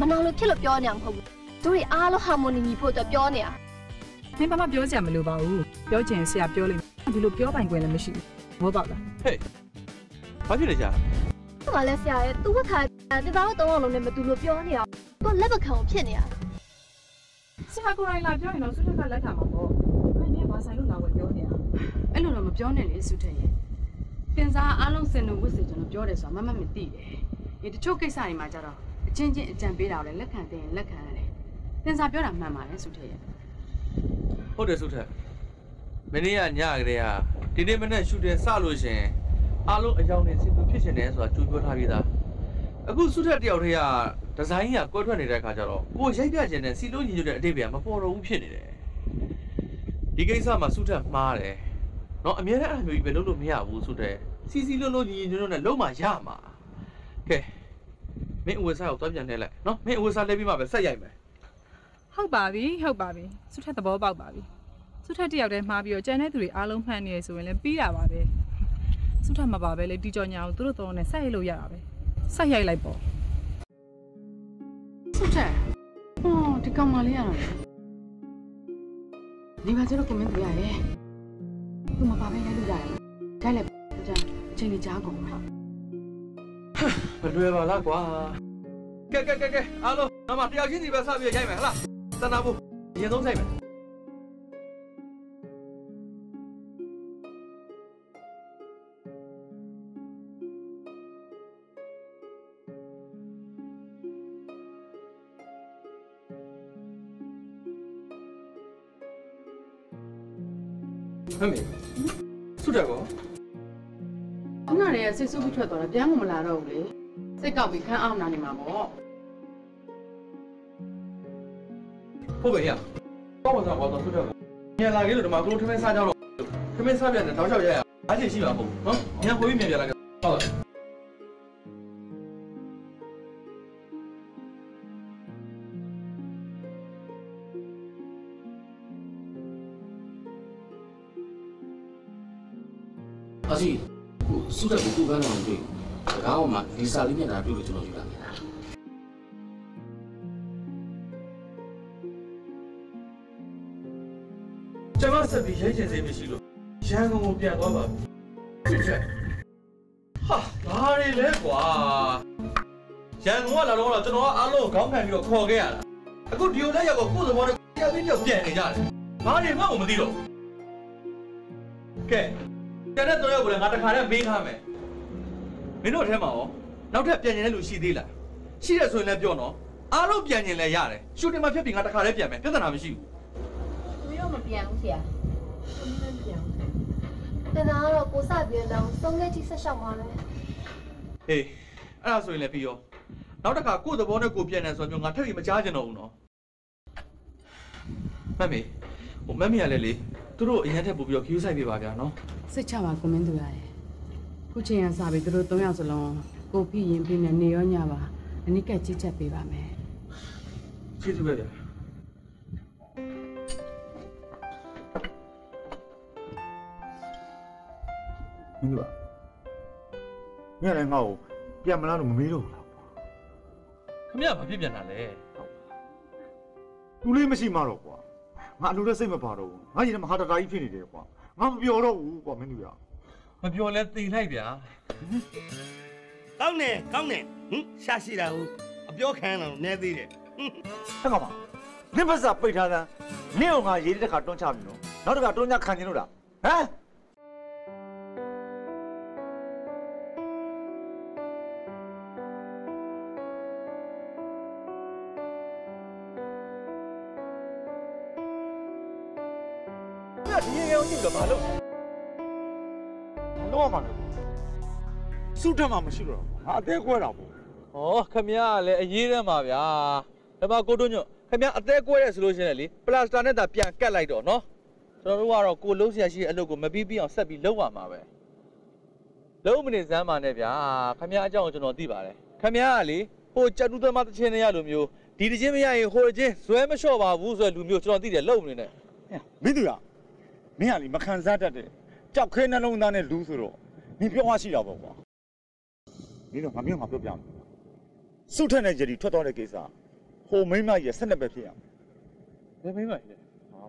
မနာလို့ဖြစ်လို့ပြောနေအောင်မဟုတ်ဘူးတို့တွေအားလုံးဟာမိုနီညီဖို့အတွက်ပြောနေတာမင်းဘာမှပြောစရာမလိုပါဘူးပြောချင်ဆရာပြောလိမ့်မယ်ဒီလိုပြောပိုင်ခွင့်လည်းမရှိဘူးဘောပေါက်လားဟေးဘာဖြစ်လဲကြာ။ဘာလဲဆရာရဲ့သူ့ဘက်ခါတသားတော့တော့လုံးနဲ့မတူလို့ပြောနေအောင်သူကလက်ပခံဖြစ်နေတာ ဆရာကိုယ်တိုင်လာပြောရင်တော့ဆုထက်ကလက်ခံမှာပေါ့ဘယ်နဲ့ဘာဆိုင်လို့လာဝင်ပြောနေတာအဲ့လိုတော့မပြောနဲ့လေစုထက်ရဲ့တင်စားအားလုံးစင်လို့ဝစ်စေကျွန်တော်ပြောတယ်ဆိုတာမမမသိတယ်ဒီတချို့ကိစ္စတွေမှာကြတော့အချင်းချင်းအကြံပေးတာကိုလည်းလက်ခံတဲ့ရင်လက်ခံရတယ်တင်စားပြောတာမှန်ပါတယ်စုထက်ရဲ့ဟုတ်တယ်ဆုထက်မနေ့ကညကလေးကဒီနေ့မနေ့ရှူတယ်စလို့ရှရင်အားလုံးအကြောင်းနဲ့စစ်သူဖြစ်ရှင်တယ်ဆိုတာကြိုးပြောထားပြီးသားအခုဆုထက်တယောက်တည်းက ဒီဇိုင်းကကွဲထွက်နေတဲ့အခါကျတော့ကိုရိုက်ပြခြင်းနဲ့စီလုံးညီညွတ်တဲ့အတိတ်ပဲမပေါ်တော့ဘူးဖြစ်နေတယ်ဒီကိစ္စမှာဆုထက်မှားတယ်နော်အများနဲ့အဲ့လိုမျိုးကြီးပဲလုပ်လို့မရဘူးဆုထက်စီစီလုံးလုံးညီညီညွတ်ညွတ်နဲ့လုံးမှရမှာကဲမင်းအဝတ်စားကိုတွားပြန်နေလိုက်နော်မင်းအဝတ်စားလဲပြီးမှပဲဆက်ရိုက်မယ်ဟုတ်ပါပြီဟုတ်ပါပြီဆုထက်သဘောပေါက်ပါပြီဆုထက်တယောက်တည်းမှားပြီးတော့ကျန်တဲ့သူတွေအားလုံးမှန်နေရဆိုရင်လည်းပြီးတာပါပဲဆုထက်မပါပဲလေတီကြော်ညာကိုသူတို့တော့နဲ့ဆက်ရိုက်လို့ရတာပဲဆက်ရိုက်လိုက်ပေါ့ စုထက်ဟောဒီကောင်မလေးရတော့ဒီမှာကျတော့ကွန်မန့်ပြရရဲ့သူမပါပဲရိုက်လို့ရတယ်ဒါလည်းကြာအချိန်ကြီးကြားကုန်မှာမလွယ်ပါလားကွာကဲကဲကဲကဲအားလုံးအမတယောက်ချင်းစီပဲစပြီးရိုက်မယ်ဟလားတနာဖို့အရင်ဆုံးဆိုင်မယ် မ်မေဆုတက်ကောခုနကတည်းကစိတ်ဆိုးပြီးထွက်သွားတာပြန်မမလာတော့ဘူးလေစိတ်ကောက်ပြီးခန်းအောင်နာနေမှာပေါ့ဟုတ်ပဲရပေါ့ပါစားပေါ့တော့ဆွတ်တယ်ညလာကြီးလို့ဒီမှာကလို့ထမင်းစားကြတော့ထမင်းစားပြန်တယ်တောက်လျှောက်ရရအားချင်ရှိပါဘူးနော်ညကိုပြီးမြန်ပြန်လာကြဟုတ်တ စုတက်ကိုကိုကန်းအောင်တွေ့ဒါကောင်မှလီစာလေးမျက်နှာပြုတ်လို့ကျွန်တော်ယူလာတယ်ကျွန်မဆက်ပြီးရိုက်ချင်စေမရှိလို့ရန်ကုန်ကိုပြန်သွားပါပြီဆွတ်ချက်ဟာဘာတွေလဲကွာရန်ကုန်ကလာတော့တော့ကျွန်တော်ကအားလုံးခေါင်းခံပြီးတော့ခေါ်ခဲ့ရတာအခုဒီလိုလက်ရောက်ကိုကိုယ်သဘောနဲ့ကြောက်ပြီးကြောက်ပြန်နေကြတယ်ဘာတွေမှမသိတော့ကဲကျန်တဲ့တော့ရောက်ကိုလည်းငါတခါတည်းမေးထားမယ် မင်းတို့ထဲမှာရောနောက်ထပ်ပြန်ကျင်တဲ့လူရှိသေးလားရှိရဆိုရင်လည်းပြောနော်အားလုံးပြန်ကျင်လည်းရတယ်ရှူတင်မှာဖြစ်ပြီးငါတခါတည်းပြန်မယ်ပြဿနာမရှိဘူးမင်းတို့မပြန်ဘူးဆရာတနာကတော့ကိုစပြီးတော့သုံးရက်ထိဆက်လျှောက်ပါမယ်ဟေးအဲ့ဒါဆိုရင်လည်းပြီးရောနောက်တစ်ခါကိုယ့်သဘောနဲ့ကိုယ်ပြန်နေဆိုတော့မျိုးငါထပ်ပြီးမကြားချင်တော့ဘူးနော်မမေဟိုမမေရလဲလေသူတို့အရင်ထက်ပို့ပြီးတော့ခီးဆိုင်ပြပါဗျာနော်စိတ်ချပါကွန်မင်းသူရတယ် ခုချိန်ကစပြီးသူတို့၃ယောက်စလုံးကိုဖိရင်ဖိနေနေရောညပါအနိကကြည့်ချက်ပေးပါမယ်ကျေးဇူးပဲဗျာမင်းတို့ကမင်းလည်းငါ့ကိုပြန်မလားလို့မမေးတော့ဘူးလားခမရဘာဖြစ်ပြန်တာလဲသူလေးမရှိမှတော့ကွာငါအလိုလည်းစိတ်မပါတော့ဘူးငါရင်ထဲမှာဟာတတာကြီးဖြစ်နေတယ်ကွာငါမပြောတော့ဘူးကွာမင်းတို့ရ မပြောလဲတိမ်လိုက်ဗျာကောင်းတယ်ကောင်းတယ်ဟင်ရှာရှိတာဟုတ်အပြောခံတော့နဲသေးတယ်ဟင်ဟဲ့ကောင်မနင့်ဘက်စာပိတ်ထားသားနင့်ကငါရေးတဲ့ခါတွန်းချပြီနော်နောက်တစ်ခါတွန်းချခံကျင်လို့လားဟမ်ငါဒီရင်ကောင်ကြည့်တော့ဘာလို့ လုံးဝမလုပ်စုထက်မှမရှိတော့ဘူးငါအသေးကွဲတာပေါ့ဩခမရကလည်းအရေးတမ်းပါဗျာဒါမှကိုတို့ညွတ်ခမရအသေးကွဲရဲဆိုလို့ရှိရင်လေပလတ်စတာနဲ့သာပြန်ကတ်လိုက်တော့နော်ကျွန်တော်တို့ကတော့ကိုလုံးဆရာရှိတဲ့အလုပ်ကိုမပြီးပြီးအောင်ဆက်ပြီးလုပ်ရမှာပဲလုံးမနေစမ်းပါနဲ့ဗျာခမရအကြောင်းကိုကျွန်တော်သိပါတယ်ခမရကလေဟိုကြက်တူးသမားတစ်ချင်းနဲ့ရလိုမျိုးဒီတစ်ချင်းမရရင်ဟိုတစ်ချင်းဇွဲမလျှော့ပါဘူးဆိုတဲ့လူမျိုးကျွန်တော်သိတယ်လုံးမနေနဲ့မင်းတို့ရမင်းကလေမခံစားတတ်တဲ့ ကြောက်ခဲနှလုံးသားနဲ့လူဆိုတော့မင်းပြောမှရှိတာပေါ့ကွာမင်းတို့ငါမျိုးငါပြောပြမယ်စုထက်နဲ့ဂျယ်ဒီထွက်သွားတဲ့ကိစ္စဟိုမိန်းမကြီးရဲ့ဆက်နှစ်ပဲဖြစ်ရမယ်ဘယ်မိမ့်လဲ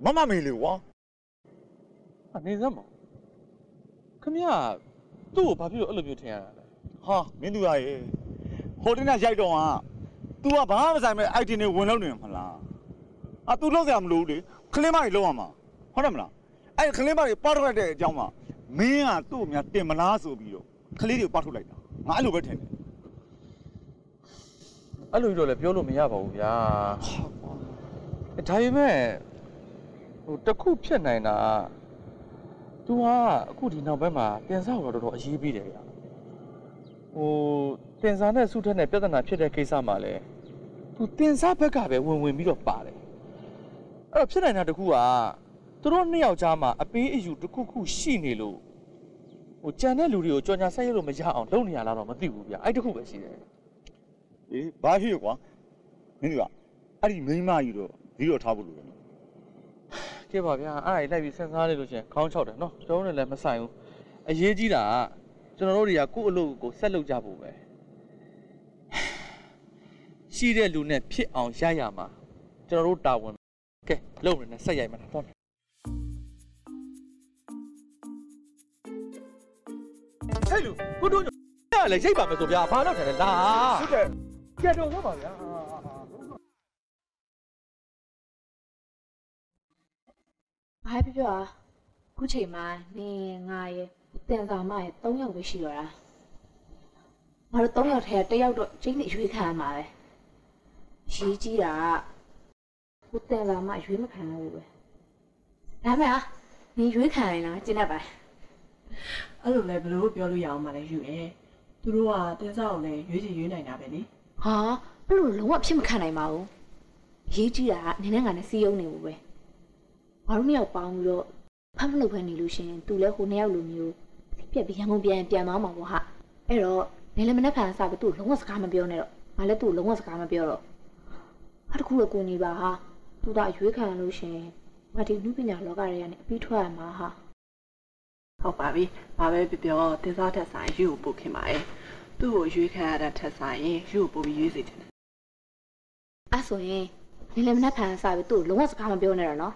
မမမေးလေကွာအနေစမ်းပါခမရသူ့ကိုဘာဖြစ်လို့အဲ့လိုမျိုးထင်ရတာလဲဟာမင်းတို့ရရဲ့ဟိုတင်းကရိုက်တော့ဟာ तू ကဘာမှမဆိုင်မဲ့ item တွေဝင်လောက်နေမှာလားအာ तू လောက်စရာမလိုဘူးလေခလင်းမကြီးလောက်ရမှာဟုတ်တယ်မလား အဲ့ခလင်းမကြီးပတ်ထွက်တဲ့အကြောင်းမှာမင်းကသူ့ကိုများတင်မလားဆိုပြီးတော့ခလေးတွေကိုပတ်ထုတ်လိုက်တာငါအဲ့လိုပဲထင်တယ်အဲ့လိုကြီးတော့လည်းပြောလို့မရပါဘူးဗျာဒါပေမဲ့ဟိုတစ်ခုဖြစ်နိုင်တာ तू ကအခုဒီနောက်ပိုင်းမှာတင်စားတော့တော်တော်အရေးပေးတယ်ဗျာဟိုတင်စားနဲ့စုထက်နဲ့ပြဿနာဖြစ်တဲ့ကိစ္စမှာလဲ तू တင်စားဘက်ကပဲဝင်ဝင်ပြီးတော့ပါတယ်အဲ့တော့ဖြစ်နိုင်တာတစ်ခုက သူတို့နှစ်ယောက်ကြားမှာအပေးအယူတစ်ခုခုရှိနေလို့ဟိုကြံတဲ့လူတွေကိုကြော်ညာဆက်ရလို့မရအောင်လုပ်နေရလားတော့မသိဘူးဗျာအဲ့တစ်ခုပဲရှိတယ်အေးဘာဖြစ်ရကွာမင်းတို့ကအဲ့ဒီမိန်းမကြီးတော့ဒီတော့ထားဖို့လိုတယ်နော်ကဲပါဗျာအဲ့ဒါကြီးလိုက်ပြီးစဉ်းစားလိုက်လို့ရှရင်ခေါင်းချောက်တယ်နော်ကျွန်တော်တို့လည်းမဆိုင်ဘူးအရေးကြီးတာကကျွန်တော်တို့တွေကကိုယ့်အလုပ်ကိုဆက်လုပ်ကြဖို့ပဲရှိတဲ့လူနဲ့ဖြစ်အောင်ရရမှာကျွန်တော်တို့တာဝန်ကဲလုံနေနဲ့ဆက်ရိုက်မှာတော့ ဟဲ့လူကိုတို့ညလည်းရိတ်ပါမယ်ဆိုဗျာဘာလို့ထိုင်လဲလာဟုတ်တယ်ကြက်တော်သွားပါဗျာဘာပြပြခုချိန်မှာနေငါရဲ့တင်ဆောင်မရဲ့၃ယောက်ပဲရှိတော့တာငါတို့၃ယောက်ထဲကတစ်ယောက်တော့ချင်းနေရွေးခံရမှာပဲရေးကြီးတာကိုတင်ဆောင်မရွေးမခံရဘူးပဲဒါမှမဟုတ်နေရွေးခံရင်လားကျင်းတတ်ပါ အဲ့လိုလည်းဘယ်လိုပြောလို့ရအောင်မလဲယူရဲသူတို့ကတင်းစားကိုလည်းရွေးချယ်ရွေးနိုင်တာပဲလေဟာအဲ့လိုလုံးဝဖြစ်မခံနိုင်ပါဘူးအရေးကြီးတာကနင်းနဲ့ငါနဲ့စီးရုံနေဘူးပဲဘာလို့နှစ်ယောက်ပေါင်းပြီးတော့ဖမ်းမလုပ်ဖမ်းနေလို့ရှိရင်သူလည်းဟိုနှစ်ယောက်လိုမျိုးစိတ်ပြက်ပြီးရန်ကုန်ပြန်ပြန်သွားမှာပေါ့ဟာအဲ့တော့နင်းလည်းမနှက်ဖန်စားပြီးသူ့လုံးဝစကားမပြောနဲ့တော့ငါလည်းသူ့လုံးဝစကားမပြောတော့အဲ့တခုတော့ကိုနေပါဟာသူကအရွေးခံရလို့ရှိရင်ငါဒီနုပညာလောကတွေကနေအပြီးထွက်ရမှာဟာ ဟုတ်ပါပြီဘာပဲပြောပြောတင်းစားထက်ဆိုင်ယူကိုပို့ခင်ပါရဲ့သူ့ကိုရွေးခံရတဲ့ထက်ဆိုင်ရင်ယူကိုပို့ပြီးရွေးစေချင်တယ်အဲ့ဆိုရင်နင်းလည်းမနှက်ဖန်စားပြီးသူ့လုံးဝစကားမပြောနဲ့တော့နော်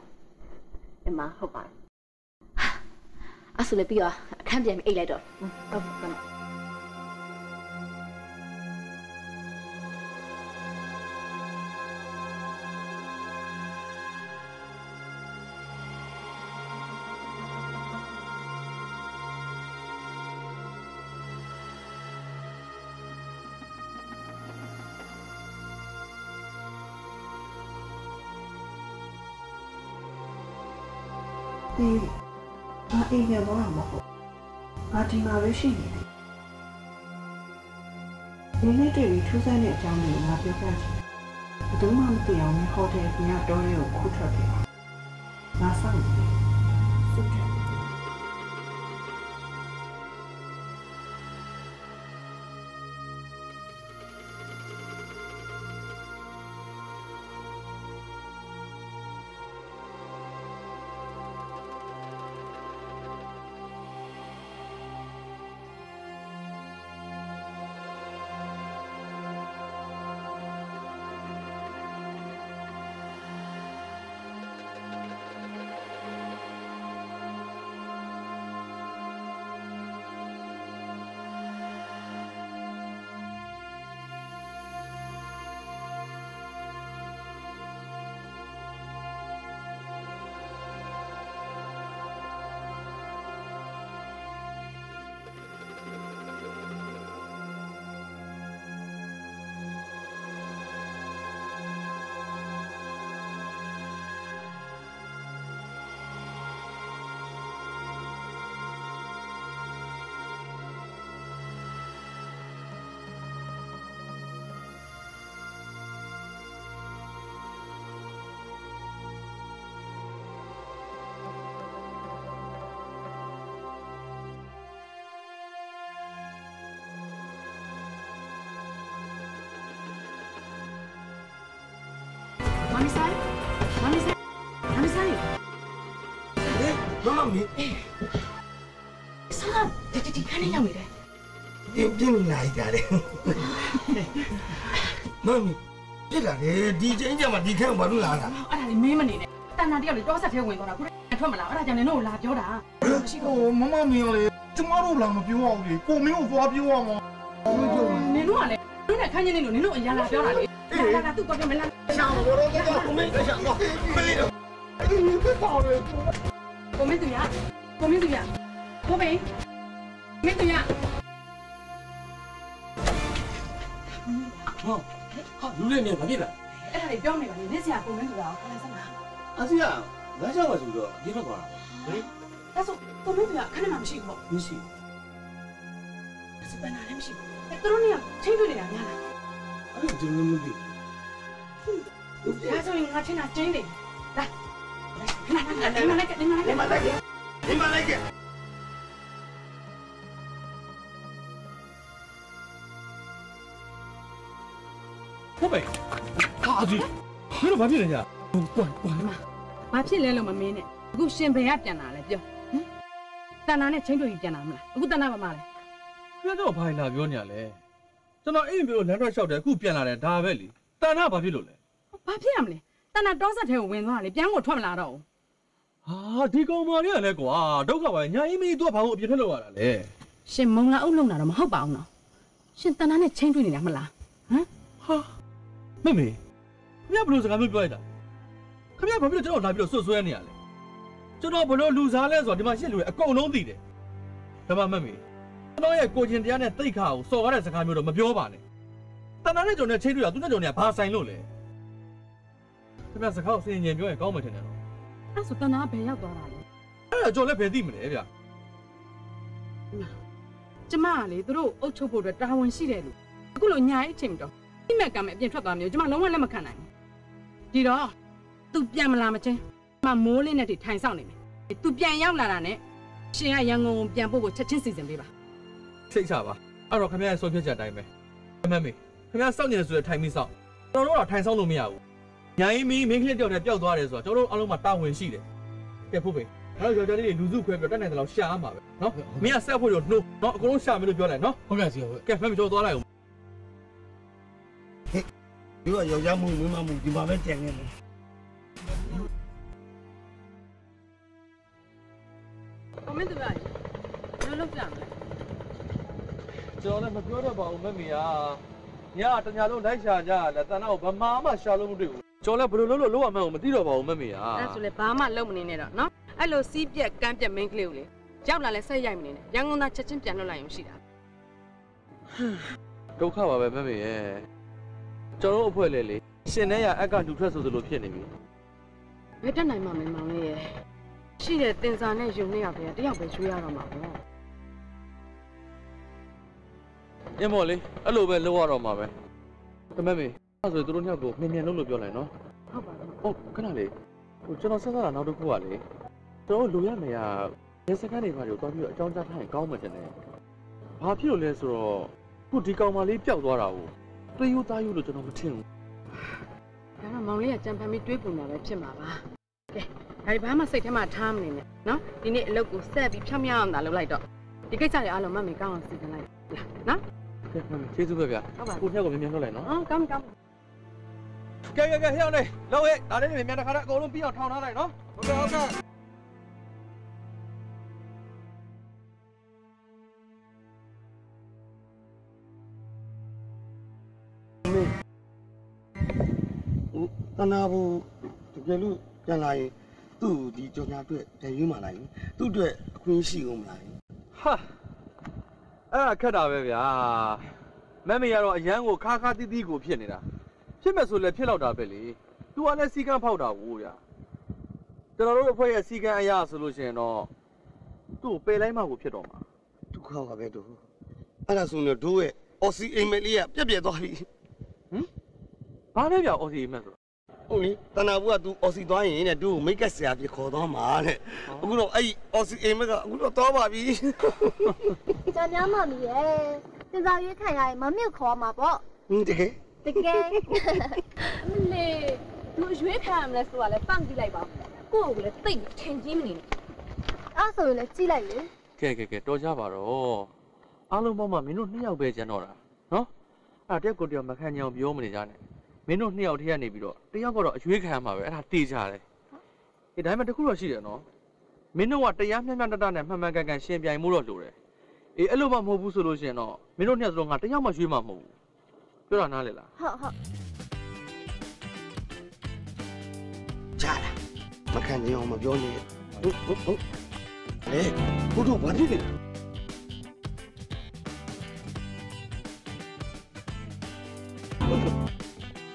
အမဟုတ်ပါအဲ့ဆိုလည်းပြီးတော့အခန်းပြန်ပြီးအိတ်လိုက်တော့ဟုတ်ကဲ့ ငါအိမ်ပြန်သွားမှာမဟုတ်ငါဒီမှာပဲရှိနေတယ်ဒီနေ့တည်းပြီးထူးဆန်းတဲ့အကြောင်းတွေကိုငါပြောပြချင်တယ်ဘယ်သူမှမသိအောင်ဟိုတယ်ကတော်ရဲကိုခုထွက်ခဲ့ပါငါစောင့်နေတယ် စုတယ်မမီဆိုင်မမီဆိုင်မမီဆိုင်မမမီဆာဒီဒီဒီခဏရောက်နေတယ်ပြင်းပြင်းနိုင်ကြတယ်မမီပြစ်လာတယ်ဒီချင်းကြမှာဒီခန့်ဘာလို့လာတာအဲ့ဒါလေးမင်းမနေနဲ့တန်နာတယောက်လေတော့ဆက်ထဲဝင်သွားတာခုတည်းထွက်မလာအဲ့ဒါကြောင့်နင်တို့လာပြောတာရှိကိုမမမီရောလေကျမတို့လာမပြောအောင်လေကိုမင်းကိုသွားပြောအောင်နင်တို့ကလည်းနင်တို့နဲ့ခန်းချင်းနေလို့နင်တို့အရာလာပြောတာလေလာလာသူ့တော့ပြောမလားရှောင်းဘော 没在想过，没有。你这好人，我没怎么样，我没怎么样，我没，没怎么样。哦，好，有点面子，别了。哎，他得表妹吧？你那家我没怎么样，看来干嘛？俺这样，俺家我怎么着？你别管了。喂，他说我没怎么样，看你妈没去过。没去。是本来没去过，哎，都是你啊，亲嘴的呀，你看。哎，真的没去。 ဒါကျွန်တော်မသိဒါဆိုရင်ငါချင်းတာကျင်းနေလာလာလာလာလာလာလာလာလာလာဒီမှာလိုက်ကြဟုတ်ပဲဟာဒီမင်းတို့ဘာဖြစ်နေကြကွာကွာဘာဖြစ်လဲလို့မမင်းနဲ့အခုရှင်ဘယ်ကပြန်လာလဲပြောဟမ်တန်နာနဲ့ချင်းတွေ့ပြီးပြန်လာမလားအခုတန်နာဘာမှလဲပြတော့ဘာလာပြောနေရလဲကျွန်တော်အိမ်ပြောလမ်းတော့လျှောက်တယ်အခုပြန်လာတယ်ဒါပဲလေတန်နာဘာဖြစ်လို့လဲ ဘာဖြစ်ရမလဲတန်နာတောဆက်ထဲကိုဝင်သွားလေပြန်ကိုထွက်မလာတော့ဘူးဟာဒီကောင်မလေးကလည်းကွာဒုက္ခပါညာအင်းမီသူကဘာလို့အပြစ်ထွက်လို့ရတာလဲရှင်မုံလာအုပ်လုံတာတော့မဟုတ်ပါဘူးနော်ရှင်တန်နာနဲ့ချင်းတွေ့နေတာမလားဟမ်ဟာမမေခင်ဗျာဘလို့စကားမျိုးပြောလိုက်တာခင်ဗျာဘာဖြစ်လို့ကျွန်တော်လာပြီးတော့ဆွတ်ဆွဲနေရလဲကျွန်တော်ဘလို့လူစားလဲဆိုတော့ဒီမှာရှစ်လူရဲ့အကုန်လုံးသိတယ်ဒါမှမမေကျွန်တော်ရဲ့ကိုကျင်တရားနဲ့တိတ်ခါကိုစော်ကားတဲ့စကားမျိုးတော့မပြောပါနဲ့တဏ္ဍာနဲ့ကျွန်တော်နဲ့ချင်းတွေ့တာသူနဲ့ကျွန်တော်နဲ့ဘာဆိုင်လို့လဲ ခင်ဗျာစကားကိုစင်ញင်ပြောရင်ကောင်းမှထင်တယ်နော် အဲ့ဆိုတန်နာဘယ်ရောက်သွားတာလဲ အဲ့ဒါကျွန်တော်လည်းဘယ်သိမလဲဗျ ကျမကလေသူတို့အုပ်ချုပ်ဖို့အတွက်တာဝန်ရှိတယ်လို့အခုလိုညာရေးအချိန်တော့ိမက်ကံမဲ့အပြင်ထွက်သွားမျိုးကျမလုံးဝလက်မခံနိုင်ဘူးဒီတော့ तू ပြန်မလာမချင်းကျမမိုးလေးနဲ့တည်းထိုင်ဆောင်နေမယ် तू ပြန်ရောက်လာတာနဲ့ရှင်ကရန်ကုန်ကိုပြန်ဖို့ကိုချက်ချင်းစီစဉ်ပေးပါ စိတ်ချပါအဲ့တော့ခင်ဗျားရဲ့ဆုံးဖြတ်ချက်အတိုင်းပဲအမမေခင်ဗျားစောင့်နေတယ်ဆိုတဲ့ထိုင်ပြီးစောင့်ကျွန်တော်တို့တော့ထိုင်ဆောင်လို့မရဘူး ညာရင်မင်းမင်းကလေးတယောက်တည်းပျောက်သွားတယ်ဆိုတော့ကျွန်တော်တို့အားလုံးမှာတာဝန်ရှိတယ်ကဲဖို့ပဲအဲ့တော့ယောက်ျားလေးတွေလူစုခွဲပြီးတက်နိုင်တယ်လို့ရှာရမှာပဲနော်မင်းကဆက်ဖို့တော့နှုတ်နော်အကုန်လုံးရှာမယ်လို့ပြောလိုက်နော်ဟုတ်ကဲ့စီဟုတ်ကဲ့ဖမ်းမကျော်သွားလိုက်အောင်ဒီကယောက်ျားမှုမိန်းမမှုဒီမှာပဲတန်နေတယ်ကိုမင်းတို့ကဘယ်လိုလုပ်ကြမလဲကျွန်တော်လည်းမပြောတော့ပါဘူးမမေကညတညာလုံးလိုက်ရှာကြလဲတန်တော့ဗမာမှရှာလို့မတွေ့ဘူး ကျွန်တော်လည်းဘယ်လိုလုပ်လို့လုပ်ရမှန်းကိုမသိတော့ပါဘူးမမေကအဲ့ဆိုလေဘာမှလုပ်မနေနဲ့တော့နော်အဲ့လိုစီးပြက်ကန်းပြက်မင်းကလေးကိုလေရောက်လာလဲဆက်ရိုက်မနေနဲ့ရန်ကုန်သားချက်ချင်းပြန်လွတ်လိုက်ရင်ရှိတာဒုက္ခပါပဲမမေရဲ့ကျွန်တော်တို့အဖွဲ့လေလေရှင်နဲ့ရအက်ကလူထွက်ဆိုသလိုဖြစ်နေပြီဘယ်တက်နိုင်မှမမောင်လေးရဲ့ရှိတဲ့တင်စာနဲ့ယုံနေရပဲတယောက်ပဲရွှေးရတော့မှာပေါ့အင်းမော်လေးအဲ့လိုပဲလုပ်ရတော့မှာပဲတမက်မေ အဲ့ဆိုသူတို့နှစ်ယောက်ကိုမြင်မြန်လုပ်လို့ပြောလိုက်နော်ဟုတ်ပါဘူးဟုတ်ခဏလေးဟိုကျွန်တော်ဆက်စားတာနောက်တစ်ခုကလေကျွန်တော်လိုရမယ်ရရဲစခန်းတွေဘာတွေကိုတွားပြီးတော့အကြောင်းကြားထားရင်ကောင်းမှတင်တယ်ဘာဖြစ်လို့လဲဆိုတော့ခုဒီကောင်မလေးပျောက်သွားတာကိုတွေးယူသားယူလို့ကျွန်တော်မထင်ဘူးဒါတော့မောင်လေးကကြံဖန်ပြီးတွေးပုံတာပဲဖြစ်မှာပါကဲဒါဒီဘာမှစိတ်ထဲမှာထားမနေနဲ့နော်ဒီနေ့အလုပ်ကိုဆက်ပြီးဖြောင်းဖြောင်းအောင်သာလုပ်လိုက်တော့ဒီကိစ္စတွေအားလုံးမမေကောင်းအောင်စီစဉ်လိုက်လားနော်ကဲကျေးဇူးပဲဗျာဟုတ်ပါဘူးကိုနှစ်ယောက်ကိုမြင်မြန်လုပ်လိုက်နော်အော်ကောင်းပြီကောင်းပြီ ကဲကဲကဲဟဲ့အောင်လေလောက်ဟဲ့ဒါလေးတွေမြန်တခါတည်းအကုန်လုံးပြီးအောင်ထောင်ထားလိုက်နော်ဟုတ်ကဲ့ဟုတ်ကဲ့ဟိုတနာဘူးတကယ်လို့ပြန်လာရင်သူ့ကိုဒီကြောင်ညာအတွက်ပြန်ရွေးမှလာရင်သူ့အတွက်အခွင့်ရှိကုန်မလားဟာအဲ့ဒါခက်တာပဲဗျာမမေကတော့အရန်ကိုခါခါတီးတီးကိုဖြစ်နေတာ ဖြစ်မဲ့ဆိုလည်းဖြစ်တော့တာပဲလေသူကလည်းစီကံဖောက်တာကိုဗျာကျွန်တော်တို့အဖွဲ့ရဲ့စီကံအရာဆိုလို့ရှိရင်တော့သူ့ကိုပယ်လိုက်မှကိုဖြစ်တော့မှာဒုက္ခပါပဲတို့အဲ့ဒါဆိုရင်တို့ရဲ့အော်စီအိမ်မက်လေးကပြက်ပြက်သွားပြီဘာလဲဗျာအော်စီမက်ဆိုဟုတ်လေတနာဘူးက तू အော်စီသွားရင်တဲ့တို့ကိုမိတ်ကပ်ဆရာပြခေါ်သွားမှာတဲ့အခုတော့အဲ့ဒီအော်စီအိမ်မက်ကအခုတော့သွားပါပြီကြာများမှမီရဲ့တင်စားရွေးခံရရင်မမြုပ်ခေါ်မှာပေါ့ဟင်းတကယ် တကယ်အမလေးသူရွေးခံရမလဲဆိုတာလဲပန့်ကြည့်လိုက်ပါကိုယ့်ကိုလည်းတိတ်ထင်ကြီးမနေနဲ့အဲ့ဆိုရင်လည်းကြည့်လိုက်လေကဲကဲကဲတော်ကြပါတော့အားလုံးပေါင်းမှမင်းတို့နှစ်ယောက်ပဲကျန်တော့တာနော်အဲ့ဒါတယောက်ကိုတယောက်မခံကြအောင်ပြောမနေကြနဲ့မင်းတို့နှစ်ယောက်ထဲကနေပြီးတော့တယောက်ကတော့အရွေးခံရမှာပဲအဲ့ဒါတေးကြတယ်အေးဒါပေမဲ့တစ်ခုတော့ရှိတယ်နော်မင်းတို့ကတရားမျှမျှတတနဲ့မှန်မှန်ကန်ကန်ရှင်ပြိုင်မှုတော့လိုတယ်အေးအဲ့လိုမှမဟုတ်ဘူးဆိုလို့ရှိရင်တော့မင်းတို့နှစ်ယောက်စလုံးကတယောက်မှရွေးမှာမဟုတ်ဘူး ပြောတာနားလေလားဟုတ်ဟုတ်ကြားလားမခံကြအောင်မပြောနဲ့ဟုတ်ဟုတ်ဟုတ်လေဘုတို့ဘာဖြစ်နေလဲ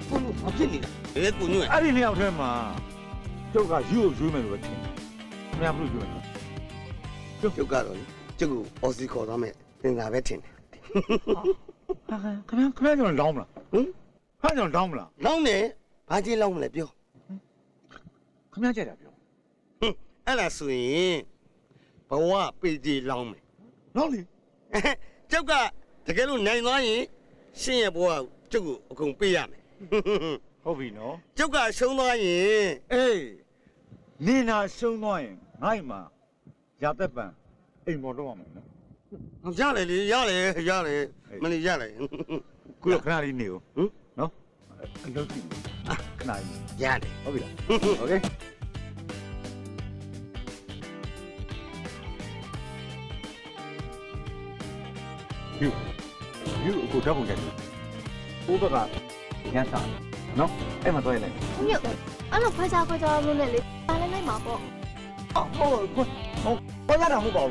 ဘုတို့ဘာဖြစ်နေလဲဘယ်ကိုညွှဲအဲ့ဒီနှစ်ယောက်ထဲမှာကျုပ်ကယူကိုရွေးမယ်လို့ပဲထင်တယ်ခင်ဗျားဘလို့ရွေးမလဲကျုပ်ကတော့လေကျုပ်ကိုအော်စီခေါ်သွားမယ်သင်္သာပဲထင်တယ် ခင်ဗျားခင်ဗျားကျွန်တော်လောင်းမလားဟင်ဟာကျွန်တော်လောင်းမလားလောင်းနေဘာကြီးလောင်းမလဲပြောခင်ဗျားကြိုက်တာပြောဟင်အဲ့ဒါဆိုရင်ဘဝပေကြီးလောင်းမယ်လောင်းလေကျုပ်ကတကယ်လို့နိုင်သွားရင်ရှင်းရဲ့ဘဝကိုကျုပ်ကိုအကုန်ပေးရမယ်ဟုတ်ပြီနော်ကျုပ်ကရှုံးသွားရင်အေးနင်နာရှုံးသွားရင်ငါ့မှာရသက်ပံအိမ်ပေါ်တော့ရမယ်နော် 我叫嘞，叫嘞，叫嘞，没得叫嘞。贵了去哪里尿？嗯，喏。尿尿。啊，去哪里？尿的，OK OK。有有，我脚不干净。我爸爸，先生，喏，哎，我多一点。没有，俺老快扎快扎，老奶奶。啊，奶奶骂我。哦，我我我扎到我脚。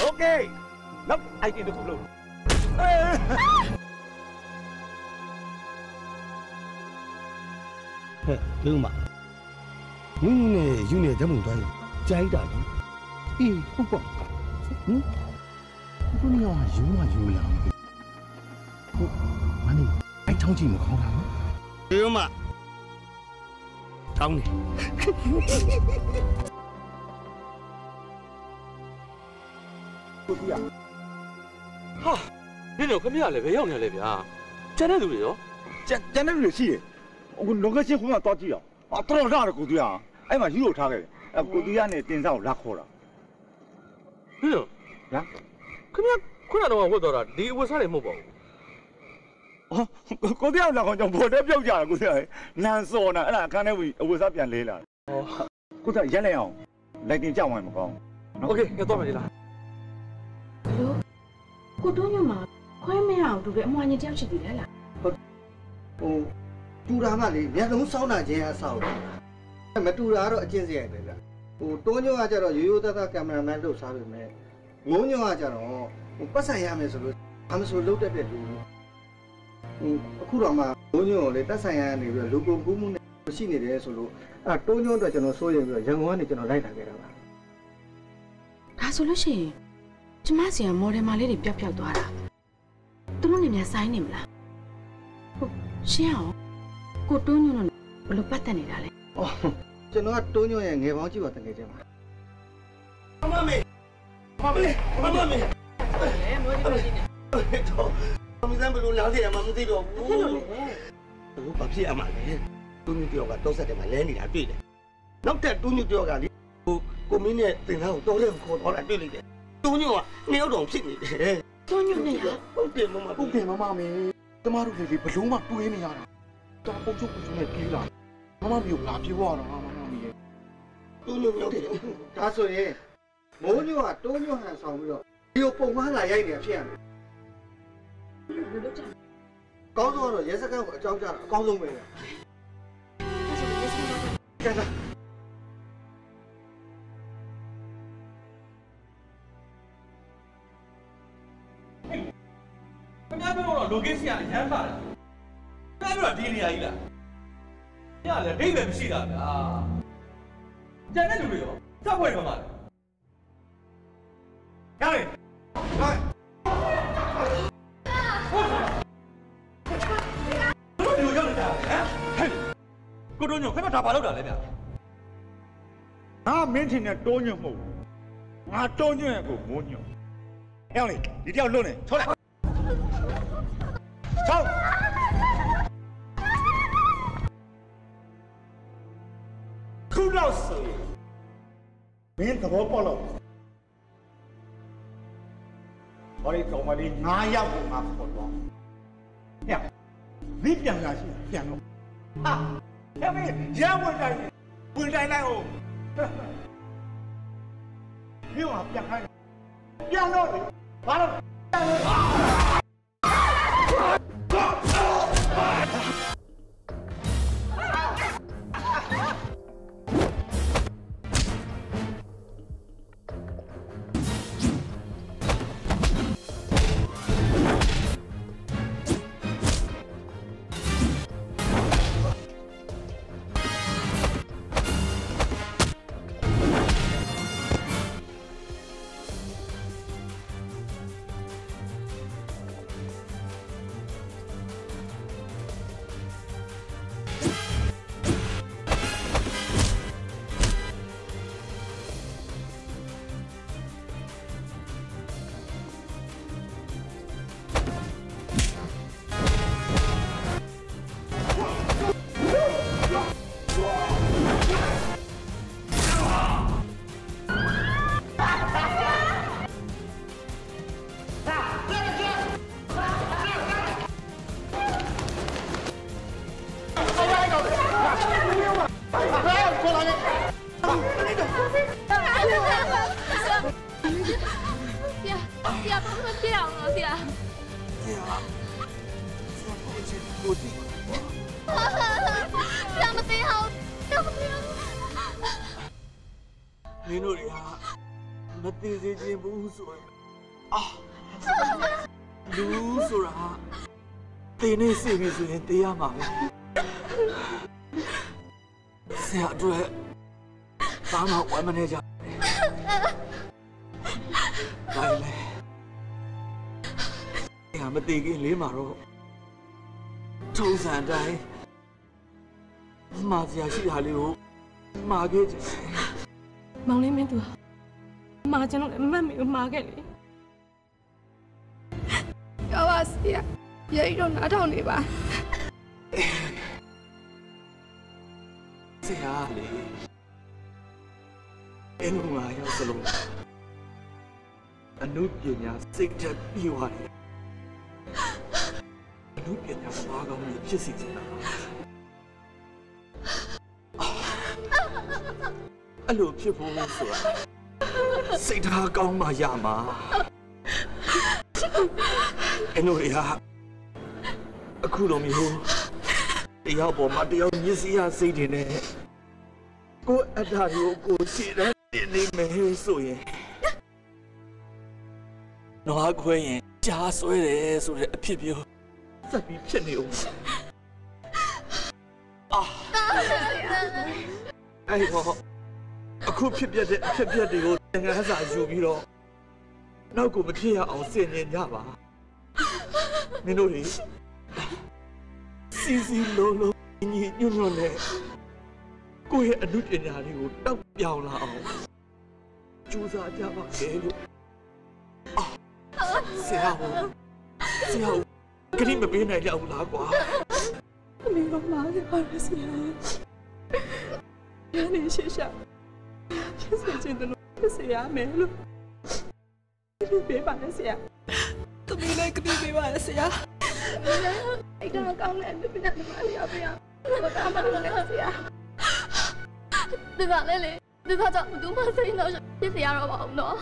ok lóc anh tin tôi không lùn thương mà. Những nghề những nghề trong vùng trái đã đi y không còn ừ con nhỏ dù mà dù là mà này anh trong chỉ một không lắm? Thương mà. Trong này. ကြီးကယူမယူလာမသိဟုတ်မနီအဲ့ချောင်းကြည့်မကောင်းတာနော်လုံးမချောင်းနေ ကိုကြီးอ่ะ ဟာနင်တို့ခမရလည်းဘယ်ရောက်နေလဲဗျာကျန်တဲ့လူတွေရော ကျန်ကျန်တဲ့လူတွေရှိတယ်အခုလုံကချင်းခုမှတော့ကြည့်အောင်အတော်ရတာကိုကြီးอ่ะအဲ့မှာယူလို့ထားခဲ့တယ်အဲ့ကိုကြီးကနေတင်စားကိုလာခေါ်တာ နင်တို့ ညာ ခမရခုနကတော့ဝတ်တော့တာဒီအဝတ်စားတွေမဟုတ်ပါဘူး အော်ကိုကြီးကလာခေါ်ကြောင့်ဘော်တဲ့ပြုတ်ကြတာကိုကြီးကနန်စော်နာအဲ့ဒါအခန်းထဲဝင်အဝတ်စားပြန်လဲလာဟော ကိုကြီးရက်လိုက်အောင်လိုက်တင်ကြောက်မှမကောင်း โอเคငါတော့မယ်လား ဘလို့ကိုတွန်းညမှာခွဲမရအောင်တူတယ်အမွှာညင်တယောက်ရှိသေးတယ်လား ဟိုတူတာမှလေမျက်လုံးစောင်းတာချင်းအဆောက်မတူတာကတော့အကျင့်စရိုက်ပဲဗျဟိုတွန်းညွန့်ကကြတော့ရိုးရိုးသားသားကင်မရာမန်လုပ်စားပေမဲ့ငုံညွန့်ကကြတော့ဟိုပတ်ဆိုင်ရမယ်ဆိုလို့အမဆိုလုပ်တတ်တဲ့လူဟိုအခုတော့မှငုံညွန့်ကိုလေတက်ဆိုင်ရနေပြီးတော့လူကုန်ကူးမှုနဲ့ ရှိနေတယ်ဆိုလို့အဲတွန်းညွန့်အတွက်ကျွန်တော်စိုးရိမ်ပြီးတော့ရန်ကုန်ကနေကျွန်တော်လိုက်လာခဲ့တာပါဒါဆိုလို့ရှိရင်ကျမစီကမော်ဒယ်မာလေးတွေပျောက်ပျောက်သွားတာသူတို့နေများဆိုင်နေမလားဟုတ်ရှင်းအောင်ကိုတွန်းညွန့်လို့ဘလို့ပတ်သက်နေတာလဲ။အော်ကျွန်တော်ကတိုးညွန့်ရဲ့ငယ်ပေါင်းကြည့်ပါတကယ်ချင်းပါ။မမမေမမမေမမမေလေမိုးကြီးလို့ရှိနေ။တော့မင်းစမ်းဘယ်လိုလားတယ်မှမသိတော့ဘူး။ဟုတ်လို့လေ။ဘဘာဖြစ်အမှလဲ။ တူးညွန့်တယောက်ကတော့ဆက်တယ်မှာလဲနေတာတွေ့တယ်။နောက်တက်တူးညွန့်တယောက်ကလေဟိုကိုမင်းနဲ့တင်သားကိုတော့တဲ့ခေါ်တော့တာတွေ့လိုက်တယ်။တူးညွန့်ကနှစ်ယောက်တောင်ဖြစ်နေတယ်။တွန်းညွန့်နေရဟုတ်တယ်မမဟုတ်ကဲ့မမမေကျမတို့တွေဘလုံးမတွေးနေရတာတာပုံချုပ်ပုံချုပ်နဲ့ပြေးလာမမမျိုးလာပြေးသွားတော့မမမေရဲ့တူးညွန့်ရောက်တယ်။ဒါဆိုရင်မိုးညွန့်ကတိုးညွန့်ဟန်ဆောင်ပြီးတော့ဒီကိုပုံမှန်လာရိုက်နေတာဖြစ်ရမယ်။ကောင်းဆုံးကတော့ရဲစခန်းကိုအကြောင်းကြားတာအကောင်းဆုံးပဲ။ ကဲစားခင်ဗျားပြောတော့ location ကအရမ်းပါတာခင်ဗျားပြောတာဒီနေရာကြီးလားညလည်းဒိတ်ပဲမရှိတာဗျာကျန်တဲ့လူတွေရောစက်ဖွဲ့မှာမလားရတယ်ဟုတ် ကိုတို့ညိုခင်ဗျားဒါဘာလုပ်တာလဲဗျာငါမင်းထင်တဲ့တိုးညွန့်မဟုတ်ဘူးငါတိုးညွန့်ရဲ့ကိုမိုးညွန့်အဲ့လေဒီတယောက်လွတ်နေချောလိုက်ချောခုတော့ဆိုရင်မင်းသဘောပေါက်လို့ဘာလို့ကောင်မလေးငါရောက်ကိုငါခေါ်တော့ဟဲ့မိပြန်လာရှိပြန်တော့ဟာ ဟဲ့မင်းရဝင်တိုင်းဝင်တိုင်းလိုက်အောင်မြို့ဟာပြန်ခိုင်းပြန်တော့လေဘာလို့ကို တင်းနေစီပြီဆိုရင်တရားမှာပဲဆရာအတွက်ဘာမှဝမ်းမနေကြဘူးဒါပေမဲ့ငါမသိခင်လေးမှာတော့ထုံးစံအတိုင်းမှာစရာရှိတာလေးကိုမှာခဲ့ကြတယ်မောင်လေးမင်းသူမာကျွန်တော်လည်းမတ်မီကိုမာခဲ့လေပြောပါဆ ရာရိတ်တော့နားထောင်နေပါဆရာလေအင်းငါရောက်စလုံးအနုပညာစိတ်ဓာတ်ပြီးသွားတယ်အနုပညာဘာကောင်းကြီးဖြစ်စီချင်တာအဲ့လိုဖြစ်ဖို့ဆိုတာစိတ်ဓာတ်ကောင်းမှရမှာအနုရ အခုလိုမျိုးတယောက်ပေါ်မှာတယောက်မျက်စိရစိတ်တွေနဲ့ကိုယ်အထာကိုကိုယ်ရှိတယ်တင်နေမယ်ဆိုရင်နွားခွဲရင်ကြားဆွဲတယ်ဆိုတဲ့အဖြစ်မျိုးစက်ပြီးဖြစ်နေဦးမှာအာအဲ့တော့အခုဖြစ်ပြတဲ့အဖြစ်ပြက်တွေကိုသင်ခန်းစာယူပြီးတော့နောက်ကိုမဖြစ်ရအောင်စင်ញင်ကြပါမင်းတို့တွေ စီစီလုံးလုံးညီညွတ်ညွတ်နဲ့ကိုယ့်ရဲ့အမှုပညာတွေကိုတောက်ပြောင်လာအောင်ကြိုးစားကြပါလေလို့အာဆရာဟိုဆရာဟိုခရီးမပေးနိုင်ကြဘူးလားကွာအမေကမာခဲ့ပါလေဆရာရနေရှေ့ရှာဖြစ်စေချင်တယ်လို့ဖြစ်စေရမယ်လို့ဒီပေးပါလေဆရာသူမလည်းကတိပေးပါလေဆရာ အဲ့တော့ကောင်းတဲ့ပြပြနေပါလေအဖေ။ဘာမှမလုပ်နဲ့ဆရာ။ဒီပါလေလေဒီပါကြောင့်ဘူးမစိတ်တော့ဖြစ်စရာတော့ပါအောင်နော်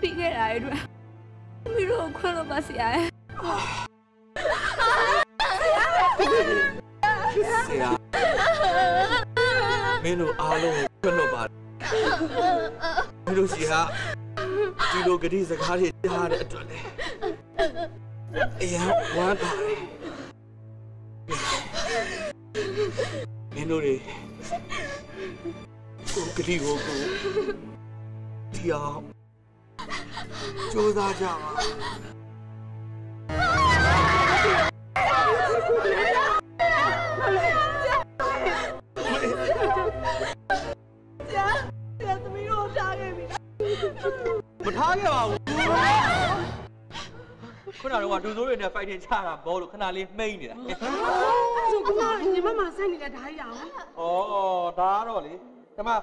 ပြီးခဲ့တာရဲ့အတွက်မိတို့ကိုခွင့်လို့ပါဆရာရဲ့ဆရာမင်းတို့အားလုံးကိုခွင့်လွှတ်ပါမင်းတို့စီဟာဒီလိုဂတိစကားတွေကြားတဲ့အတွက်လေ အရန်ဝမ်းသာတယ်မင်းတို့တွေကိုဂတိကိုကိုဒီအောင်ကြိုးစားကြပါဆရာဆရာသမီးတို့ထားခဲ့ပြီမထားခဲ့ပါဘူး ခုနကတော့ဒူဆိုးတွေနဲ့ fighting ချတာဘောလို့ခဏလေးမှိန်းနေတာအဲ့ဆိုကညီမမဆိုင်နေတဲ့ဓာတ်ရအောင်ဩဒါကတော့လေဒီမှာ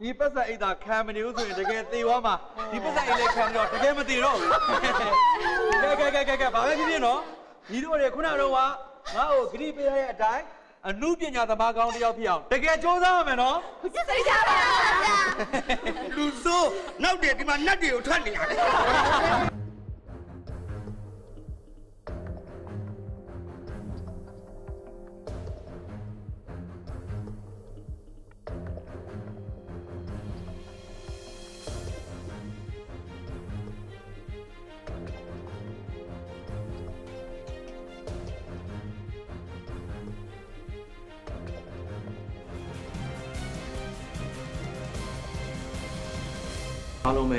ဒီပတ်သက်အိတ်သာခံမနေဘူးဆိုရင်တကယ်သေသွားမှာဒီပတ်သက်အိတ်လေးခံတော့တကယ်မသေတော့ဘူးကဲကဲကဲကဲကဲဘာပဲဖြစ်ဖြစ်နော်ညီတို့တွေခုနကတော့ကငါ့ကိုဂရိပေးရတဲ့အတိုင်းအမှုပညာသမားကောင်းတစ်ယောက်ဖြစ်အောင်တကယ်စူးစမ်းရမယ်နော်စိတ်ကြပါလားဗျာလူစိုးနောက်တည်းဒီမှာနတ်တွေကိုထွက်နေရတ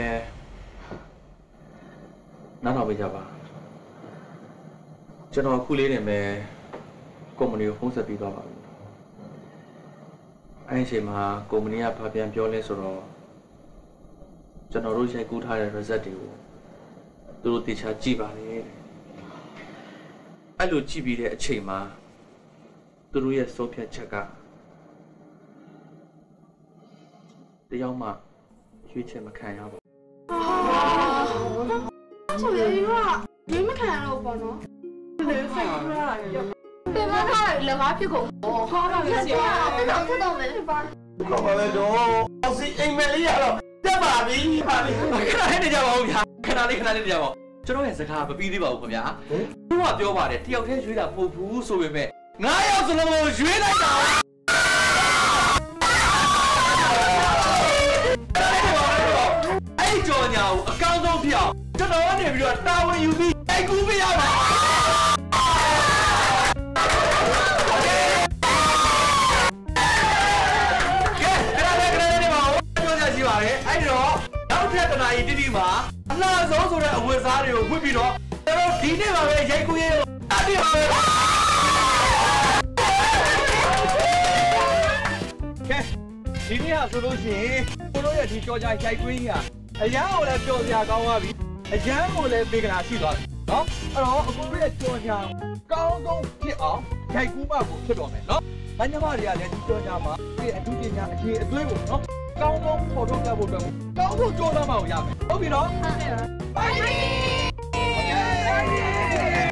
ယ်အားလုံးပဲနားထောင်ပေးကြပါကျွန်တော်အခုလေးတင်ပဲကုမ္ပဏီကိုဖုန်းဆက်ပြီးသွားပါပြီအဲ့ဒီအချိန်မှာကုမ္ပဏီကဘာပြန်ပြောလဲဆိုတော့ကျွန်တော်တို့ရိုက်ကူးထားတဲ့ result တွေကိုသူတို့တေချာကြည့်ပါလေတဲ့အဲ့လိုကြည့်ပြီးတဲ့အချိန်မှာသူတို့ရဲ့ဆုံးဖြတ်ချက်ကတယောက်မှရွေးချယ်မခံရပါ ဘူးချေရီကမင်းမခံရတော့ဘောနော်လေစိတ်ကူးရတာရောတင်မထားတယ်လက်ကားဖြစ်ကုန်ဘောဟာပါလေဆရာတက်တော့တက်တော့မယ်ပါကောင်းပါလေတော့အောက်စီအိမ်မက်လေးရတော့တက်ပါပြီပါပြီခဏလေးနေကြပါဦးဗျာခဏလေးခဏလေးနေကြပါဦးကျွန်ကျွန်တော်ရဲ့စကားမပြီးသေးပါဘူးခင်ဗျာသူကပြောပါတယ်တယောက်တည်းရွေးတာမဟုတ်ဘူးဆိုပေမဲ့ငါးယောက်စလုံးကိုရွေးလိုက်တာအဲ့ဒီကြော်ညာကို တော်ကနေပြီးတော့တာဝန်ယူပြီးတိုက်ကူးပေးရပါကဲဒါလည်းကြရတယ်ပါပြောကြရှိပါတယ်အဲ့ဒီတော့နောက်ထပ်တနာရီတိတိမှာအလားဆုံးဆိုတဲ့အဝတ်စားတွေကိုဝတ်ပြီးတော့ကျွန်တော်ဒီနေ့မှာပဲရိုက်ကူးရေးကိုအတိပါပဲကဲဒီနေ့ဟာဆိုလို့ရှိရင်ကိုတို့ရဲ့ဒီကြော်ကြရိုက်ကွင်းကြီးဟာအရန်ကိုလည်းပျော်စရာကောင်းသွားပြီ အရန်ကိုလည်းပေကနာရှိသွားပြီနော်အဲ့တော့အကိုတို့ရဲ့ကြော်ကြကောင်းဆုံးဖြစ်အောင်ရိုက်ကူးမှကိုဖြစ်တော်မယ်နော်။ဘာညမတွေကလည်းဒီကြော်ကြမှာဒီအထူးပညာအခြေအသွေးကိုနော်ကောင်းဆုံးပေါ်ထုတ်ကြဖို့အတွက်ကောင်းဆုံးကြော်လာမှကိုရမယ်ဟုတ်ပြီနော်ဟုတ်ကဲ့ပါဘိုင်ဟုတ်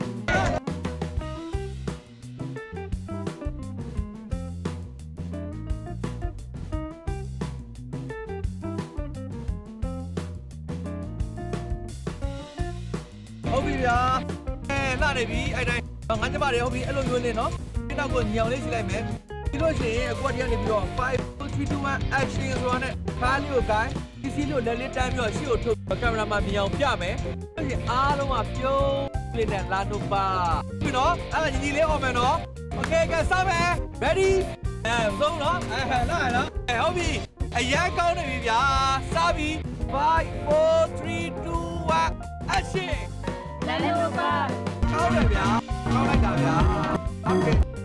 နေပြီအဲ့တိုင်းငါညမတွေဟုတ်ပြီအဲ့လိုမျိုးလေးနော်ဒီတော့ကိုညောင်လေးစီလိုက်မယ်ပြီးလို့ရှိရင်အကွက်တည်းကနေပြီးတော့5 4 3 2 1 action ဆိုတာနဲ့ခါးလေးကိုကိုင်းစီစီလို့လက်လေးတန်းပြီးတော့ရှေ့ကိုထုတ်ကင်မရာမှာမြင်အောင်ပြမယ်အဲ့ဒီအားလုံးကပြုံးလေးနဲ့လာတော့ပါပြီနော်အဲ့ဒါညီညီလေးအောင်မယ်နော် Okay ကဲစမယ် ready အဲဆုံးနော်အဲလာရနော်အဲဟုတ်ပြီအရန်ကောင်းနေပြီဗျာစပြီ5 4 3 2 1 action လာလို့ပါ ကောင်းတယ်ဗျာကောင်းလိုက်တာဗျာ Okay